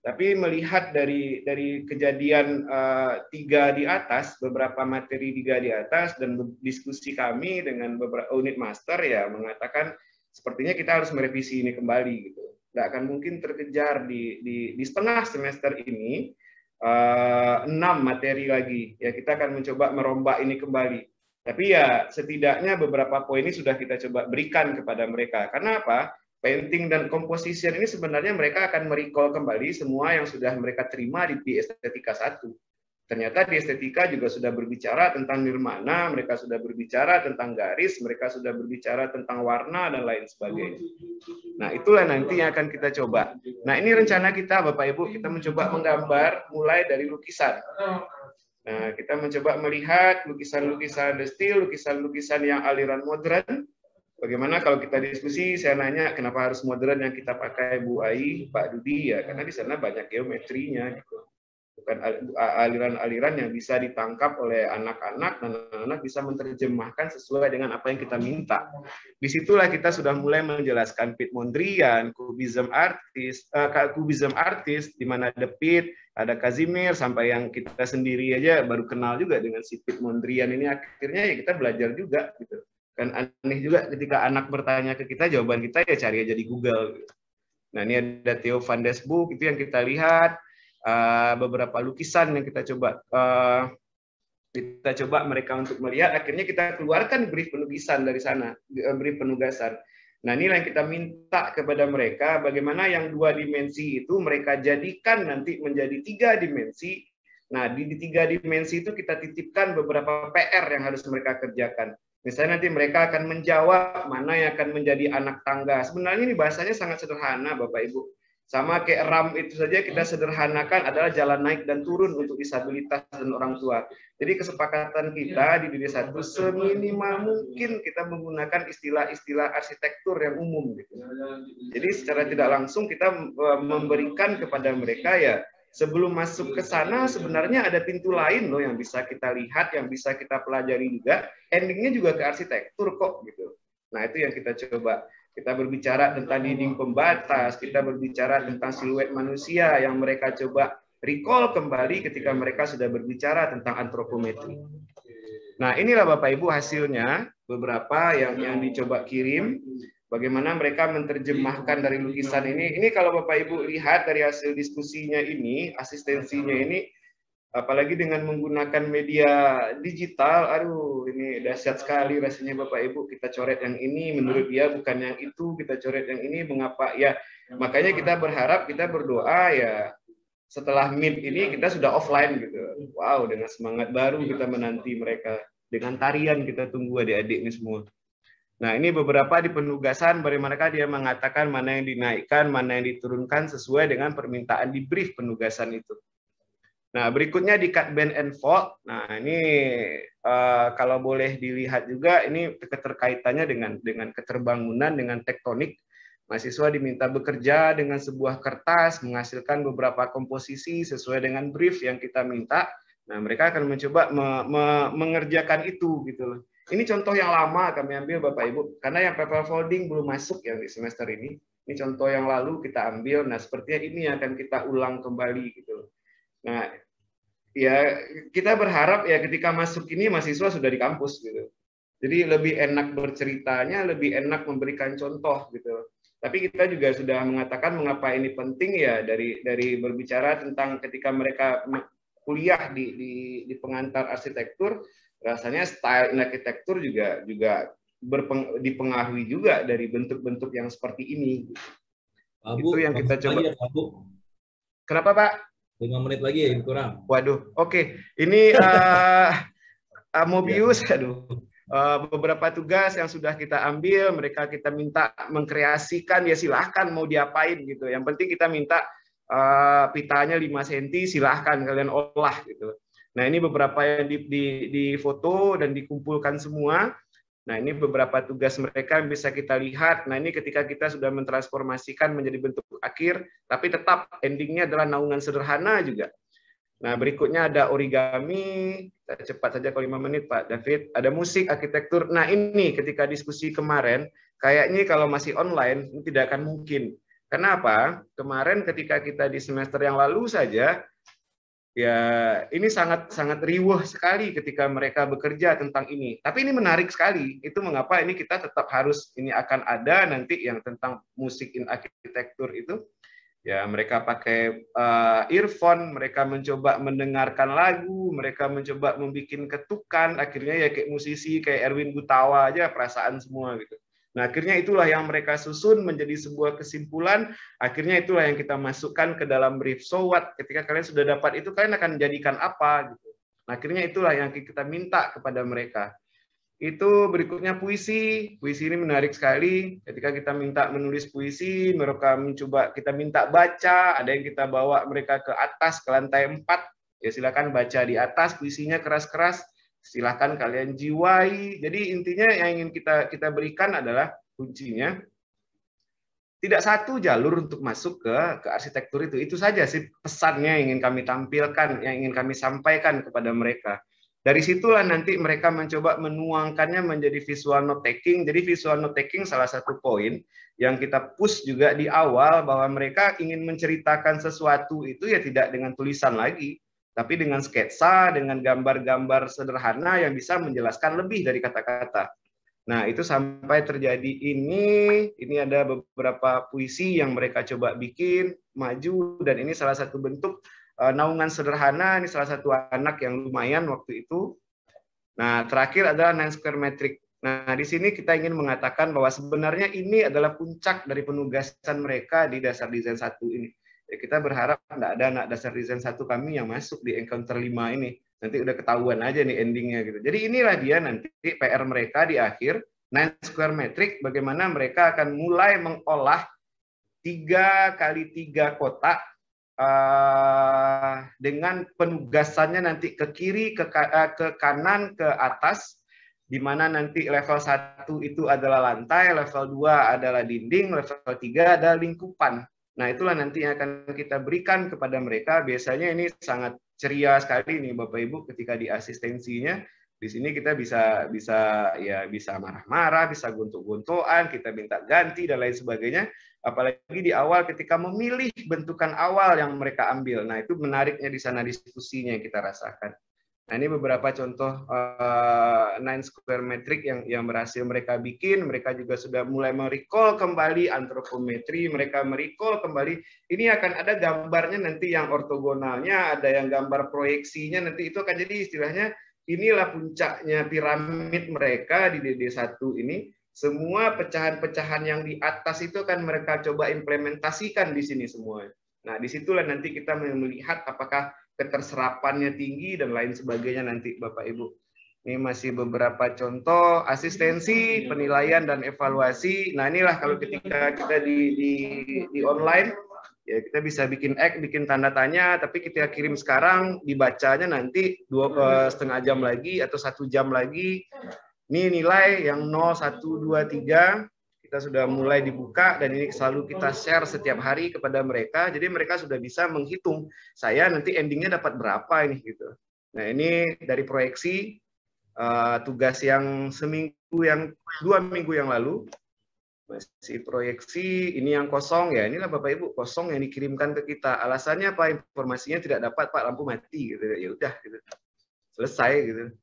S3: tapi melihat dari dari kejadian uh, tiga di atas, beberapa materi tiga di atas dan diskusi kami dengan beberapa unit master ya mengatakan sepertinya kita harus merevisi ini kembali gitu. Tidak akan mungkin terkejar di di, di setengah semester ini uh, enam materi lagi. Ya kita akan mencoba merombak ini kembali. Tapi ya setidaknya beberapa poin ini sudah kita coba berikan kepada mereka. Karena apa? painting dan composition ini sebenarnya mereka akan merecall kembali semua yang sudah mereka terima di, di estetika satu. Ternyata di estetika juga sudah berbicara tentang nirmana, mereka sudah berbicara tentang garis, mereka sudah berbicara tentang warna dan lain sebagainya. Nah, itulah nanti yang akan kita coba. Nah, ini rencana kita Bapak Ibu, kita mencoba menggambar mulai dari lukisan. Nah, kita mencoba melihat lukisan-lukisan the steel, lukisan-lukisan yang aliran modern, Bagaimana kalau kita diskusi, saya nanya kenapa harus modern yang kita pakai Bu Ai, Pak Dudi ya, karena di sana banyak geometrinya gitu. Aliran-aliran yang bisa ditangkap oleh anak-anak dan anak-anak bisa menerjemahkan sesuai dengan apa yang kita minta. Di situlah kita sudah mulai menjelaskan Pit Mondrian, Kubism artist, uh, Kubism artist di mana ada Pit, ada Kazimir sampai yang kita sendiri aja baru kenal juga dengan si Pit Mondrian ini. Akhirnya ya kita belajar juga gitu. Kan aneh juga ketika anak bertanya ke kita jawaban kita ya cari aja di Google nah ini ada Theo van Desboek itu yang kita lihat uh, beberapa lukisan yang kita coba uh, kita coba mereka untuk melihat akhirnya kita keluarkan brief penugasan dari sana eh, brief penugasan nah ini yang kita minta kepada mereka bagaimana yang dua dimensi itu mereka jadikan nanti menjadi tiga dimensi Nah, di, di tiga dimensi itu kita titipkan beberapa PR yang harus mereka kerjakan. Misalnya nanti mereka akan menjawab mana yang akan menjadi anak tangga. Sebenarnya ini bahasanya sangat sederhana Bapak Ibu. Sama kayak RAM itu saja kita sederhanakan adalah jalan naik dan turun untuk disabilitas dan orang tua. Jadi kesepakatan kita di diri satu seminimal mungkin kita menggunakan istilah-istilah arsitektur yang umum. Gitu. Jadi secara tidak langsung kita eh, memberikan kepada mereka ya sebelum masuk ke sana sebenarnya ada pintu lain loh yang bisa kita lihat, yang bisa kita pelajari juga. Endingnya juga ke arsitektur kok gitu. Nah itu yang kita coba. Kita berbicara tentang dinding pembatas, kita berbicara tentang siluet manusia yang mereka coba recall kembali ketika mereka sudah berbicara tentang antropometri. Nah inilah Bapak Ibu hasilnya beberapa yang yang dicoba kirim bagaimana mereka menerjemahkan dari lukisan ini. Ini kalau Bapak Ibu lihat dari hasil diskusinya ini, asistensinya ini, apalagi dengan menggunakan media digital, aduh ini dahsyat sekali rasanya Bapak Ibu. Kita coret yang ini, menurut dia bukan yang itu, kita coret yang ini, mengapa ya? Makanya kita berharap, kita berdoa ya setelah meet ini kita sudah offline gitu. Wow, dengan semangat baru kita menanti mereka. Dengan tarian kita tunggu adik-adik ini semua. Nah, ini beberapa di penugasan bagaimana dia mengatakan mana yang dinaikkan, mana yang diturunkan sesuai dengan permintaan di brief penugasan itu. Nah, berikutnya di cut band and fold. Nah, ini uh, kalau boleh dilihat juga ini keterkaitannya dengan dengan keterbangunan dengan tektonik. Mahasiswa diminta bekerja dengan sebuah kertas menghasilkan beberapa komposisi sesuai dengan brief yang kita minta. Nah, mereka akan mencoba me, me, mengerjakan itu gitu loh. Ini contoh yang lama kami ambil Bapak Ibu, karena yang paper folding belum masuk yang di semester ini. Ini contoh yang lalu kita ambil. Nah, sepertinya ini akan kita ulang kembali gitu. Nah, ya kita berharap ya ketika masuk ini mahasiswa sudah di kampus gitu. Jadi lebih enak berceritanya, lebih enak memberikan contoh gitu. Tapi kita juga sudah mengatakan mengapa ini penting ya dari dari berbicara tentang ketika mereka kuliah di di, di pengantar arsitektur rasanya style arsitektur juga juga berpeng, dipengaruhi juga dari bentuk-bentuk yang seperti ini.
S1: Abu, itu yang kita coba. Ya, Abu.
S3: Kenapa Pak?
S1: Lima menit lagi ya kurang.
S3: Waduh, oke. Okay. Ini uh, Mobius, ya. aduh. Uh, beberapa tugas yang sudah kita ambil, mereka kita minta mengkreasikan, ya silahkan mau diapain gitu. Yang penting kita minta uh, pitanya 5 cm, silahkan kalian olah gitu. Nah ini beberapa yang di, di, di foto dan dikumpulkan semua. Nah, ini beberapa tugas mereka yang bisa kita lihat. Nah, ini ketika kita sudah mentransformasikan menjadi bentuk akhir, tapi tetap endingnya adalah naungan sederhana juga. Nah, berikutnya ada origami. Cepat saja kalau lima menit, Pak David. Ada musik, arsitektur. Nah, ini ketika diskusi kemarin, kayaknya kalau masih online, ini tidak akan mungkin. Kenapa? Kemarin ketika kita di semester yang lalu saja, ya ini sangat sangat riuh sekali ketika mereka bekerja tentang ini. Tapi ini menarik sekali. Itu mengapa ini kita tetap harus ini akan ada nanti yang tentang musik in arsitektur itu. Ya mereka pakai uh, earphone, mereka mencoba mendengarkan lagu, mereka mencoba membuat ketukan. Akhirnya ya kayak musisi kayak Erwin Gutawa aja perasaan semua gitu. Nah, akhirnya itulah yang mereka susun menjadi sebuah kesimpulan. Akhirnya itulah yang kita masukkan ke dalam brief. So what? Ketika kalian sudah dapat itu, kalian akan jadikan apa? Gitu. Nah, akhirnya itulah yang kita minta kepada mereka. Itu berikutnya puisi. Puisi ini menarik sekali. Ketika kita minta menulis puisi, mereka mencoba kita minta baca. Ada yang kita bawa mereka ke atas ke lantai 4. Ya silakan baca di atas puisinya keras-keras silahkan kalian jiwai. Jadi intinya yang ingin kita kita berikan adalah kuncinya tidak satu jalur untuk masuk ke ke arsitektur itu. Itu saja sih pesannya yang ingin kami tampilkan, yang ingin kami sampaikan kepada mereka. Dari situlah nanti mereka mencoba menuangkannya menjadi visual note taking. Jadi visual note taking salah satu poin yang kita push juga di awal bahwa mereka ingin menceritakan sesuatu itu ya tidak dengan tulisan lagi, tapi dengan sketsa, dengan gambar-gambar sederhana yang bisa menjelaskan lebih dari kata-kata. Nah, itu sampai terjadi ini, ini ada beberapa puisi yang mereka coba bikin, maju, dan ini salah satu bentuk uh, naungan sederhana, ini salah satu anak yang lumayan waktu itu. Nah, terakhir adalah nine square metric. Nah, di sini kita ingin mengatakan bahwa sebenarnya ini adalah puncak dari penugasan mereka di dasar desain satu ini ya kita berharap tidak ada anak dasar desain satu kami yang masuk di encounter 5 ini. Nanti udah ketahuan aja nih endingnya gitu. Jadi inilah dia nanti PR mereka di akhir nine square metric bagaimana mereka akan mulai mengolah tiga kali tiga kotak uh, dengan penugasannya nanti ke kiri, ke, uh, ke kanan, ke atas, di mana nanti level satu itu adalah lantai, level 2 adalah dinding, level 3 adalah lingkupan. Nah, itulah nanti yang akan kita berikan kepada mereka. Biasanya ini sangat ceria sekali nih Bapak Ibu ketika di asistensinya. Di sini kita bisa bisa ya bisa marah-marah, bisa gontok-gontokan, kita minta ganti dan lain sebagainya. Apalagi di awal ketika memilih bentukan awal yang mereka ambil. Nah, itu menariknya di sana diskusinya yang kita rasakan. Nah, ini beberapa contoh uh, nine square metric yang yang berhasil mereka bikin. Mereka juga sudah mulai merecall kembali antropometri, mereka merecall kembali. Ini akan ada gambarnya nanti yang ortogonalnya, ada yang gambar proyeksinya nanti itu akan jadi istilahnya inilah puncaknya piramid mereka di DD1 ini. Semua pecahan-pecahan yang di atas itu akan mereka coba implementasikan di sini semua. Nah, di situlah nanti kita melihat apakah keterserapannya tinggi dan lain sebagainya nanti Bapak Ibu. Ini masih beberapa contoh asistensi, penilaian dan evaluasi. Nah inilah kalau ketika kita di di, di online ya kita bisa bikin X, bikin tanda tanya, tapi kita kirim sekarang dibacanya nanti dua eh, setengah jam lagi atau satu jam lagi. Ini nilai yang 0, 1, 2, 3 kita sudah mulai dibuka dan ini selalu kita share setiap hari kepada mereka. Jadi mereka sudah bisa menghitung saya nanti endingnya dapat berapa ini gitu. Nah ini dari proyeksi uh, tugas yang seminggu yang dua minggu yang lalu. Masih proyeksi ini yang kosong ya. Inilah bapak ibu kosong yang dikirimkan ke kita. Alasannya apa? Informasinya tidak dapat pak lampu mati gitu. Ya udah gitu. Selesai gitu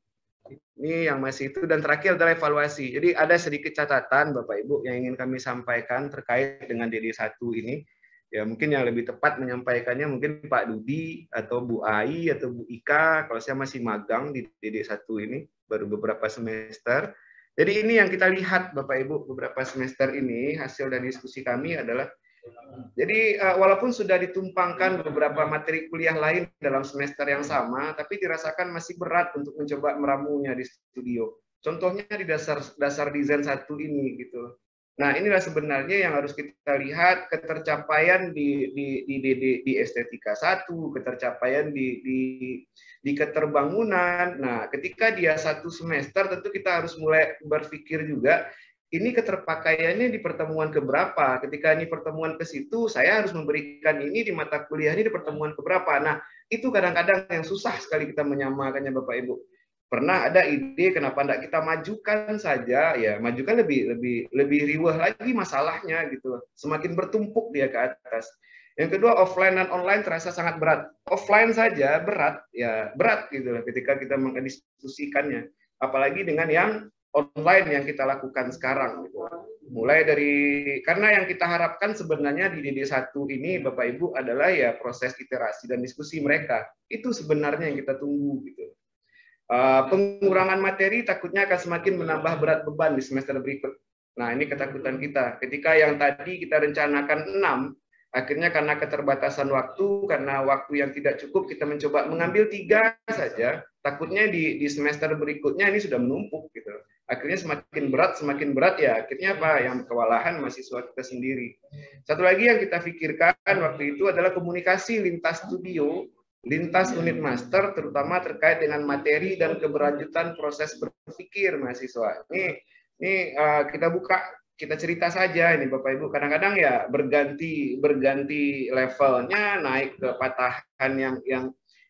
S3: ini yang masih itu dan terakhir adalah evaluasi. Jadi ada sedikit catatan Bapak Ibu yang ingin kami sampaikan terkait dengan DD1 ini. Ya mungkin yang lebih tepat menyampaikannya mungkin Pak Dudi atau Bu Ai atau Bu Ika kalau saya masih magang di DD1 ini. baru beberapa semester. Jadi ini yang kita lihat Bapak Ibu beberapa semester ini hasil dari diskusi kami adalah jadi uh, walaupun sudah ditumpangkan beberapa materi kuliah lain dalam semester yang sama, tapi dirasakan masih berat untuk mencoba meramunya di studio. Contohnya di dasar dasar desain satu ini gitu. Nah, inilah sebenarnya yang harus kita lihat ketercapaian di di di di, di, di estetika satu, ketercapaian di, di di keterbangunan. Nah, ketika dia satu semester, tentu kita harus mulai berpikir juga ini keterpakaiannya di pertemuan keberapa. Ketika ini pertemuan ke situ, saya harus memberikan ini di mata kuliah ini di pertemuan keberapa. Nah, itu kadang-kadang yang susah sekali kita menyamakannya Bapak Ibu. Pernah ada ide kenapa tidak kita majukan saja? Ya majukan lebih lebih lebih riwah lagi masalahnya gitu. Semakin bertumpuk dia ke atas. Yang kedua offline dan online terasa sangat berat. Offline saja berat ya berat gitu ketika kita mendiskusikannya. Apalagi dengan yang online yang kita lakukan sekarang gitu. mulai dari karena yang kita harapkan sebenarnya di DD1 ini Bapak Ibu adalah ya proses iterasi dan diskusi mereka itu sebenarnya yang kita tunggu gitu Eh, pengurangan materi takutnya akan semakin menambah berat beban di semester berikut. Nah, ini ketakutan kita. Ketika yang tadi kita rencanakan enam, akhirnya karena keterbatasan waktu, karena waktu yang tidak cukup, kita mencoba mengambil tiga saja. Takutnya di, di semester berikutnya ini sudah menumpuk gitu. Akhirnya semakin berat, semakin berat ya. Akhirnya apa? Yang kewalahan mahasiswa kita sendiri. Satu lagi yang kita pikirkan waktu itu adalah komunikasi lintas studio lintas unit master terutama terkait dengan materi dan keberlanjutan proses berpikir mahasiswa. Ini ini uh, kita buka kita cerita saja ini Bapak Ibu kadang-kadang ya berganti berganti levelnya naik ke patahan yang yang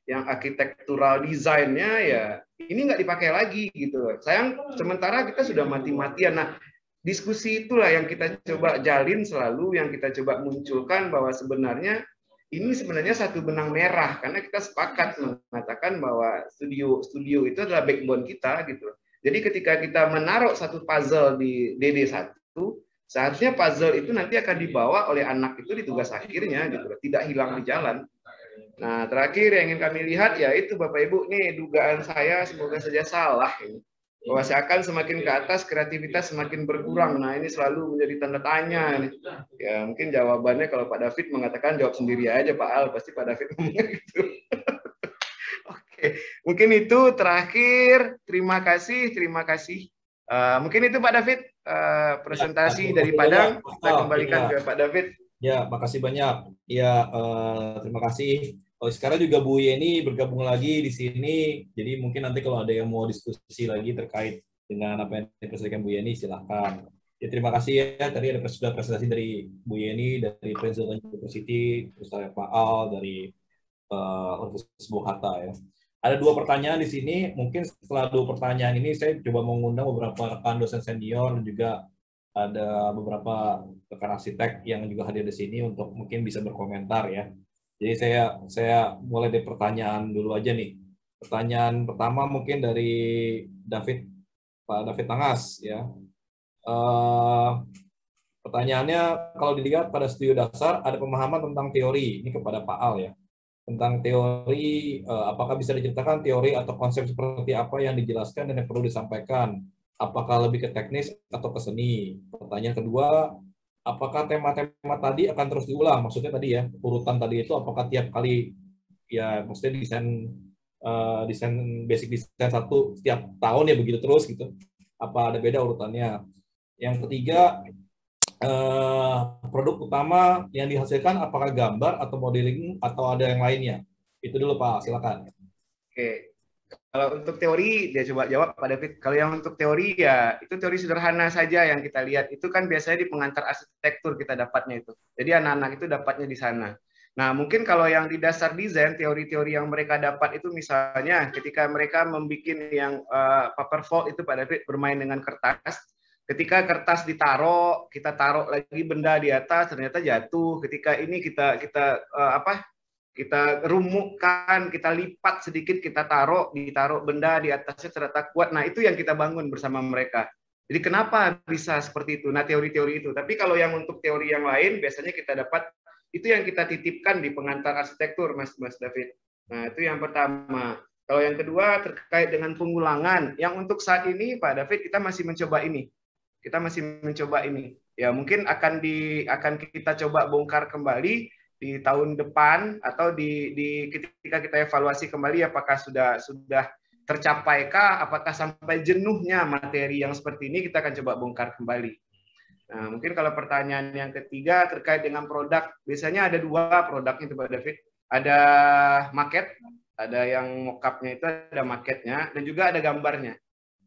S3: yang arsitektural desainnya ya ini nggak dipakai lagi gitu. Sayang sementara kita sudah mati-matian. Nah, diskusi itulah yang kita coba jalin selalu yang kita coba munculkan bahwa sebenarnya ini sebenarnya satu benang merah karena kita sepakat mengatakan bahwa studio studio itu adalah backbone kita gitu. Jadi ketika kita menaruh satu puzzle di DD1, seharusnya puzzle itu nanti akan dibawa oleh anak itu di tugas akhirnya gitu, tidak hilang di jalan. Nah, terakhir yang ingin kami lihat ya itu Bapak Ibu nih dugaan saya semoga saja salah ini bahwa seakan semakin ke atas kreativitas semakin berkurang. Nah ini selalu menjadi tanda tanya. Nih. Ya mungkin jawabannya kalau Pak David mengatakan jawab sendiri aja Pak Al pasti Pak David ngomong gitu. Oke, mungkin itu terakhir. Terima kasih, terima kasih. Uh, mungkin itu Pak David uh, presentasi ya, dari Padang. Kita kembalikan ya. ke Pak David.
S1: Ya, makasih banyak. Ya, uh, terima kasih. Oh, sekarang juga Bu Yeni bergabung lagi di sini. Jadi mungkin nanti kalau ada yang mau diskusi lagi terkait dengan apa yang dipresentasikan Bu Yeni, silakan. Ya, terima kasih ya. Tadi ada sudah presentasi dari Bu Yeni, dari Princeton University, terus ada Pak Al dari uh, Universitas Bung Hatta ya. Ada dua pertanyaan di sini. Mungkin setelah dua pertanyaan ini saya coba mengundang beberapa rekan dosen senior dan juga ada beberapa rekan arsitek yang juga hadir di sini untuk mungkin bisa berkomentar ya jadi saya saya mulai dari pertanyaan dulu aja nih. Pertanyaan pertama mungkin dari David Pak David Tangas ya. Uh, pertanyaannya kalau dilihat pada studi dasar ada pemahaman tentang teori ini kepada Pak Al ya tentang teori uh, apakah bisa diceritakan teori atau konsep seperti apa yang dijelaskan dan yang perlu disampaikan apakah lebih ke teknis atau ke seni pertanyaan kedua apakah tema-tema tadi akan terus diulang? Maksudnya tadi ya, urutan tadi itu apakah tiap kali ya maksudnya desain uh, desain basic desain satu setiap tahun ya begitu terus gitu. Apa ada beda urutannya? Yang ketiga uh, produk utama yang dihasilkan apakah gambar atau modeling atau ada yang lainnya? Itu dulu Pak, silakan.
S3: Oke, kalau untuk teori, dia coba jawab Pak David. Kalau yang untuk teori ya itu teori sederhana saja yang kita lihat. Itu kan biasanya di pengantar arsitektur kita dapatnya itu. Jadi anak-anak itu dapatnya di sana. Nah mungkin kalau yang di dasar desain, teori-teori yang mereka dapat itu misalnya ketika mereka membuat yang uh, paper fold itu Pak David bermain dengan kertas. Ketika kertas ditaruh, kita taruh lagi benda di atas, ternyata jatuh. Ketika ini kita kita uh, apa kita rumukkan, kita lipat sedikit, kita taruh, ditaruh benda di atasnya ternyata kuat. Nah, itu yang kita bangun bersama mereka. Jadi kenapa bisa seperti itu? Nah, teori-teori itu. Tapi kalau yang untuk teori yang lain, biasanya kita dapat itu yang kita titipkan di pengantar arsitektur, Mas Mas David. Nah, itu yang pertama. Kalau yang kedua terkait dengan pengulangan, yang untuk saat ini Pak David kita masih mencoba ini. Kita masih mencoba ini. Ya mungkin akan di akan kita coba bongkar kembali di tahun depan atau di, di ketika kita evaluasi kembali apakah sudah sudah tercapaikah, apakah sampai jenuhnya materi yang seperti ini kita akan coba bongkar kembali. Nah, mungkin kalau pertanyaan yang ketiga terkait dengan produk, biasanya ada dua produk itu Pak David. Ada market, ada yang mockupnya itu ada marketnya dan juga ada gambarnya.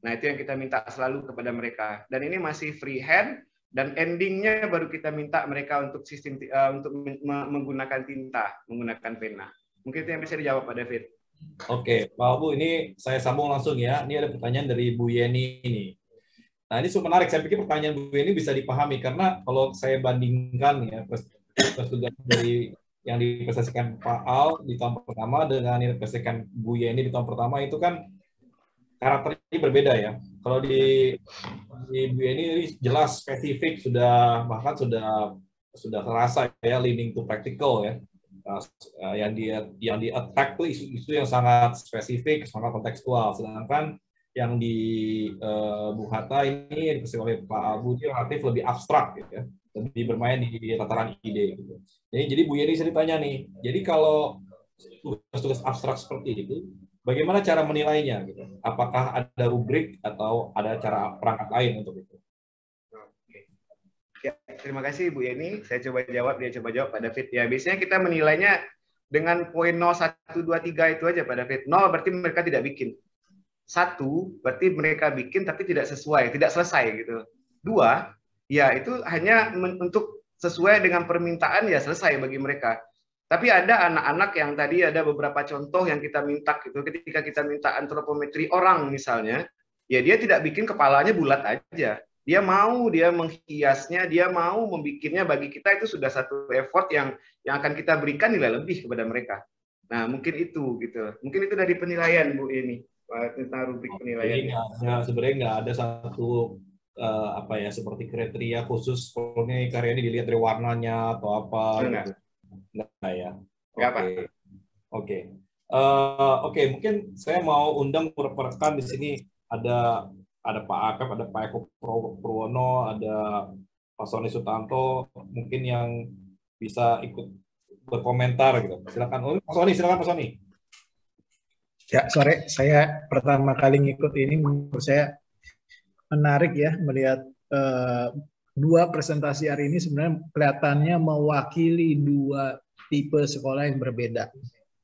S3: Nah itu yang kita minta selalu kepada mereka. Dan ini masih freehand dan endingnya baru kita minta mereka untuk sistem uh, untuk menggunakan tinta, menggunakan pena. Mungkin itu yang bisa dijawab Pak David.
S1: Oke, Pak Bu, ini saya sambung langsung ya. Ini ada pertanyaan dari Bu Yeni ini. Nah ini cukup menarik. Saya pikir pertanyaan Bu Yeni bisa dipahami karena kalau saya bandingkan ya tugas dari yang diprestasikan Pak Al di tahun pertama dengan yang diprestasikan Bu Yeni di tahun pertama itu kan karakternya berbeda ya. Kalau di di Bu Yeni ini jelas spesifik sudah bahkan sudah sudah terasa ya leaning to practical ya. Uh, yang dia yang di attack tuh isu-isu yang sangat spesifik, sangat kontekstual. Sedangkan yang di uh, Bu Hatta ini diprestasikan oleh Pak Abu itu relatif lebih abstrak gitu ya lebih bermain di, tataran ide gitu. Jadi jadi Bu Yeri saya ditanya nih, jadi kalau tugas-tugas abstrak seperti itu, bagaimana cara menilainya gitu? Apakah ada rubrik atau ada cara perangkat lain untuk itu?
S3: Ya, terima kasih Bu Yeni. Saya coba jawab, dia coba jawab Pak David. Ya, biasanya kita menilainya dengan poin 0, 1, 2, 3 itu aja Pak David. 0 berarti mereka tidak bikin. Satu berarti mereka bikin tapi tidak sesuai, tidak selesai gitu. Dua, ya itu hanya untuk sesuai dengan permintaan ya selesai bagi mereka. Tapi ada anak-anak yang tadi ada beberapa contoh yang kita minta gitu ketika kita minta antropometri orang misalnya, ya dia tidak bikin kepalanya bulat aja. Dia mau dia menghiasnya, dia mau membikinnya bagi kita itu sudah satu effort yang yang akan kita berikan nilai lebih kepada mereka. Nah, mungkin itu gitu. Mungkin itu dari penilaian Bu ini tentang rubrik penilaian.
S1: Ya, sebenarnya nggak ada satu uh, apa ya seperti kriteria khusus kalau ini karya ini dilihat dari warnanya atau apa
S3: enggak. gitu.
S1: Enggak ya. Oke. Oke. Okay. Uh, Oke, okay, mungkin saya mau undang rekan di sini ada ada Pak Akap, ada Pak Eko Purwono, ada Pak Sony Sutanto, mungkin yang bisa ikut berkomentar gitu. Silakan. Oh, Pak Sony, silakan Pak Sony.
S4: Ya, sore. Saya pertama kali ngikut ini menurut saya menarik ya melihat uh, dua presentasi hari ini sebenarnya kelihatannya mewakili dua tipe sekolah yang berbeda.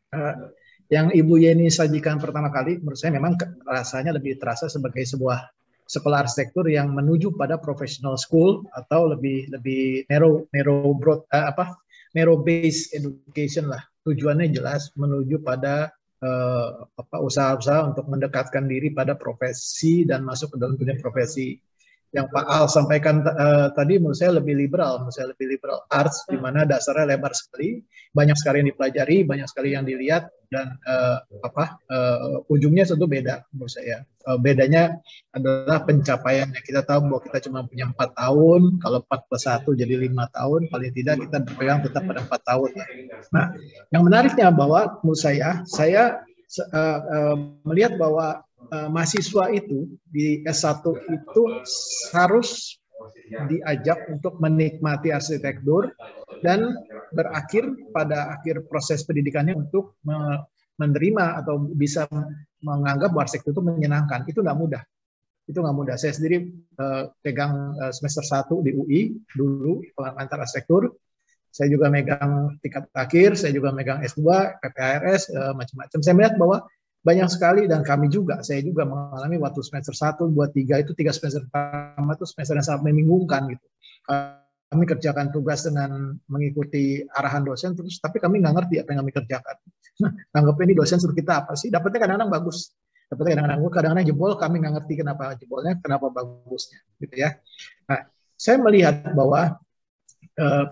S4: Uh, yang Ibu Yeni sajikan pertama kali, menurut saya memang rasanya lebih terasa sebagai sebuah sekolah arsitektur yang menuju pada professional school atau lebih lebih narrow narrow broad uh, apa narrow base education lah. Tujuannya jelas menuju pada uh, apa usaha-usaha untuk mendekatkan diri pada profesi dan masuk ke dalam dunia profesi. Yang Pak Al sampaikan uh, tadi menurut saya lebih liberal, menurut saya lebih liberal arts di mana dasarnya lebar sekali, banyak sekali yang dipelajari, banyak sekali yang dilihat dan uh, apa uh, ujungnya tentu beda menurut saya. Uh, bedanya adalah pencapaiannya. Kita tahu bahwa kita cuma punya empat tahun, kalau empat plus satu jadi lima tahun, paling tidak kita berpegang tetap pada empat tahun. Nah, yang menariknya bahwa menurut saya, saya uh, uh, melihat bahwa uh, mahasiswa itu di S1 itu harus diajak untuk menikmati arsitektur dan berakhir pada akhir proses pendidikannya untuk menerima atau bisa menganggap bahwa arsitektur itu menyenangkan. Itu nggak mudah. Itu nggak mudah. Saya sendiri uh, pegang uh, semester 1 di UI dulu pengantar arsitektur. Saya juga megang tingkat akhir, saya juga megang S2, PPHRS, macam-macam. Saya melihat bahwa banyak sekali dan kami juga saya juga mengalami waktu semester 1, 2, 3 itu tiga semester pertama itu semester yang sangat membingungkan gitu. Kami kerjakan tugas dengan mengikuti arahan dosen terus tapi kami nggak ngerti apa yang kami kerjakan. Nah anggapnya ini dosen suruh kita apa sih? Dapatnya kadang-kadang bagus. Dapatnya kadang-kadang kadang-kadang jebol kami nggak ngerti kenapa jebolnya kenapa bagusnya gitu ya. Nah saya melihat bahwa eh,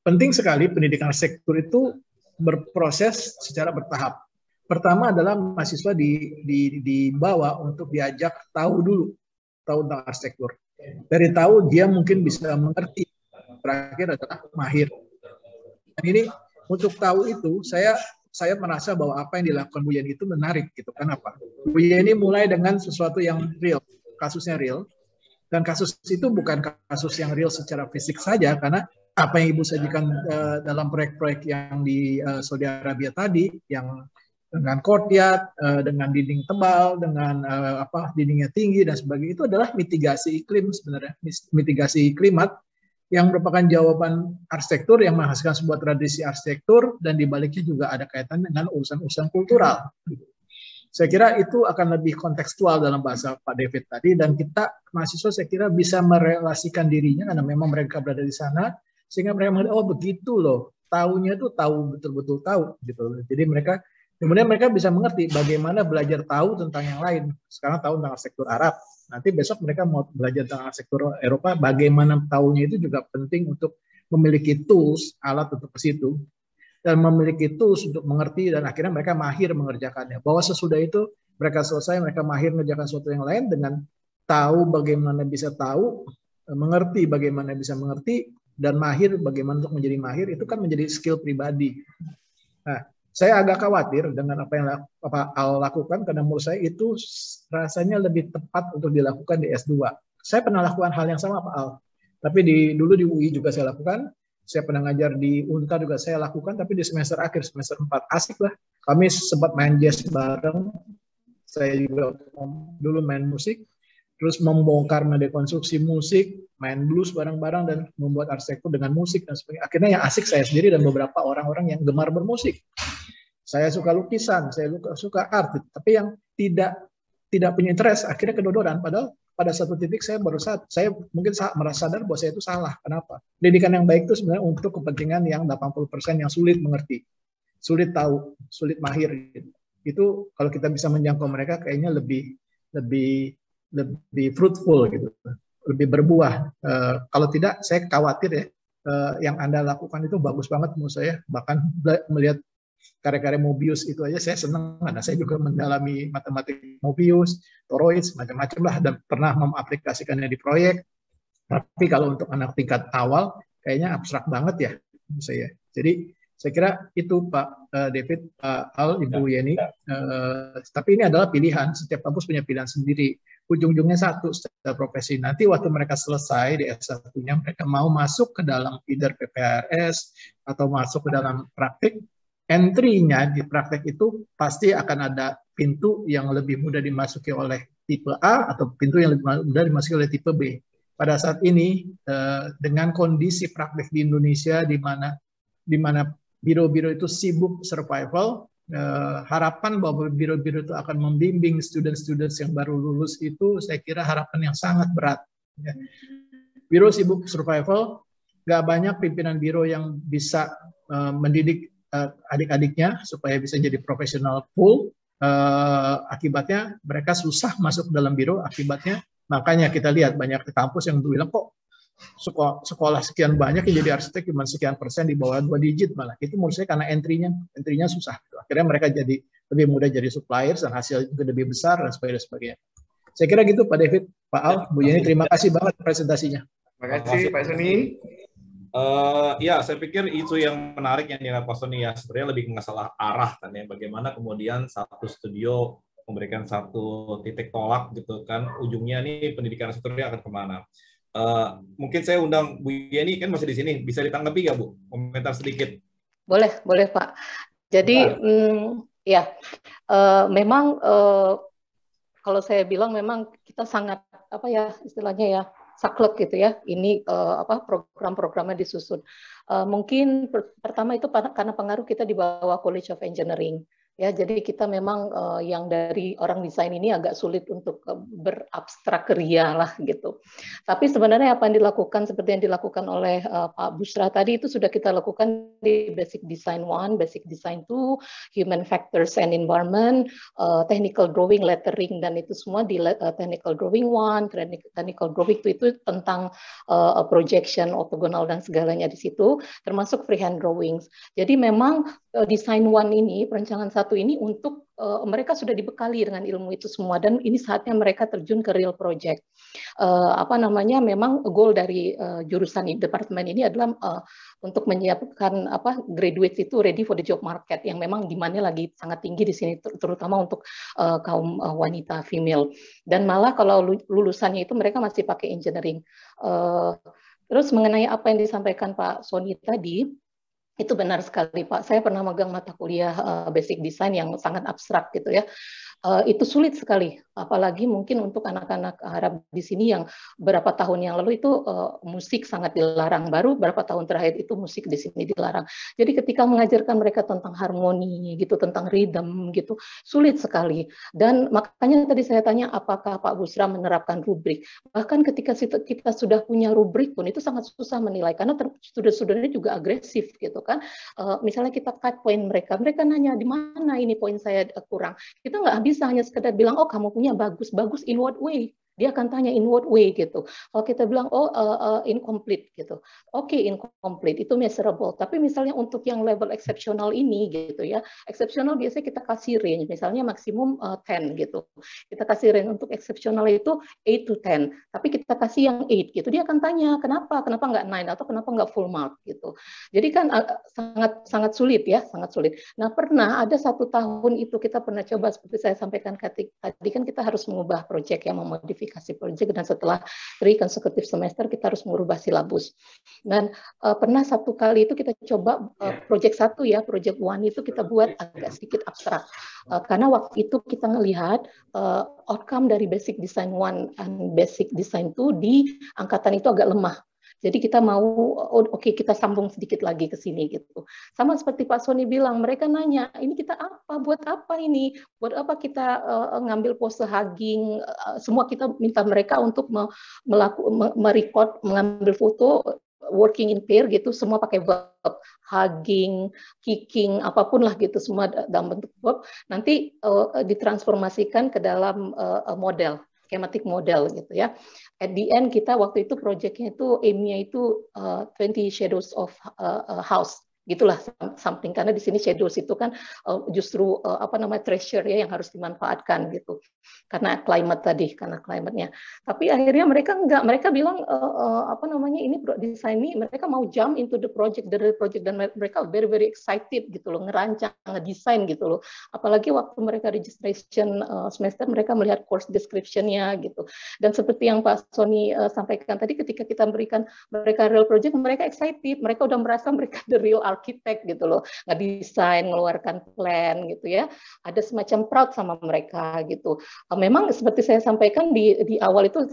S4: penting sekali pendidikan sektor itu berproses secara bertahap Pertama adalah mahasiswa di, di, dibawa untuk diajak tahu dulu, tahu tentang arsitektur. Dari tahu dia mungkin bisa mengerti. Terakhir adalah mahir. Dan ini untuk tahu itu saya saya merasa bahwa apa yang dilakukan Bu Yeni itu menarik gitu. Kenapa? Bu Yeni mulai dengan sesuatu yang real, kasusnya real, dan kasus itu bukan kasus yang real secara fisik saja, karena apa yang Ibu sajikan uh, dalam proyek-proyek yang di uh, Saudi Arabia tadi, yang dengan courtyard, uh, dengan dinding tebal, dengan uh, apa dindingnya tinggi dan sebagainya itu adalah mitigasi iklim sebenarnya, mitigasi klimat yang merupakan jawaban arsitektur yang menghasilkan sebuah tradisi arsitektur dan dibaliknya juga ada kaitan dengan urusan-urusan kultural. Saya kira itu akan lebih kontekstual dalam bahasa Pak David tadi dan kita mahasiswa saya kira bisa merelasikan dirinya karena memang mereka berada di sana sehingga mereka oh begitu loh tahunya itu tahu betul-betul tahu gitu. Jadi mereka kemudian mereka bisa mengerti bagaimana belajar tahu tentang yang lain. Sekarang tahu tentang arsitektur Arab, Nanti besok mereka mau belajar tentang sektor Eropa, bagaimana tahunya itu juga penting untuk memiliki tools, alat untuk ke situ, dan memiliki tools untuk mengerti, dan akhirnya mereka mahir mengerjakannya. Bahwa sesudah itu mereka selesai, mereka mahir mengerjakan sesuatu yang lain dengan tahu bagaimana bisa tahu, mengerti bagaimana bisa mengerti, dan mahir bagaimana untuk menjadi mahir, itu kan menjadi skill pribadi. Nah, saya agak khawatir dengan apa yang apa Al lakukan karena menurut saya itu rasanya lebih tepat untuk dilakukan di S2. Saya pernah lakukan hal yang sama Pak Al. Tapi di dulu di UI juga saya lakukan. Saya pernah ngajar di Untar juga saya lakukan tapi di semester akhir semester 4 asik lah. Kami sempat main jazz bareng. Saya juga dulu main musik terus membongkar mendekonstruksi musik, main blues bareng-bareng dan membuat arsitektur dengan musik dan sebagainya. Akhirnya yang asik saya sendiri dan beberapa orang-orang yang gemar bermusik. Saya suka lukisan, saya suka art, tapi yang tidak tidak punya interest akhirnya kedodoran padahal pada satu titik saya baru saat saya mungkin merasa sadar bahwa saya itu salah. Kenapa? Pendidikan yang baik itu sebenarnya untuk kepentingan yang 80% yang sulit mengerti, sulit tahu, sulit mahir. Gitu. Itu kalau kita bisa menjangkau mereka kayaknya lebih lebih lebih fruitful gitu, lebih berbuah. Uh, kalau tidak, saya khawatir ya uh, yang anda lakukan itu bagus banget menurut saya. Bahkan melihat karya-karya Mobius itu aja saya senang karena saya juga mendalami matematik Mobius, toroid, macam-macam lah dan pernah mengaplikasikannya di proyek. Tapi kalau untuk anak tingkat awal kayaknya abstrak banget ya menurut saya. Jadi saya kira itu Pak uh, David, Pak Al, Ibu ya, Yeni. Uh, tapi ini adalah pilihan. Setiap kampus punya pilihan sendiri. Ujung-ujungnya satu secara profesi. Nanti waktu mereka selesai di S1-nya, mereka mau masuk ke dalam either PPRS atau masuk ke dalam praktik, entry-nya di praktek itu pasti akan ada pintu yang lebih mudah dimasuki oleh tipe A atau pintu yang lebih mudah dimasuki oleh tipe B. Pada saat ini, uh, dengan kondisi praktek di Indonesia di mana di mana biro-biro itu sibuk survival, eh, harapan bahwa biro-biro itu akan membimbing student-students yang baru lulus itu saya kira harapan yang sangat berat. Ya. Biro sibuk survival, nggak banyak pimpinan biro yang bisa eh, mendidik eh, adik-adiknya supaya bisa jadi profesional full. Eh, akibatnya mereka susah masuk dalam biro, akibatnya makanya kita lihat banyak di kampus yang bilang kok sekolah, sekolah sekian banyak yang jadi arsitek cuma sekian persen di bawah dua digit malah. Itu menurut saya karena entry-nya entry-nya susah. Akhirnya mereka jadi lebih mudah jadi suppliers dan hasil lebih besar dan sebagainya saya kira gitu Pak David. Pak Al Bu Yeni terima kasih banget presentasinya.
S3: Terima kasih Pak Sony
S1: Uh, ya, saya pikir itu yang menarik yang dianggap Pak Sony ya. Sebenarnya lebih masalah arah kan ya. Bagaimana kemudian satu studio memberikan satu titik tolak gitu kan. Ujungnya nih pendidikan arsitekturnya akan ke mana. Uh, mungkin saya undang Bu Yeni kan masih di sini, bisa ditanggapi nggak Bu? Komentar sedikit.
S2: Boleh, boleh Pak. Jadi mm, ya, uh, memang uh, kalau saya bilang memang kita sangat apa ya istilahnya ya saklek gitu ya. Ini uh, apa program-programnya disusun. Uh, mungkin per pertama itu karena pengaruh kita di bawah College of Engineering Ya, jadi kita memang uh, yang dari orang desain ini agak sulit untuk uh, berabstrak ria lah gitu. Tapi sebenarnya apa yang dilakukan seperti yang dilakukan oleh uh, Pak Busra tadi itu sudah kita lakukan di Basic Design One, Basic Design Two, Human Factors and Environment, uh, Technical Drawing, Lettering dan itu semua di uh, Technical Drawing One, Technical Drawing itu itu tentang uh, projection, orthogonal dan segalanya di situ, termasuk freehand drawings. Jadi memang uh, Design One ini perencanaan sesuatu ini untuk uh, mereka sudah dibekali dengan ilmu itu semua dan ini saatnya mereka terjun ke real project. Uh, apa namanya? Memang goal dari uh, jurusan departemen ini adalah uh, untuk menyiapkan apa graduates itu ready for the job market yang memang demandnya lagi sangat tinggi di sini terutama untuk uh, kaum uh, wanita female dan malah kalau lulusannya itu mereka masih pakai engineering. Uh, terus mengenai apa yang disampaikan Pak Sony tadi itu benar sekali Pak. Saya pernah megang mata kuliah uh, basic design yang sangat abstrak gitu ya. Uh, itu sulit sekali, apalagi mungkin untuk anak-anak Arab di sini yang berapa tahun yang lalu itu uh, musik sangat dilarang, baru berapa tahun terakhir itu musik di sini dilarang. Jadi ketika mengajarkan mereka tentang harmoni gitu, tentang rhythm gitu, sulit sekali. Dan makanya tadi saya tanya apakah Pak Busra menerapkan rubrik. Bahkan ketika kita sudah punya rubrik pun itu sangat susah menilai karena student-studentnya juga agresif gitu kan. Uh, misalnya kita cut poin mereka, mereka nanya di mana ini poin saya kurang. Kita nggak bisa bisa hanya sekedar bilang, oh kamu punya bagus, bagus in what way? Dia akan tanya in what way gitu. Kalau kita bilang oh uh, uh, incomplete gitu, oke okay, incomplete itu measurable. Tapi misalnya untuk yang level eksepsional ini gitu ya, eksepsional biasanya kita kasih range, misalnya maksimum uh, 10 gitu. Kita kasih range untuk eksepsional itu 8 to 10, tapi kita kasih yang 8 gitu. Dia akan tanya kenapa, kenapa nggak 9 atau kenapa nggak full mark gitu. Jadi kan uh, sangat sangat sulit ya, sangat sulit. Nah pernah ada satu tahun itu kita pernah coba seperti saya sampaikan tadi kan kita harus mengubah proyek yang memodifikasi verifikasi proyek dan setelah three consecutive semester kita harus merubah silabus. Dan uh, pernah satu kali itu kita coba uh, project satu ya, project one itu kita buat agak sedikit abstrak. Uh, karena waktu itu kita melihat uh, outcome dari basic design one and basic design two di angkatan itu agak lemah jadi kita mau, oh, oke okay, kita sambung sedikit lagi ke sini gitu. Sama seperti Pak Sony bilang, mereka nanya, ini kita apa, buat apa ini, buat apa kita uh, ngambil pose hugging, uh, semua kita minta mereka untuk me melakukan, merecord, mengambil foto working in pair gitu, semua pakai verb, hugging, kicking, apa pun lah gitu, semua dalam bentuk verb. Nanti uh, ditransformasikan ke dalam uh, model schematic model gitu ya. At the end kita waktu itu proyeknya itu aimnya itu uh, 20 shadows of uh, uh, house gitulah something karena di sini shadows itu kan uh, justru uh, apa namanya treasure ya yang harus dimanfaatkan gitu. Karena climate tadi karena climate-nya. Tapi akhirnya mereka enggak. Mereka bilang uh, uh, apa namanya ini desain ini mereka mau jump into the project dari project. Dan mereka very very excited gitu loh ngerancang ngedesain gitu loh. Apalagi waktu mereka registration uh, semester mereka melihat course description-nya gitu. Dan seperti yang Pak Sony uh, sampaikan tadi ketika kita berikan mereka real project mereka excited. Mereka udah merasa mereka the real arsitek gitu loh, ngedesain, mengeluarkan plan gitu ya. Ada semacam proud sama mereka gitu. Eh, memang seperti saya sampaikan di di awal itu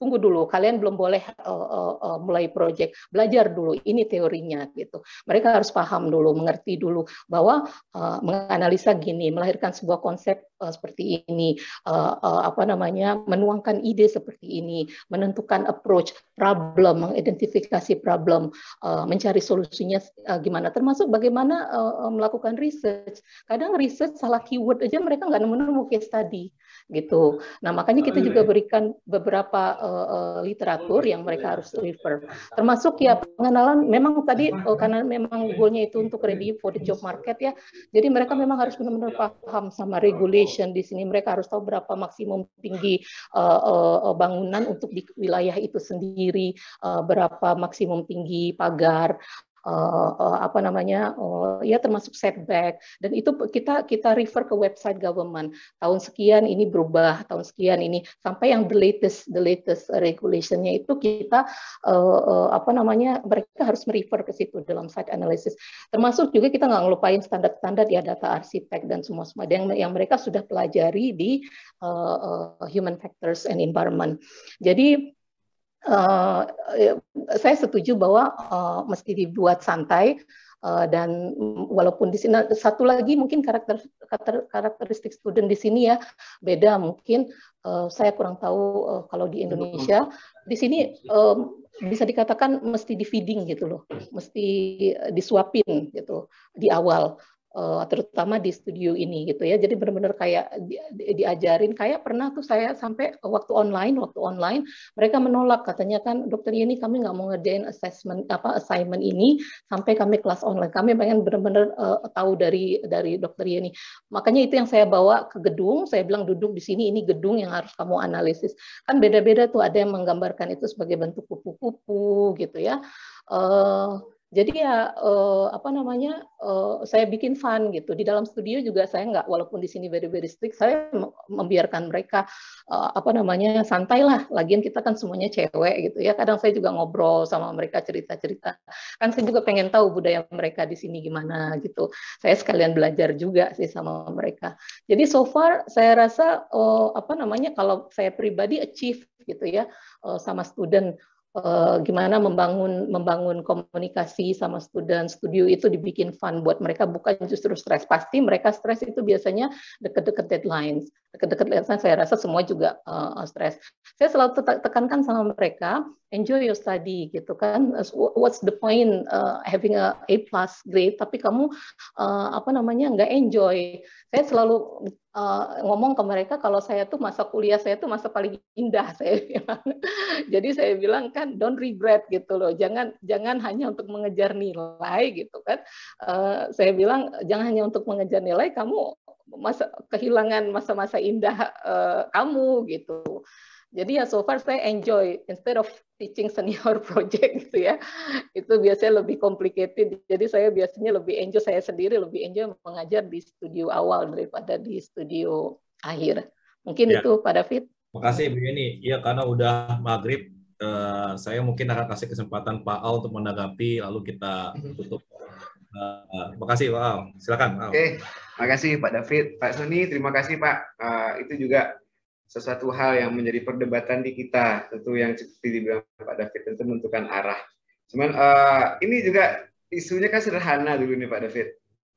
S2: tunggu dulu, kalian belum boleh uh, uh, uh, mulai project, belajar dulu ini teorinya gitu. Mereka harus paham dulu, mengerti dulu bahwa uh, menganalisa gini, melahirkan sebuah konsep uh, seperti ini, uh, uh, apa namanya, menuangkan ide seperti ini, menentukan approach, problem, mengidentifikasi problem, uh, mencari solusinya uh, gimana. Termasuk bagaimana uh, melakukan research. Kadang research salah keyword aja mereka nggak nemu-nemu case study gitu. Nah makanya kita juga berikan beberapa uh, literatur yang mereka harus refer termasuk ya pengenalan memang tadi uh, karena memang goalnya itu untuk ready for the job market ya. Jadi mereka memang harus benar-benar paham sama regulation di sini. Mereka harus tahu berapa maksimum tinggi uh, uh, bangunan untuk di wilayah itu sendiri uh, berapa maksimum tinggi pagar uh, uh, apa namanya uh, ya termasuk setback. Dan itu kita kita refer ke website government. Tahun sekian ini berubah tahun sekian ini. Sampai yang the latest the latest regulationnya itu kita uh, uh, apa namanya mereka harus merefer ke situ dalam site analysis. Termasuk juga kita nggak ngelupain standar-standar ya data arsitek dan semua semua. Yang yang mereka sudah pelajari di uh, uh, human factors and environment. Jadi uh, saya setuju bahwa uh, mesti dibuat santai uh, dan walaupun di sini satu lagi mungkin karakter, karakter karakteristik student di sini ya beda mungkin uh, saya kurang tahu uh, kalau di Indonesia. Di sini um, bisa dikatakan mesti di feeding gitu loh mesti disuapin gitu di awal uh, terutama di studio ini gitu ya. Jadi benar-benar kayak di, di, diajarin kayak pernah tuh saya sampai waktu online, waktu online mereka menolak katanya kan dokter ini kami nggak mau ngerjain assessment apa assignment ini sampai kami kelas online. Kami pengen benar-benar uh, tahu dari dari dokter ini. Makanya itu yang saya bawa ke gedung, saya bilang duduk di sini ini gedung yang harus kamu analisis. Kan beda-beda tuh ada yang menggambarkan itu sebagai bentuk kupu-kupu gitu ya. Uh, jadi ya uh, apa namanya uh, saya bikin fun gitu. Di dalam studio juga saya nggak walaupun di sini very very strict saya membiarkan mereka uh, apa namanya santai lah. Lagian kita kan semuanya cewek gitu ya. Kadang saya juga ngobrol sama mereka cerita cerita kan saya juga pengen tahu budaya mereka di sini gimana gitu. Saya sekalian belajar juga sih sama mereka. Jadi so far saya rasa uh, apa namanya kalau saya pribadi achieve gitu ya uh, sama student uh, gimana membangun membangun komunikasi sama student studio itu dibikin fun buat mereka bukan justru stres. Pasti mereka stres itu biasanya deket-deket deadlines. Deket-deket deadlines saya rasa semua juga uh, stres. Saya selalu tekankan sama mereka enjoy your study gitu kan. What's the point uh, having a A plus grade? Tapi kamu uh, apa namanya nggak enjoy. Saya selalu uh, ngomong ke mereka kalau saya tuh masa kuliah saya tuh masa paling indah saya bilang. Jadi saya bilang kan don't regret gitu loh. Jangan jangan hanya untuk mengejar nilai gitu kan. Uh, saya bilang jangan hanya untuk mengejar nilai kamu masa kehilangan masa-masa indah uh, kamu gitu jadi ya so far saya enjoy instead of teaching senior project gitu ya. Itu biasanya lebih complicated. Jadi saya biasanya lebih enjoy saya sendiri lebih enjoy mengajar di studio awal daripada di studio akhir. Mungkin ya. itu Pak David.
S1: Makasih Bu Yeni. Iya karena udah maghrib uh, saya mungkin akan kasih kesempatan Pak Al untuk menanggapi lalu kita tutup. Uh, makasih Pak Al. Silakan.
S3: Oke, okay. makasih Pak David, Pak Sony, terima kasih Pak. Uh, itu juga sesuatu hal yang menjadi perdebatan di kita tentu yang seperti dibilang Pak David tentu menentukan arah. Cuman uh, ini juga isunya kan sederhana dulu nih Pak David.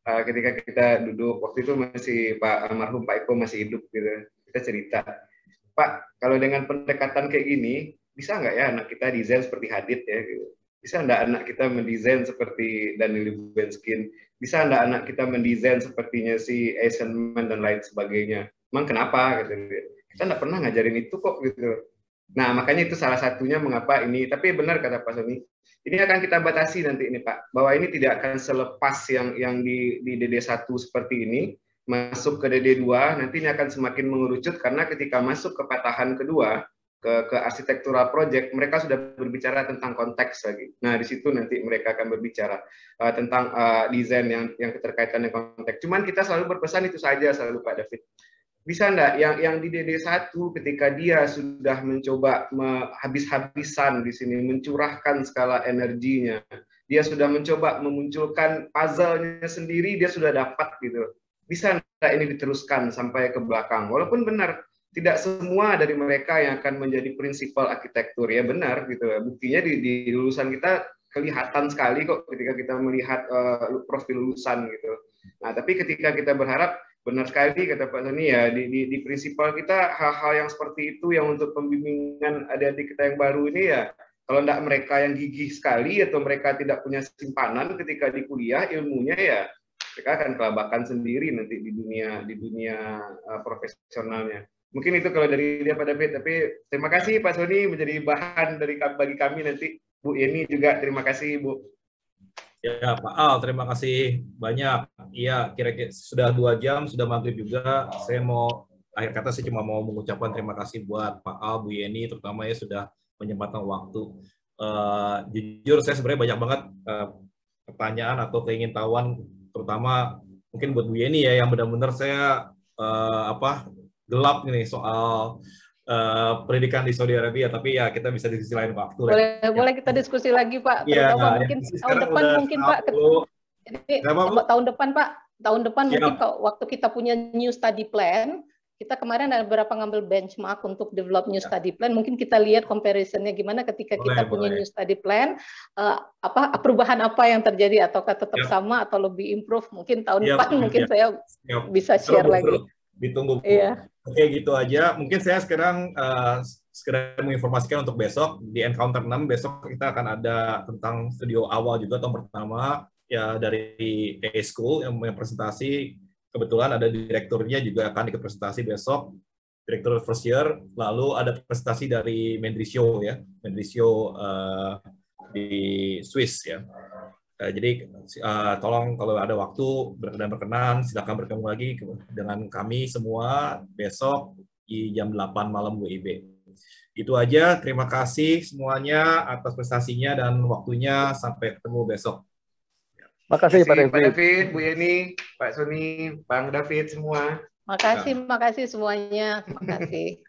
S3: Uh, ketika kita duduk waktu itu masih Pak almarhum Pak Eko masih hidup gitu. Kita cerita, Pak kalau dengan pendekatan kayak gini bisa nggak ya anak kita desain seperti Hadid ya gitu. Bisa nggak anak kita mendesain seperti Daniel Lubenskin? Bisa nggak anak kita mendesain sepertinya si Eisenman dan lain sebagainya? Emang kenapa? Gitu kita nggak pernah ngajarin itu kok gitu. Nah, makanya itu salah satunya mengapa ini. Tapi benar kata Pak Sony, ini akan kita batasi nanti ini Pak, bahwa ini tidak akan selepas yang yang di, di DD1 seperti ini, masuk ke DD2, nanti ini akan semakin mengerucut karena ketika masuk ke patahan kedua, ke, ke arsitektural project, mereka sudah berbicara tentang konteks lagi. Nah, di situ nanti mereka akan berbicara uh, tentang uh, desain yang yang keterkaitan dengan konteks. Cuman kita selalu berpesan itu saja selalu Pak David bisa enggak yang yang di DD1 ketika dia sudah mencoba habis-habisan di sini mencurahkan skala energinya dia sudah mencoba memunculkan puzzle-nya sendiri dia sudah dapat gitu. Bisa enggak ini diteruskan sampai ke belakang? Walaupun benar tidak semua dari mereka yang akan menjadi prinsipal arsitektur ya benar gitu. Buktinya di, di lulusan kita kelihatan sekali kok ketika kita melihat uh, profil lulusan gitu. Nah tapi ketika kita berharap benar sekali kata Pak Sony ya. Di, di, di prinsipal kita hal-hal yang seperti itu yang untuk pembimbingan adik-adik kita yang baru ini ya kalau tidak mereka yang gigih sekali atau mereka tidak punya simpanan ketika di kuliah ilmunya ya mereka akan kelabakan sendiri nanti di dunia di dunia uh, profesionalnya. Mungkin itu kalau dari dia pada David. Tapi terima kasih Pak Sony menjadi bahan dari bagi kami nanti. Bu Yeni juga terima kasih Bu
S1: Ya, Pak Al, terima kasih banyak. Iya, kira-kira sudah dua jam, sudah maghrib juga. Saya mau akhir kata saya cuma mau mengucapkan terima kasih buat Pak Al, Bu Yeni, terutama ya sudah menyempatkan waktu. Uh, jujur saya sebenarnya banyak banget uh, pertanyaan atau keingintahuan, terutama mungkin buat Bu Yeni ya, yang benar-benar saya uh, apa gelap nih soal uh, pendidikan di Saudi Arabia, tapi ya kita bisa diskusi lain waktu.
S2: Boleh, ya. boleh kita diskusi lagi Pak. Iya, nah, mungkin tahun depan mungkin Pak. Jadi tahun depan Pak, tahun depan Siap. mungkin kalau waktu kita punya new study plan, kita kemarin ada beberapa ngambil benchmark untuk develop new ya. study plan. Mungkin kita lihat comparisonnya gimana ketika boleh, kita punya boleh. new study plan, uh, apa perubahan apa yang terjadi ataukah tetap ya. sama atau lebih improve? Mungkin tahun ya, depan ya. mungkin saya ya. bisa share lagi.
S1: Ditunggu. Iya. Oke, gitu aja. Mungkin saya sekarang uh, sekedar menginformasikan untuk besok di Encounter 6 besok kita akan ada tentang studio awal juga tahun pertama ya dari A School yang punya presentasi. Kebetulan ada direkturnya juga akan ikut presentasi besok. Direktur first year. Lalu ada presentasi dari Mendrisio ya, Mendrisio uh, di Swiss ya. Uh, jadi uh, tolong kalau ada waktu berkenan berkenan silakan bertemu lagi dengan kami semua besok di jam 8 malam WIB. Itu aja. Terima kasih semuanya atas prestasinya dan waktunya. Sampai ketemu besok.
S3: Makasih Pak David. Pak David, Bu Yeni, Pak Sony, Bang David semua.
S2: Makasih, makasih semuanya. Makasih.